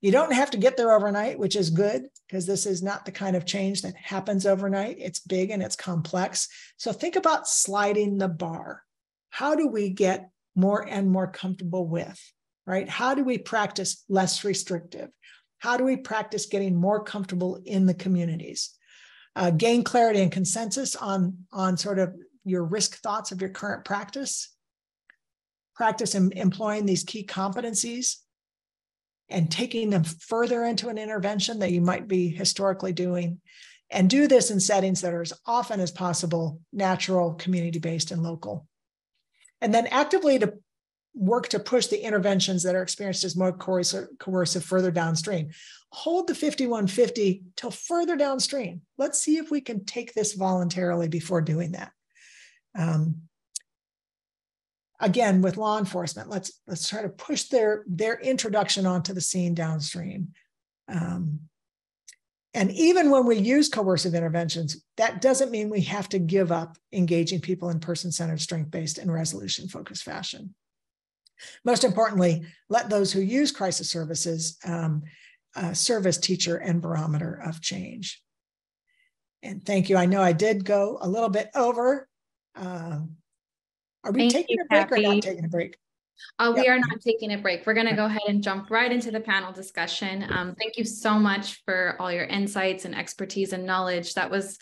You don't have to get there overnight, which is good because this is not the kind of change that happens overnight. It's big and it's complex. So think about sliding the bar. How do we get more and more comfortable with, right? How do we practice less restrictive? How do we practice getting more comfortable in the communities? Uh, gain clarity and consensus on, on sort of your risk thoughts of your current practice. Practice in employing these key competencies and taking them further into an intervention that you might be historically doing. And do this in settings that are as often as possible natural, community based, and local. And then actively to work to push the interventions that are experienced as more coercive, further downstream. Hold the 5150 till further downstream. Let's see if we can take this voluntarily before doing that. Um, again with law enforcement let's let's try to push their their introduction onto the scene downstream. Um, and even when we use coercive interventions that doesn't mean we have to give up engaging people in person-centered strength-based and resolution-focused fashion. Most importantly let those who use crisis services um, uh, serve as teacher and barometer of change. And thank you. I know i did go a little bit over uh, are we Thank taking you, a break Kathy. or not taking a break? Uh, yep. We are not taking a break. We're going to go ahead and jump right into the panel discussion. Um, thank you so much for all your insights and expertise and knowledge. That was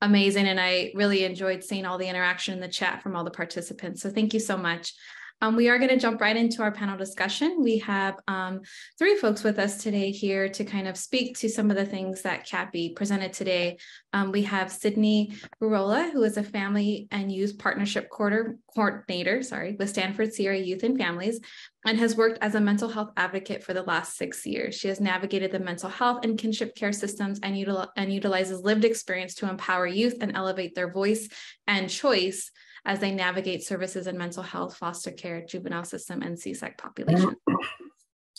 amazing. And I really enjoyed seeing all the interaction in the chat from all the participants. So thank you so much. Um, we are going to jump right into our panel discussion. We have um, three folks with us today here to kind of speak to some of the things that Kappy presented today. Um, we have Sydney Burola, who is a family and youth partnership quarter, coordinator, sorry, with Stanford Sierra Youth and Families, and has worked as a mental health advocate for the last six years. She has navigated the mental health and kinship care systems and, util and utilizes lived experience to empower youth and elevate their voice and choice as they navigate services in mental health, foster care, juvenile system, and CSEC population.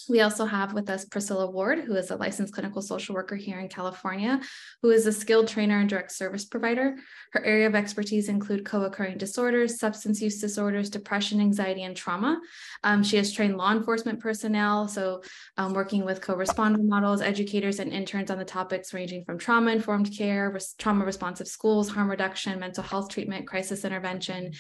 We also have with us Priscilla Ward, who is a licensed clinical social worker here in California, who is a skilled trainer and direct service provider. Her area of expertise include co-occurring disorders, substance use disorders, depression, anxiety, and trauma. Um, she has trained law enforcement personnel, so um, working with co-responder models, educators, and interns on the topics ranging from trauma-informed care, res trauma-responsive schools, harm reduction, mental health treatment, crisis intervention,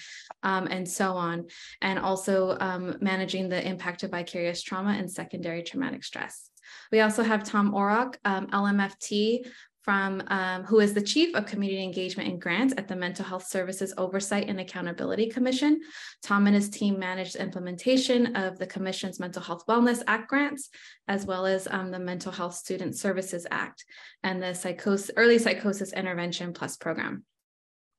um, and so on. And also um, managing the impact of vicarious trauma and secondary traumatic stress. We also have Tom Orrock, um, LMFT, from um, who is the chief of community engagement and grants at the Mental Health Services Oversight and Accountability Commission. Tom and his team managed the implementation of the Commission's Mental Health Wellness Act grants, as well as um, the Mental Health Student Services Act and the psychosis, Early Psychosis Intervention Plus program.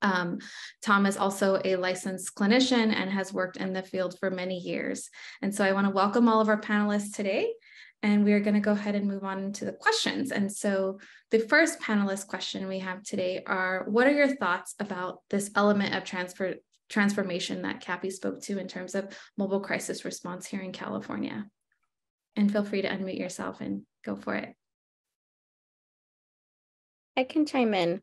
Um, Tom is also a licensed clinician and has worked in the field for many years. And so I want to welcome all of our panelists today. And we are going to go ahead and move on to the questions. And so the first panelist question we have today are, what are your thoughts about this element of transfer transformation that Kappy spoke to in terms of mobile crisis response here in California? And feel free to unmute yourself and go for it. I can chime in.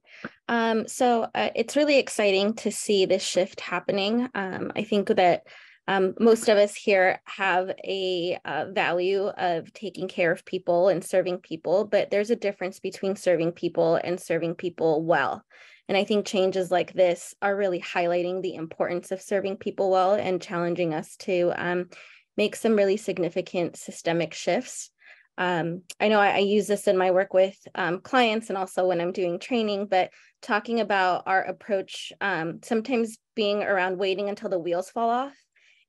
Um, so uh, it's really exciting to see this shift happening. Um, I think that um, most of us here have a uh, value of taking care of people and serving people, but there's a difference between serving people and serving people well. And I think changes like this are really highlighting the importance of serving people well and challenging us to um, make some really significant systemic shifts um, I know I, I, use this in my work with um, clients and also when I'm doing training, but talking about our approach, um, sometimes being around waiting until the wheels fall off.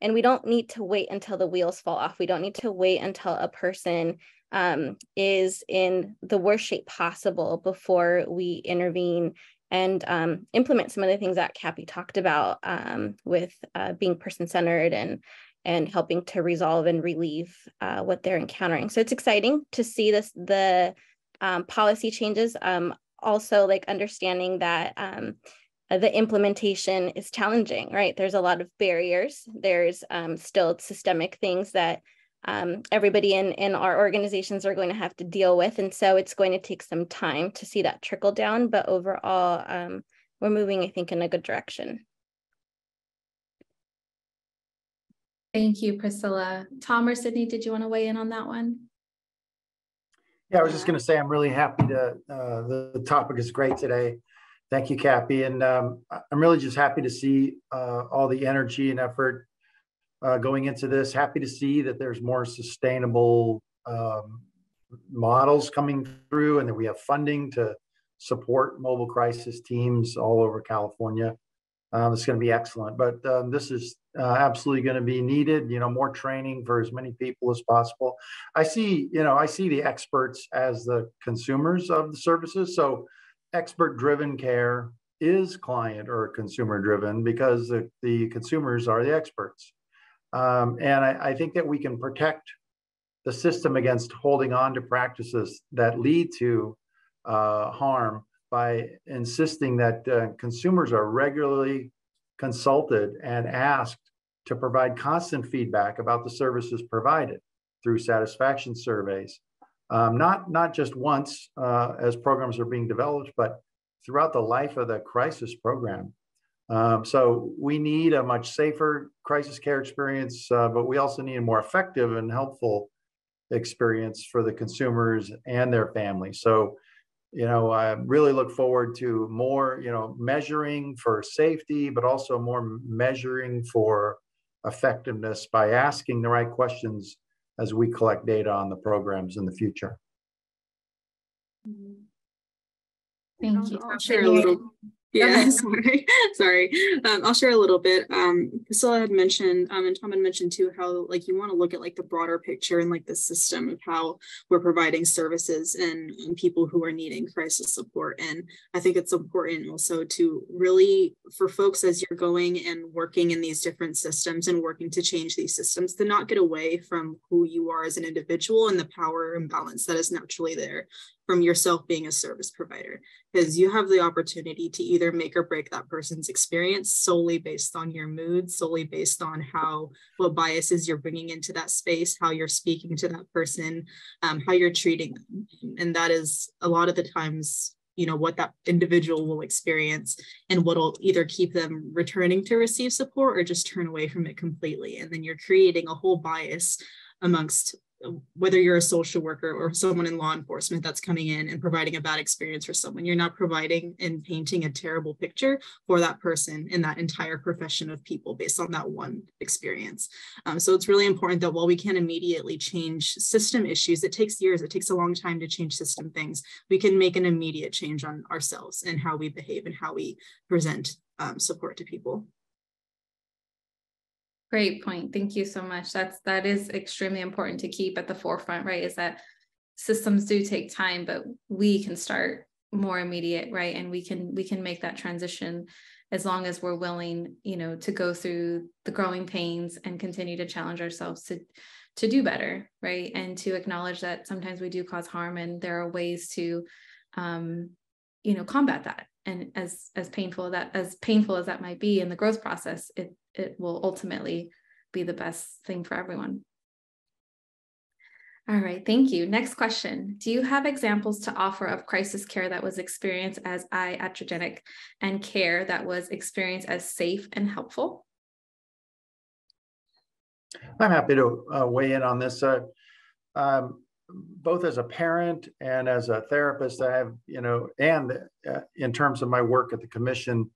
And we don't need to wait until the wheels fall off. We don't need to wait until a person um, is in the worst shape possible before we intervene and um, implement some of the things that Kappy talked about um, with uh, being person centered and and helping to resolve and relieve uh, what they're encountering. So it's exciting to see this the um, policy changes. Um, also, like understanding that um, the implementation is challenging. Right, there's a lot of barriers. There's um, still systemic things that um, everybody in in our organizations are going to have to deal with, and so it's going to take some time to see that trickle down. But overall, um, we're moving, I think, in a good direction. Thank you, Priscilla. Tom or Sydney, did you want to weigh in on that one? Yeah, I was just going to say I'm really happy to. Uh, the, the, topic is great today. Thank you, Kappy, and um, I'm really just happy to see uh, all the energy and effort uh, going into this. Happy to see that there's more sustainable um, models coming through, and that we have funding to support mobile crisis teams all over California. Um, it's going to be excellent, but um, this is uh, absolutely going to be needed. You know, more training for as many people as possible. I see, you know, I see the experts as the consumers of the services. So, expert-driven care is client or consumer-driven because the, the consumers are the experts. Um, and I, I think that we can protect the system against holding on to practices that lead to uh, harm by insisting that uh, consumers are regularly consulted and asked to provide constant feedback about the services provided through satisfaction surveys, um, not, not just once uh, as programs are being developed, but throughout the life of the crisis program. Um, so we need a much safer crisis care experience, uh, but we also need a more effective and helpful experience for the consumers and their families. So you know, I really look forward to more, you know, measuring for safety, but also more measuring for effectiveness by asking the right questions as we collect data on the programs in the future. Thank you. I'll share a little yeah, sorry, sorry. Um, I'll share a little bit. Um, Priscilla had mentioned, um, and Tom had mentioned too, how like you want to look at like the broader picture and like the system of how we're providing services and, and people who are needing crisis support. And I think it's important also to really, for folks as you're going and working in these different systems and working to change these systems, to not get away from who you are as an individual and the power imbalance that is naturally there from yourself being a service provider because you have the opportunity to either make or break that person's experience solely based on your mood solely based on how what biases you're bringing into that space how you're speaking to that person um, how you're treating them. And that is a lot of the times you know what that individual will experience and what'll either keep them returning to receive support or just turn away from it completely. And then you're creating a whole bias amongst whether you're a social worker or someone in law enforcement that's coming in and providing a bad experience for someone, you're not providing and painting a terrible picture for that person in that entire profession of people based on that one experience. Um, so it's really important that while we can immediately change system issues, it takes years, it takes a long time to change system things. We can make an immediate change on ourselves and how we behave and how we present um, support to people. Great point. Thank you so much. That's that is extremely important to keep at the forefront, right? Is that systems do take time, but we can start more immediate, right? And we can we can make that transition as long as we're willing, you know, to go through the growing pains and continue to challenge ourselves to to do better, right? And to acknowledge that sometimes we do cause harm and there are ways to um, you know, combat that. And as as painful that as painful as that might be in the growth process, it it will ultimately be the best thing for everyone. All right, thank you. Next question. Do you have examples to offer of crisis care that was experienced as iatrogenic and care that was experienced as safe and helpful? I'm happy to uh, weigh in on this. Uh, um, both as a parent and as a therapist, I have, you know, and uh, in terms of my work at the commission,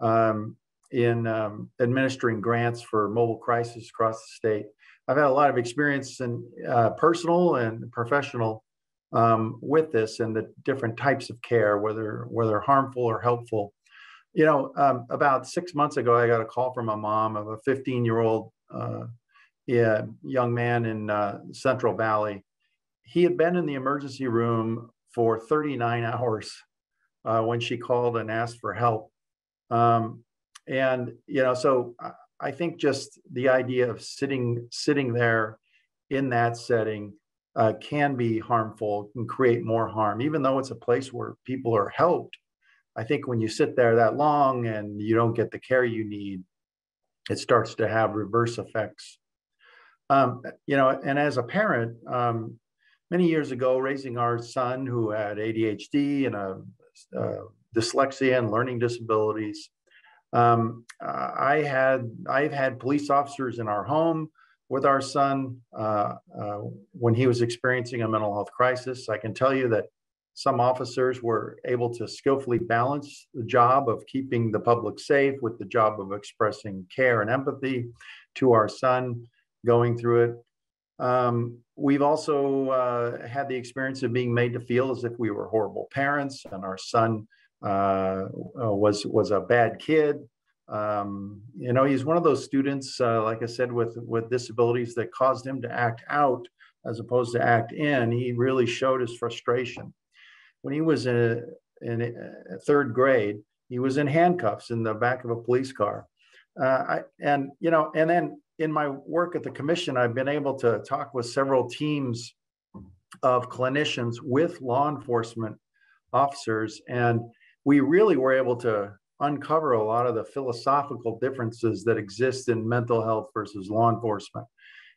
um, in um, administering grants for mobile crisis across the state. I've had a lot of experience in uh, personal and professional um, with this and the different types of care, whether whether harmful or helpful. You know, um, about six months ago, I got a call from a mom of a 15 year old uh, yeah, young man in uh, Central Valley. He had been in the emergency room for 39 hours uh, when she called and asked for help. Um, and you know so I think just the idea of sitting sitting there in that setting uh, can be harmful and create more harm, even though it's a place where people are helped. I think when you sit there that long and you don't get the care you need, it starts to have reverse effects. Um, you know, and as a parent, um, many years ago, raising our son who had ADHD and a, uh, dyslexia and learning disabilities, um, I had I've had police officers in our home with our son uh, uh, when he was experiencing a mental health crisis. I can tell you that some officers were able to skillfully balance the job of keeping the public safe with the job of expressing care and empathy to our son going through it. Um, we've also uh, had the experience of being made to feel as if we were horrible parents and our son uh, was was a bad kid. Um, you know, he's one of those students, uh, like I said, with with disabilities that caused him to act out as opposed to act in. He really showed his frustration when he was in, in uh, third grade. He was in handcuffs in the back of a police car, uh, I, and you know, and then in my work at the commission, I've been able to talk with several teams of clinicians with law enforcement officers, and we really were able to uncover a lot of the philosophical differences that exist in mental health versus law enforcement.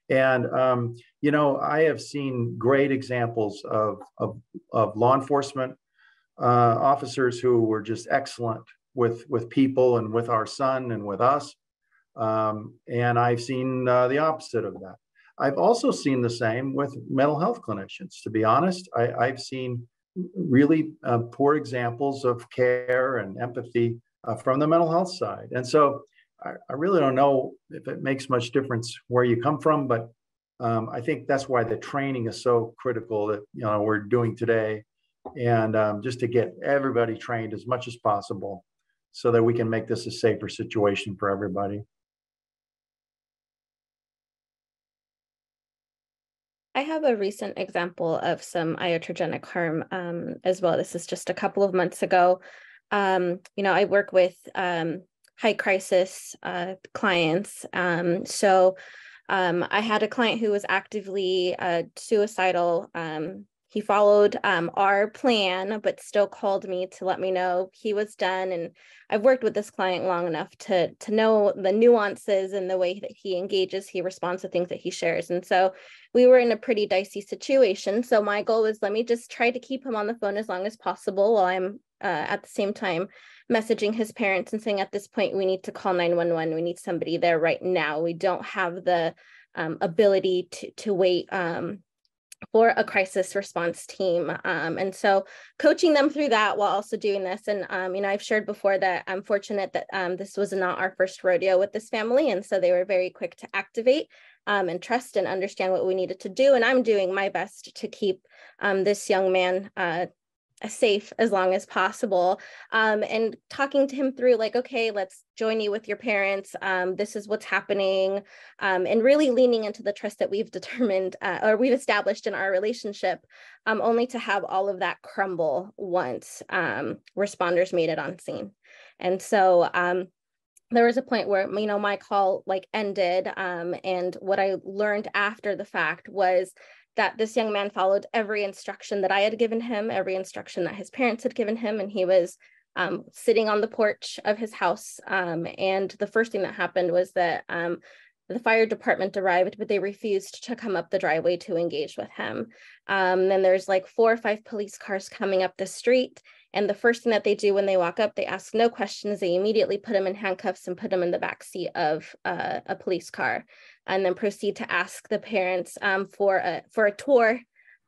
And, um, you know, I have seen great examples of, of, of law enforcement uh, officers who were just excellent with, with people and with our son and with us. Um, and I've seen uh, the opposite of that. I've also seen the same with mental health clinicians. To be honest, I, have seen really uh, poor examples of care and empathy uh, from the mental health side. And so I, I, really don't know if it makes much difference where you come from, but um, I think that's why the training is so critical that you know we're doing today, and um, just to get everybody trained as much as possible, so that we can make this a safer situation for everybody. I have a recent example of some iatrogenic harm um, as well. This is just a couple of months ago. Um, you know, I work with um, high crisis uh, clients. Um, so um, I had a client who was actively uh, suicidal um, he followed um, our plan, but still called me to let me know he was done. And I've worked with this client long enough to to know the nuances and the way that he engages, he responds to things that he shares. And so we were in a pretty dicey situation. So my goal was let me just try to keep him on the phone as long as possible while I'm uh, at the same time messaging his parents and saying at this point we need to call 911 we need somebody there right now we don't have the um, ability to to wait um, for a crisis response team. Um, and so coaching them through that while also doing this. And, um, you know, I've shared before that I'm fortunate that um, this was not our first rodeo with this family. And so they were very quick to activate um, and trust and understand what we needed to do. And I'm doing my best to keep um, this young man uh, safe as long as possible um, and talking to him through like okay let's join you with your parents um, this is what's happening um, and really leaning into the trust that we've determined uh, or we've established in our relationship um, only to have all of that crumble once um, responders made it on scene. And so um, there was a point where you know my call like ended and what i learned after the fact was that this young man followed every instruction that I had given him, every instruction that his parents had given him, and he was um, sitting on the porch of his house. Um, and the first thing that happened was that um, the fire department arrived, but they refused to come up the driveway to engage with him. Um, then there's like four or five police cars coming up the street. And the first thing that they do when they walk up, they ask no questions. They immediately put him in handcuffs and put him in the back seat of uh, a police car and then proceed to ask the parents um, for a for a tour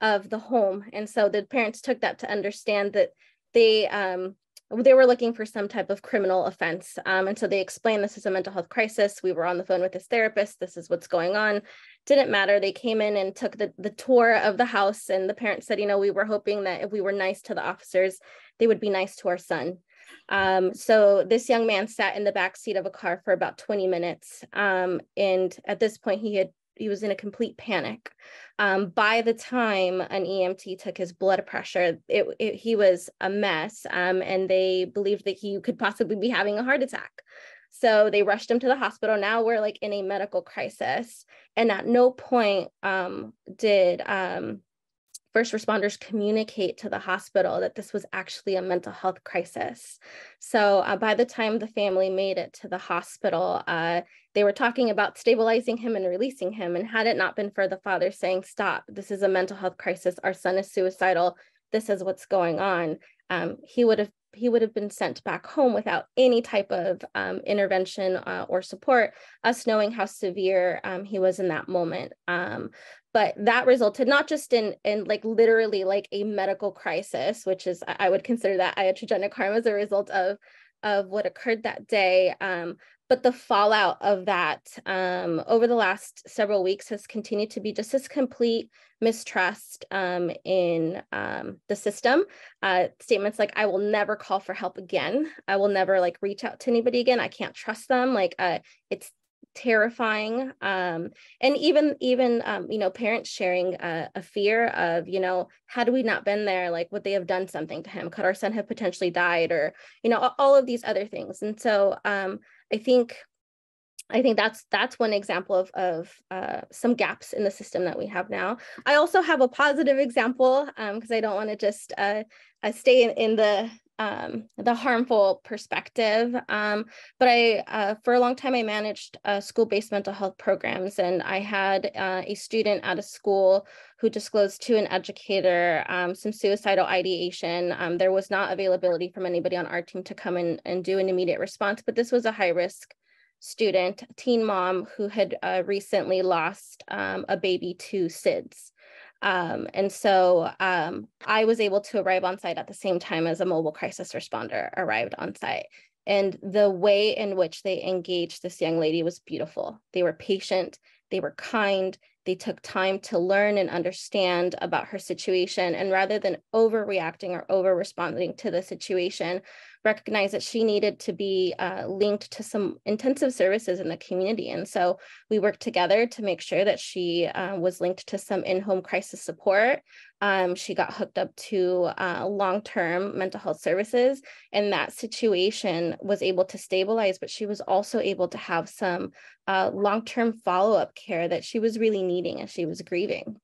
of the home. And so the parents took that to understand that they um, they were looking for some type of criminal offense. Um, and so they explained this is a mental health crisis. We were on the phone with this therapist. This is what's going on. Didn't matter. They came in and took the, the tour of the house. And the parents said, you know, we were hoping that if we were nice to the officers, they would be nice to our son. Um, so this young man sat in the back seat of a car for about 20 minutes. Um, and at this point, he had he was in a complete panic. Um, by the time an EMT took his blood pressure, it, it, he was a mess, um, and they believed that he could possibly be having a heart attack. So they rushed him to the hospital. Now we're like in a medical crisis. And at no point um, did um, first responders communicate to the hospital that this was actually a mental health crisis. So uh, by the time the family made it to the hospital, uh, they were talking about stabilizing him and releasing him. And had it not been for the father saying, Stop, this is a mental health crisis, our son is suicidal, this is what's going on, um, he would have he would have been sent back home without any type of um, intervention uh, or support, us knowing how severe um, he was in that moment. Um, but that resulted not just in in like literally like a medical crisis, which is I would consider that iatrogenic harm as a result of of what occurred that day, um, but the fallout of that um, over the last several weeks has continued to be just this complete mistrust um, in um, the system. Uh, statements like, I will never call for help again. I will never like reach out to anybody again. I can't trust them. Like uh, it's terrifying um, and even even um, you know parents sharing a, a, fear of you know had we not been there like would they have done something to him could our son have potentially died or you know all of these other things and so um, i think I think that's that's one example of of uh, some gaps in the system that we have now. I also have a positive example because um, I don't want to just uh, uh, stay in, in the um, the harmful perspective. Um, but I, uh, for a long time, I managed uh, school-based mental health programs, and I had uh, a student at a school who disclosed to an educator um, some suicidal ideation. Um, there was not availability from anybody on our team to come in and do an immediate response, but this was a high-risk student, teen mom who had uh, recently lost um, a baby to SIDS. Um, and so um, I was able to arrive on site at the same time as a mobile crisis responder arrived on site. And the way in which they engaged this young lady was beautiful. They were patient, they were kind, they took time to learn and understand about her situation. And rather than overreacting or over responding to the situation, recognized that she needed to be uh, linked to some intensive services in the community. And so we worked together to make sure that she uh, was linked to some in home crisis support. Um, she got hooked up to uh, long term mental health services, and that situation was able to stabilize, but she was also able to have some uh, long term follow up care that she was really needing as she was grieving.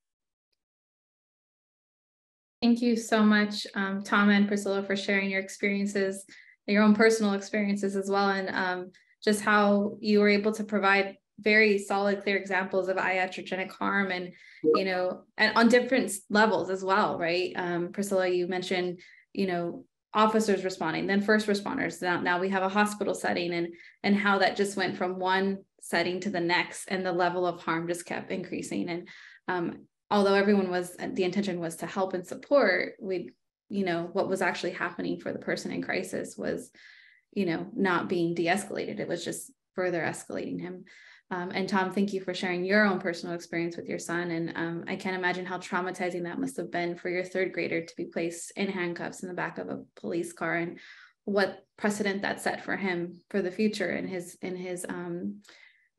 Thank you so much, um, Tom and Priscilla, for sharing your experiences, your own personal experiences as well, and um, just how you were able to provide very solid, clear examples of iatrogenic harm and, you know, and on different levels as well, right? Um, Priscilla, you mentioned, you know, officers responding, then first responders. Now, now we have a hospital setting and and how that just went from one setting to the next and the level of harm just kept increasing. And um, although everyone was the intention was to help and support we you know what was actually happening for the person in crisis was you know not being de-escalated. It was just further escalating him. Um, and tom thank you for sharing your own personal experience with your son. And um, i can't imagine how traumatizing that must have been for your third grader to be placed in handcuffs in the back of a police car and what precedent that set for him for the future in his in his um,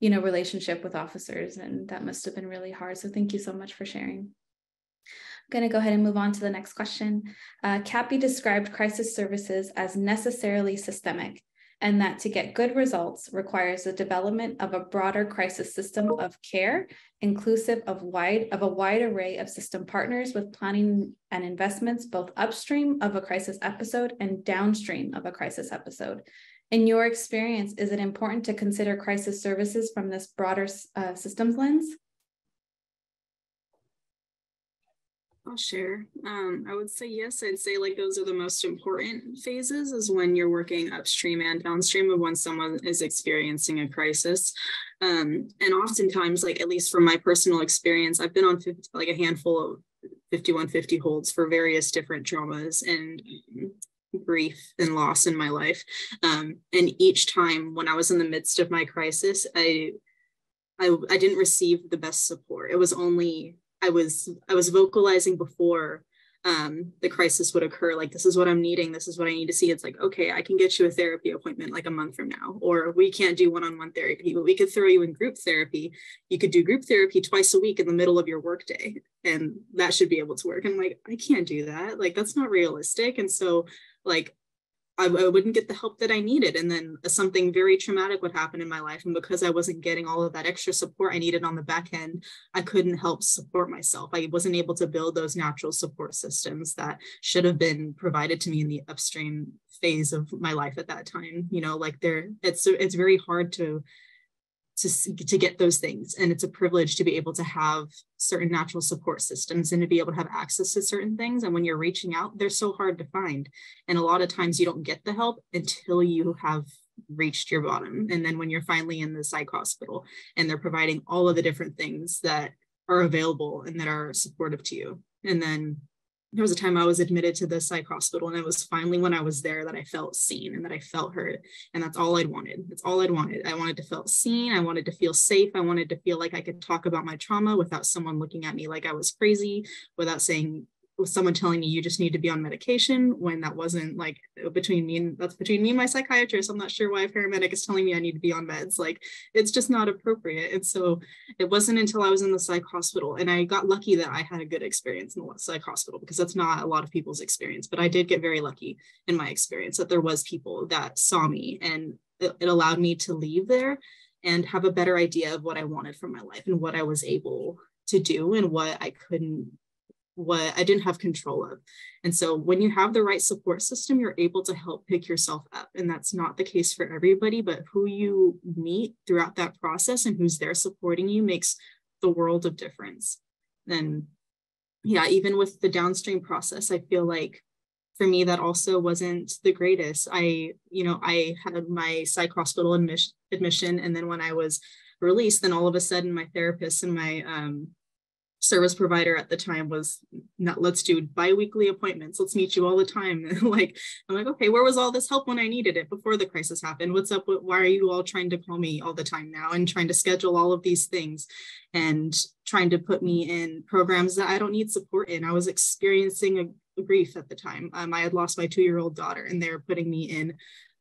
you know, relationship with officers. And that must have been really hard. So thank you so much for sharing. I'm going to go ahead and move on to the next question. Uh, Kappy described crisis services as necessarily systemic and that to get good results requires the development of a broader crisis system of care, inclusive of wide of a wide array of system partners with planning and investments both upstream of a crisis episode and downstream of a crisis episode. In your experience, is it important to consider crisis services from this broader uh, systems lens? I'll share. Um, I would say yes. I'd say like those are the most important phases is when you're working upstream and downstream of when someone is experiencing a crisis. Um, and oftentimes, like at least from my personal experience, I've been on 50, like a handful of 5150 holds for various different traumas and grief and loss in my life. Um, and each time when I was in the midst of my crisis, I, I, I didn't receive the best support. It was only I was I was vocalizing before um, the crisis would occur. Like this is what I'm needing. This is what I need to see. It's like okay, I can get you a therapy appointment like a month from now, or we can't do one-on-one therapy, but we could throw you in group therapy. You could do group therapy twice a week in the middle of your workday, and that should be able to work. And I'm like, I can't do that. Like that's not realistic. And so like I, I, wouldn't get the help that I needed. And then something very traumatic would happen in my life. And because I wasn't getting all of that extra support I needed on the back end, I couldn't help support myself. I wasn't able to build those natural support systems that should have been provided to me in the upstream phase of my life at that time. You know, like there, it's it's very hard to to, to get those things. And it's a privilege to be able to have certain natural support systems and to be able to have access to certain things. And when you're reaching out, they're so hard to find. And a lot of times you don't get the help until you have reached your bottom. And then when you're finally in the psych hospital and they're providing all of the different things that are available and that are supportive to you. And then there was a time I was admitted to the psych hospital, and it was finally when I was there that I felt seen and that I felt heard. And that's all I'd wanted. That's all I'd wanted. I wanted to feel seen. I wanted to feel safe. I wanted to feel like I could talk about my trauma without someone looking at me like I was crazy, without saying, with someone telling me you just need to be on medication when that wasn't like between me and that's between me and my psychiatrist. I'm not sure why a paramedic is telling me I need to be on meds. Like it's just not appropriate. And so it wasn't until I was in the psych hospital and I got lucky that I had a good experience in the psych hospital because that's not a lot of people's experience. But I did get very lucky in my experience that there was people that saw me and it, it allowed me to leave there and have a better idea of what I wanted from my life and what I was able to do and what I couldn't what I didn't have control of. And so when you have the right support system, you're able to help pick yourself up. And that's not the case for everybody, but who you meet throughout that process and who's there supporting you makes the world of difference. And yeah, even with the downstream process, I feel like for me that also wasn't the greatest. I, you know, I had my psych hospital admission, admission and then when I was released, then all of a sudden my therapist and my um, service provider at the time was not let's do biweekly appointments. Let's meet you all the time. Like i'm like okay where was all this help when i needed it before the crisis happened? What's up with, why are you all trying to call me all the time now and trying to schedule all of these things and trying to put me in programs that i don't need support in? I was experiencing a, grief at the time. Um, i had lost my two-year-old daughter and they're putting me in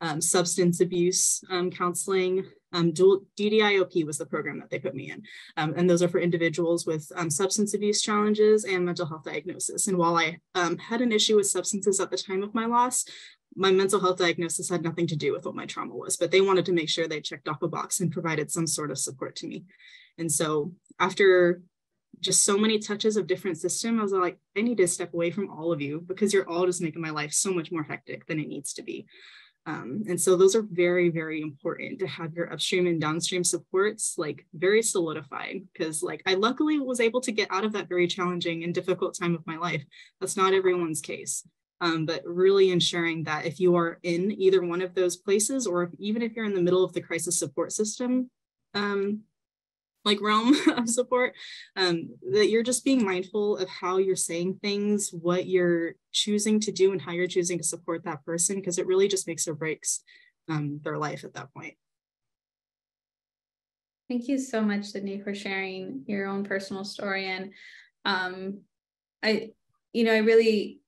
um, substance abuse um, counseling. Um, DDIOP was the program that they put me in. Um, and those are for individuals with um, substance abuse challenges and mental health diagnosis. And while I um, had an issue with substances at the time of my loss, my mental health diagnosis had nothing to do with what my trauma was, but they wanted to make sure they checked off a box and provided some sort of support to me. And so after just so many touches of different system, I was like, I need to step away from all of you because you're all just making my life so much more hectic than it needs to be. Um, and so those are very, very important to have your upstream and downstream supports like very solidified because like I luckily was able to get out of that very challenging and difficult time of my life. That's not everyone's case. Um, but really ensuring that if you are in either one of those places or if, even if you're in the middle of the crisis support system, um, like realm of support um, that you're just being mindful of how you're saying things what you're choosing to do and how you're choosing to support that person because it really just makes or breaks um, their life at that point. Thank you so much sydney for sharing your own personal story. And um, i you know i really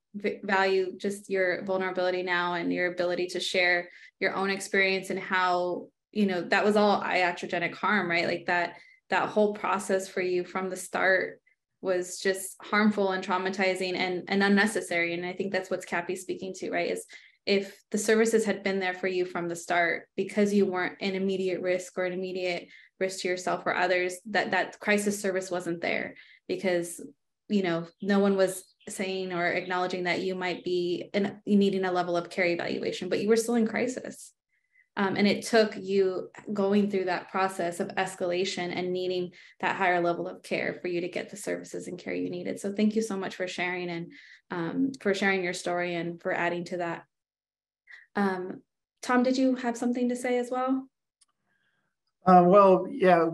value just your vulnerability now and your ability to share your own experience and how you know that was all iatrogenic harm right? Like that that whole process for you from the start was just harmful and traumatizing and, and unnecessary. And I think that's what's Kappy speaking to, right? Is if the services had been there for you from the start because you weren't an immediate risk or an immediate risk to yourself or others, that that crisis service wasn't there because you know no one was saying or acknowledging that you might be in, needing a level of care evaluation, but you were still in crisis. Um, and it took you going through that process of escalation and needing that higher level of care for you to get the services and care you needed. So thank you so much for sharing and um, for sharing your story and for adding to that. Um, Tom, did you have something to say as well? Uh, well, yeah,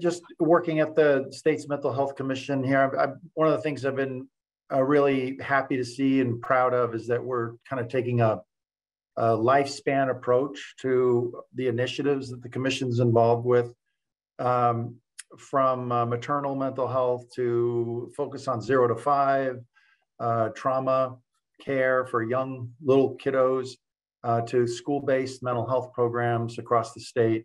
just working at the state's mental health commission here. I, I, one of the things I've been uh, really happy to see and proud of is that we're kind of taking a a lifespan approach to the initiatives that the commission's involved with, um, from uh, maternal mental health to focus on zero to five, uh, trauma care for young little kiddos, uh, to school-based mental health programs across the state,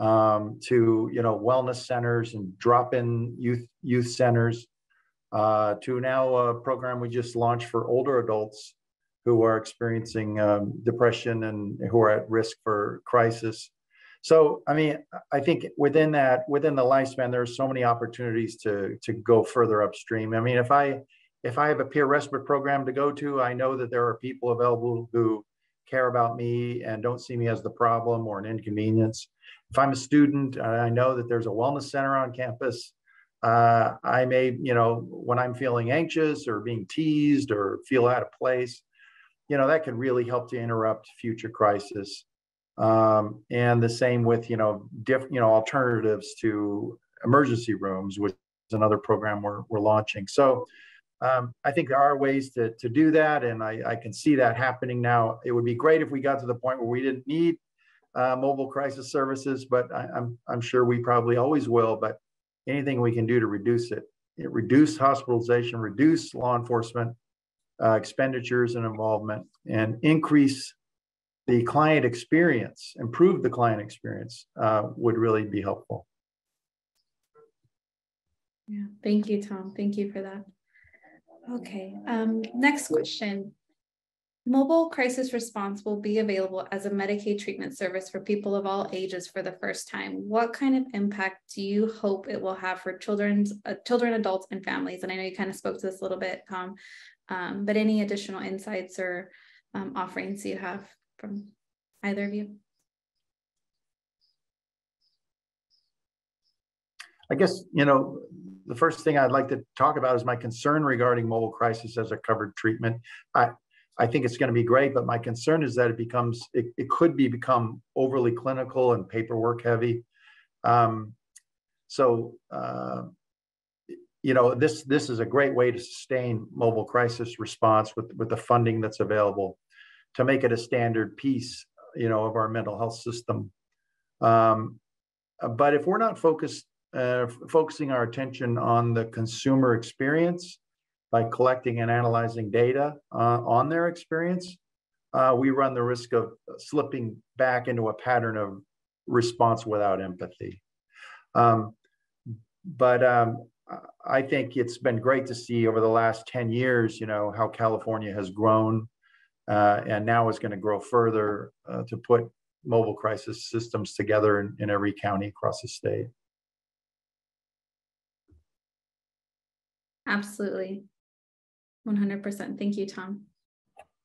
um, to you know wellness centers and drop-in youth youth centers, uh, to now a program we just launched for older adults who are experiencing um, depression and who are at risk for crisis. So, I mean, I think within that, within the lifespan, there's so many opportunities to to go further upstream. I mean, if I if I have a peer respite program to go to, I know that there are people available who care about me and don't see me as the problem or an inconvenience. If I'm a student, I know that there's a wellness center on campus. Uh, I may, you know, when I'm feeling anxious or being teased or feel out of place, you know, that can really help to interrupt future crisis. Um, and the same with, you know, different, you know, alternatives to emergency rooms, which is another program we're, we're launching. So um, I think there are ways to, to do that. And I, I can see that happening now. It would be great if we got to the point where we didn't need uh, mobile crisis services, but I, I'm, I'm sure we probably always will. But anything we can do to reduce it, it reduce hospitalization, reduce law enforcement uh, expenditures and involvement, and increase the client experience, improve the client experience uh, would really be helpful. Yeah, thank you, Tom. Thank you for that. Okay, um, next question. Mobile crisis response will be available as a Medicaid treatment service for people of all ages for the first time. What kind of impact do you hope it will have for children's, uh, children, adults, and families? And I know you kind of spoke to this a little bit, Tom, um, but any additional insights or um, offerings you have from either of you? I guess, you know, the first thing I'd like to talk about is my concern regarding mobile crisis as a covered treatment. I, I think it's going to be great, but my concern is that it becomes, it, it could be become overly clinical and paperwork heavy. Um, so, uh, you know, this this is a great way to sustain mobile crisis response with with the funding that's available, to make it a standard piece, you know, of our mental health system. Um, but if we're not focused, uh, focusing our attention on the consumer experience by collecting and analyzing data uh, on their experience, uh, we run the risk of slipping back into a pattern of response without empathy. Um, but um, I think it's been great to see over the last 10 years, you know, how California has grown uh, and now is going to grow further uh, to put mobile crisis systems together in, in every county across the state. Absolutely. 100%. Thank you, Tom.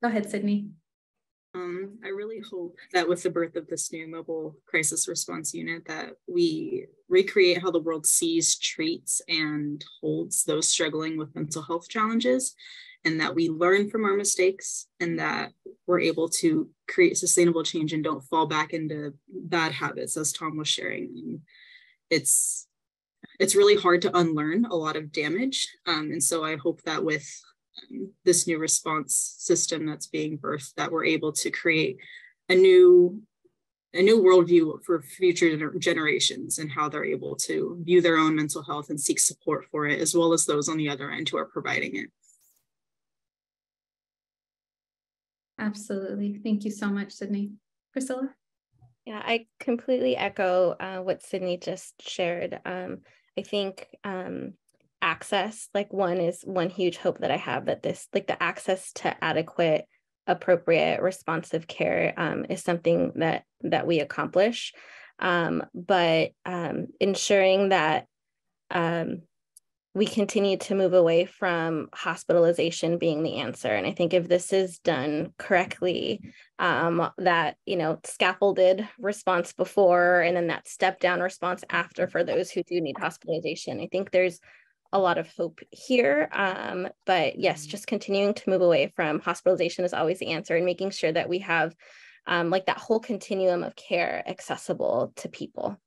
Go ahead, Sydney. Um, I really hope that with the birth of this new mobile crisis response unit that we recreate how the world sees, treats, and holds those struggling with mental health challenges, and that we learn from our mistakes and that we're able to create sustainable change and don't fall back into bad habits, as Tom was sharing. It's it's really hard to unlearn a lot of damage. Um, and so I hope that with this new response system that's being birthed that we're able to create a new a new worldview for future generations and how they're able to view their own mental health and seek support for it as well as those on the other end who are providing it. Absolutely. Thank you so much sydney. Priscilla? Yeah i completely echo uh, what sydney just shared. Um, i think um, access like one is one huge hope that i have that this like the access to adequate appropriate responsive care um, is something that that we accomplish. Um, but um, ensuring that um, we continue to move away from hospitalization being the answer. And i think if this is done correctly um, that you know scaffolded response before and then that step down response after for those who do need hospitalization i think there's a lot of hope here. Um, but yes, mm-hmm. just continuing to move away from hospitalization is always the answer and making sure that we have um, like that whole continuum of care accessible to people.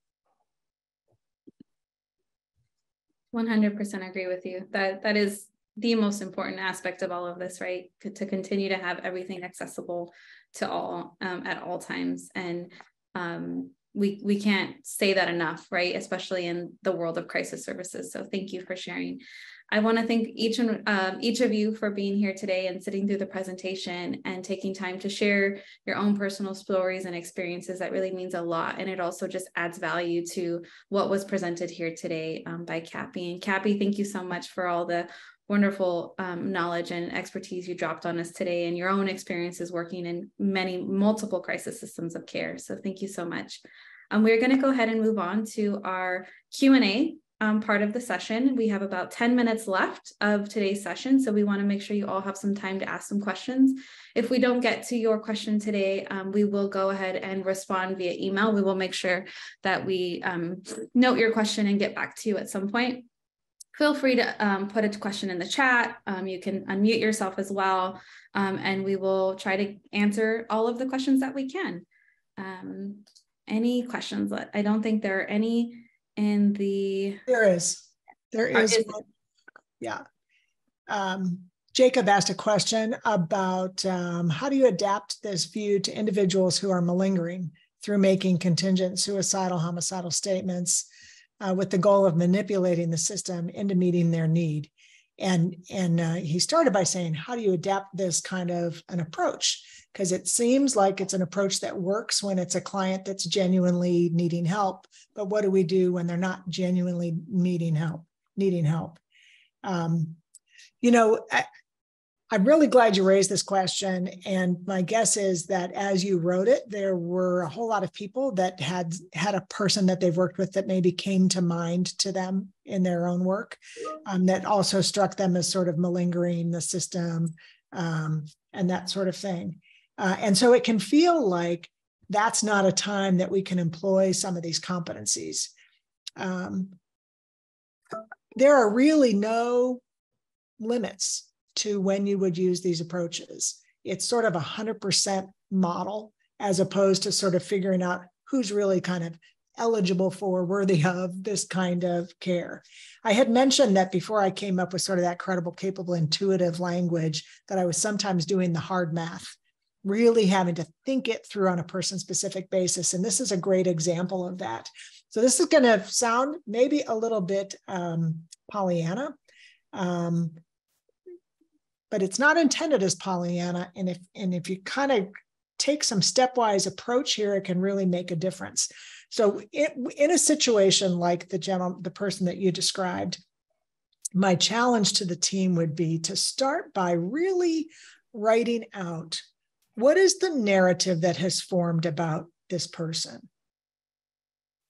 100% agree with you. That that is the most important aspect of all of this, right? To, to continue to have everything accessible to all um, at all times. And um, we we can't say that enough right especially in the world of crisis services so thank you for sharing I want to thank each and um, each of you for being here today and sitting through the presentation and taking time to share your own personal stories and experiences. That really means a lot, and it also just adds value to what was presented here today um, by Kappy. And Kappy, thank you so much for all the wonderful um, knowledge and expertise you dropped on us today and your own experiences working in many multiple crisis systems of care. So thank you so much. Um, we're going to go ahead and move on to our Q&A um, part of the session. We have about 10 minutes left of today's session, so we want to make sure you all have some time to ask some questions. If we don't get to your question today, um, we will go ahead and respond via email. We will make sure that we um, note your question and get back to you at some point. Feel free to um, put a question in the chat. Um, you can unmute yourself as well, um, and we will try to answer all of the questions that we can. Any questions? I don't think there are any in the there is. There is, is. yeah. Um, jacob asked a question about um, how do you adapt this view to individuals who are malingering through making contingent suicidal homicidal statements uh, with the goal of manipulating the system into meeting their need and and uh, he started by saying how do you adapt this kind of an approach? Because it seems like it's an approach that works when it's a client that's genuinely needing help but what do we do when they're not genuinely needing help needing help? Um, you know I'm really glad you raised this question. And my guess is that as you wrote it, there were a whole lot of people that had had a person that they've worked with that maybe came to mind to them in their own work um, that also struck them as sort of malingering the system um, and that sort of thing. Uh, and so it can feel like that's not a time that we can employ some of these competencies. Um, there are really no limits to when you would use these approaches. It's sort of a 100% model as opposed to sort of figuring out who's really kind of eligible for, worthy of this kind of care. I had mentioned that before I came up with sort of that credible, capable, intuitive language, that I was sometimes doing the hard math, really having to think it through on a person specific basis. And this is a great example of that. So this is going to sound maybe a little bit um, Pollyanna. Um, but it's not intended as Pollyanna. And if and if you kind of take some stepwise approach here, it can really make a difference. So it, in a situation like the general, the person that you described, my challenge to the team would be to start by really writing out what is the narrative that has formed about this person?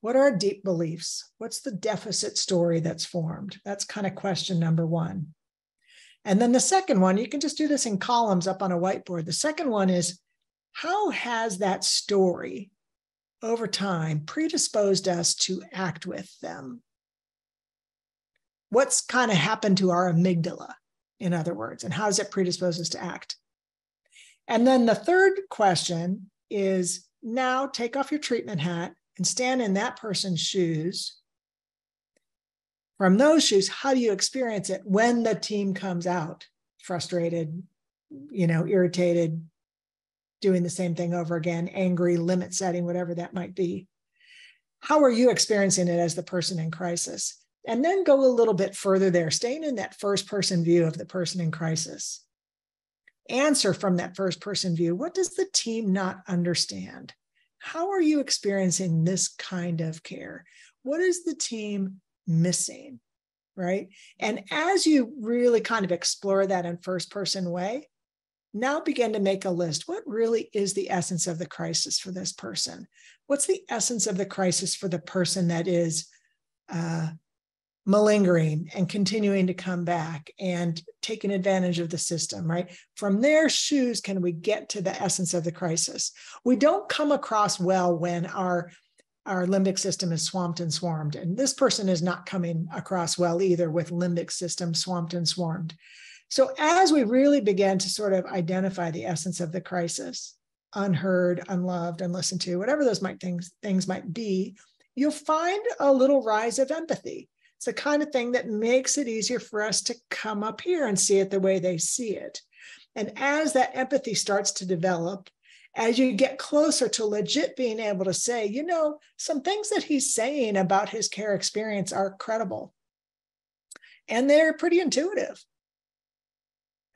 What are our deep beliefs? What's the deficit story that's formed? That's kind of question number one. And then the second one, you can just do this in columns up on a whiteboard. The second one is how has that story over time predisposed us to act with them? What's kind of happened to our amygdala, in other words, and how does it predispose us to act? And then the third question is now take off your treatment hat and stand in that person's shoes from those shoes, how do you experience it when the team comes out frustrated, you know, irritated, doing the same thing over again, angry, limit setting, whatever that might be? How are you experiencing it as the person in crisis? And then go a little bit further there, staying in that first person view of the person in crisis. Answer from that first person view what does the team not understand? How are you experiencing this kind of care? What is the team missing right and as you really kind of explore that in first person way now begin to make a list what really is the essence of the crisis for this person what's the essence of the crisis for the person that is uh, malingering and continuing to come back and taking advantage of the system, right? From their shoes, can we get to the essence of the crisis? We don't come across well when our our limbic system is swamped and swarmed. And this person is not coming across well either with limbic system swamped and swarmed. So as we really began to sort of identify the essence of the crisis, unheard, unloved, unlistened to, whatever those might things things might be, you'll find a little rise of empathy. It's the kind of thing that makes it easier for us to come up here and see it the way they see it. And as that empathy starts to develop, as you get closer to legit being able to say, you know, some things that he's saying about his care experience are credible. and they're pretty intuitive.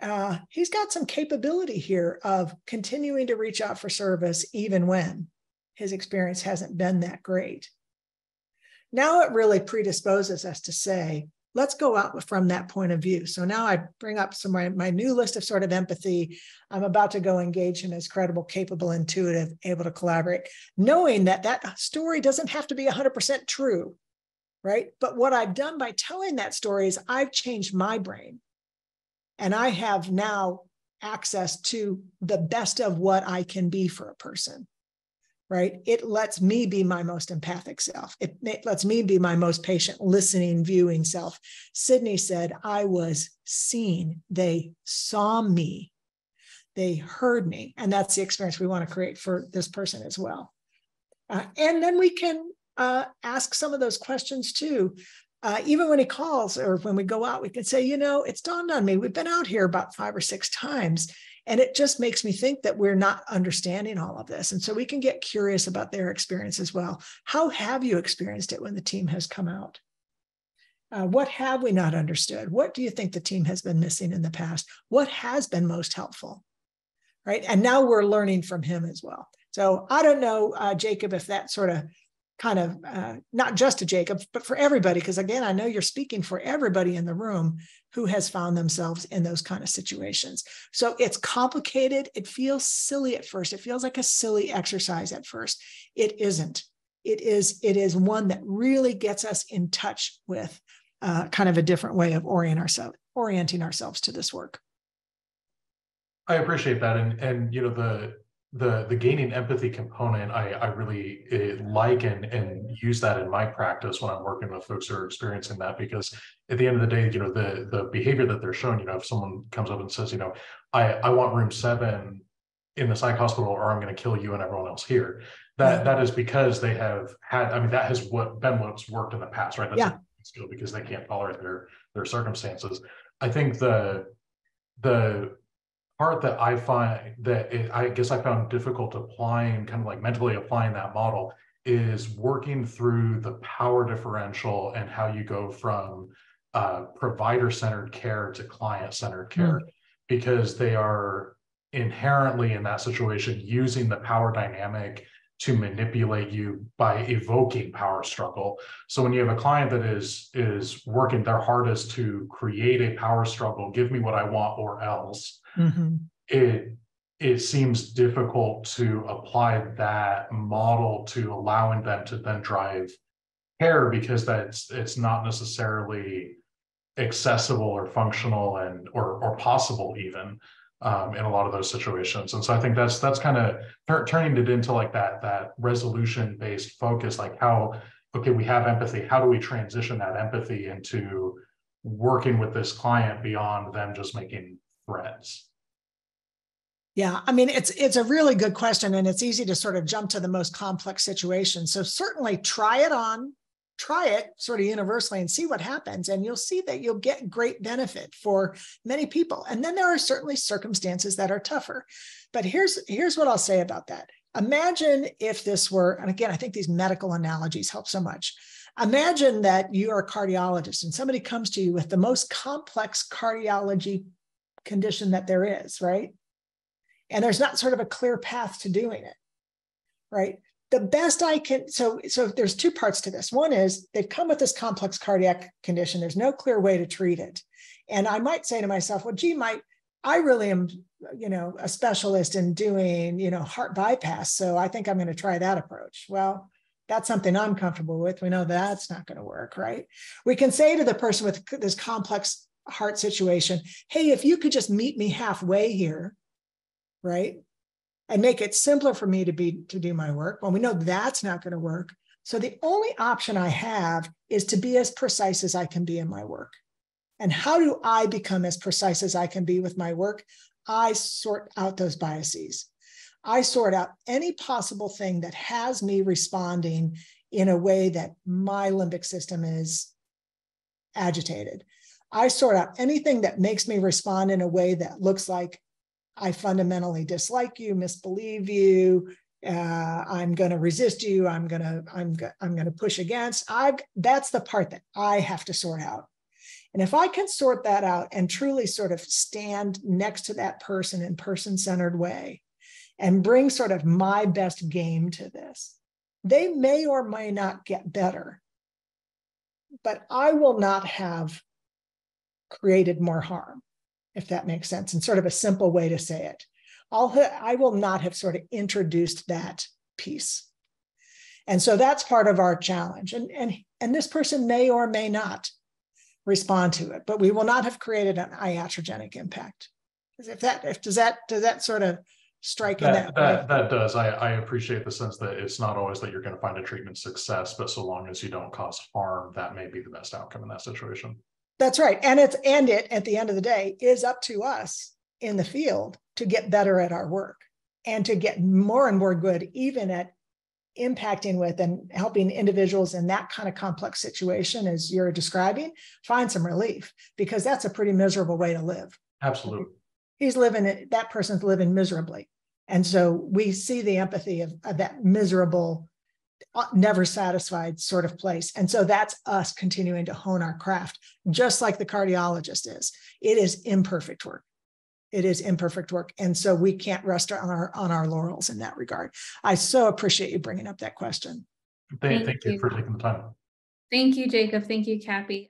Uh, he's got some capability here of continuing to reach out for service even when his experience hasn't been that great. Now it really predisposes us to say, let's go out from that point of view. So now I bring up some my, my new list of sort of empathy. I'm about to go engage him as credible, capable, intuitive, able to collaborate, knowing that that story doesn't have to be 100% true, right? But what I've done by telling that story is I've changed my brain. And I have now access to the best of what I can be for a person right? It lets me be my most empathic self. It, it, lets me be my most patient, listening, viewing self. Sydney said, I was seen. They saw me. They heard me. And that's the experience we want to create for this person as well. Uh, and then we can uh, ask some of those questions too. Uh, even when he calls or when we go out, we can say, you know, it's dawned on me. We've been out here about five or six times and it just makes me think that we're not understanding all of this. And so we can get curious about their experience as well. How have you experienced it when the team has come out? Uh, what have we not understood? What do you think the team has been missing in the past? What has been most helpful? Right. And now we're learning from him as well. So I don't know, uh, Jacob, if that sort of kind of uh, not just to Jacob, but for everybody, because again, I know you're speaking for everybody in the room who has found themselves in those kind of situations. So it's complicated. It feels silly at first. It feels like a silly exercise at first. It isn't. It is. It is one that really gets us in touch with uh, kind of a different way of orient ourselves, orienting ourselves to this work. I appreciate that, and and you know the the the gaining empathy component i i really uh, like and and use that in my practice when i'm working with folks who are experiencing that because at the end of the day you know the the behavior that they're showing you know if someone comes up and says you know i i want room seven in the psych hospital or i'm going to kill you and everyone else here that yeah. that is because they have had i mean that has what been what's worked in the past right that's yeah. skill because they can't tolerate their their circumstances i think the the part that I find that it, I guess I found difficult applying, kind of like mentally applying that model, is working through the power differential and how you go from uh, provider centered care to client centered care, mm. because they are inherently in that situation using the power dynamic to manipulate you by evoking power struggle. So when you have a client that is is working their hardest to create a power struggle, give me what I want or else, mm-hmm. it it seems difficult to apply that model to allowing them to then drive care because that's it's not necessarily accessible or functional and or or possible even um, in a lot of those situations and so i think that's that's kind of tur- turning it into like that that resolution based focus like how okay we have empathy how do we transition that empathy into working with this client beyond them just making threats yeah, I mean it's it's a really good question and it's easy to sort of jump to the most complex situation. So certainly try it on, try it sort of universally and see what happens and you'll see that you'll get great benefit for many people. And then there are certainly circumstances that are tougher. But here's here's what I'll say about that. Imagine if this were and again I think these medical analogies help so much. Imagine that you are a cardiologist and somebody comes to you with the most complex cardiology condition that there is, right? and there's not sort of a clear path to doing it right? The best i can so so there's two parts to this. One is they've come with this complex cardiac condition. There's no clear way to treat it. And i might say to myself well gee my i really am you know a specialist in doing you know heart bypass so i think i'm going to try that approach. Well that's something i'm comfortable with. We know that's not going to work right? We can say to the person with this complex heart situation hey if you could just meet me halfway here right? And make it simpler for me to be to do my work. Well, we know that's not going to work. So the only option I have is to be as precise as I can be in my work. And how do I become as precise as I can be with my work? I sort out those biases. I sort out any possible thing that has me responding in a way that my limbic system is agitated. I sort out anything that makes me respond in a way that looks like I fundamentally dislike you, misbelieve you. Uh, I'm going to resist you. I'm going to I'm I'm going to push against. I that's the part that I have to sort out. And if I can sort that out and truly sort of stand next to that person in person centered way and bring sort of my best game to this, they may or may not get better. But I will not have created more harm, if that makes sense, and sort of a simple way to say it. I'll, I will not have sort of introduced that piece. And so that's part of our challenge. And, and, and this person may or may not respond to it, but we will not have created an iatrogenic impact. If that, if does that, does that sort of strike in That, that, way? that, that does. I, I appreciate the sense that it's not always that you're going to find a treatment success, but so long as you don't cause harm, that may be the best outcome in that situation. That's right. And it's and it at the end of the day is up to us in the field to get better at our work and to get more and more good, even at impacting with and helping individuals in that kind of complex situation as you're describing find some relief because that's a pretty miserable way to live. Absolutely. He's living that person's living miserably. And so we see the empathy of, of that miserable, Uh, never satisfied sort of place. And so that's us continuing to hone our craft, just like the cardiologist is. It is imperfect work it is imperfect work and so we can't rest on our on our laurels in that regard i so appreciate you bringing up that question Thank, Thank thank you you. for taking the time. Thank you, Jacob. Thank you, Kappy.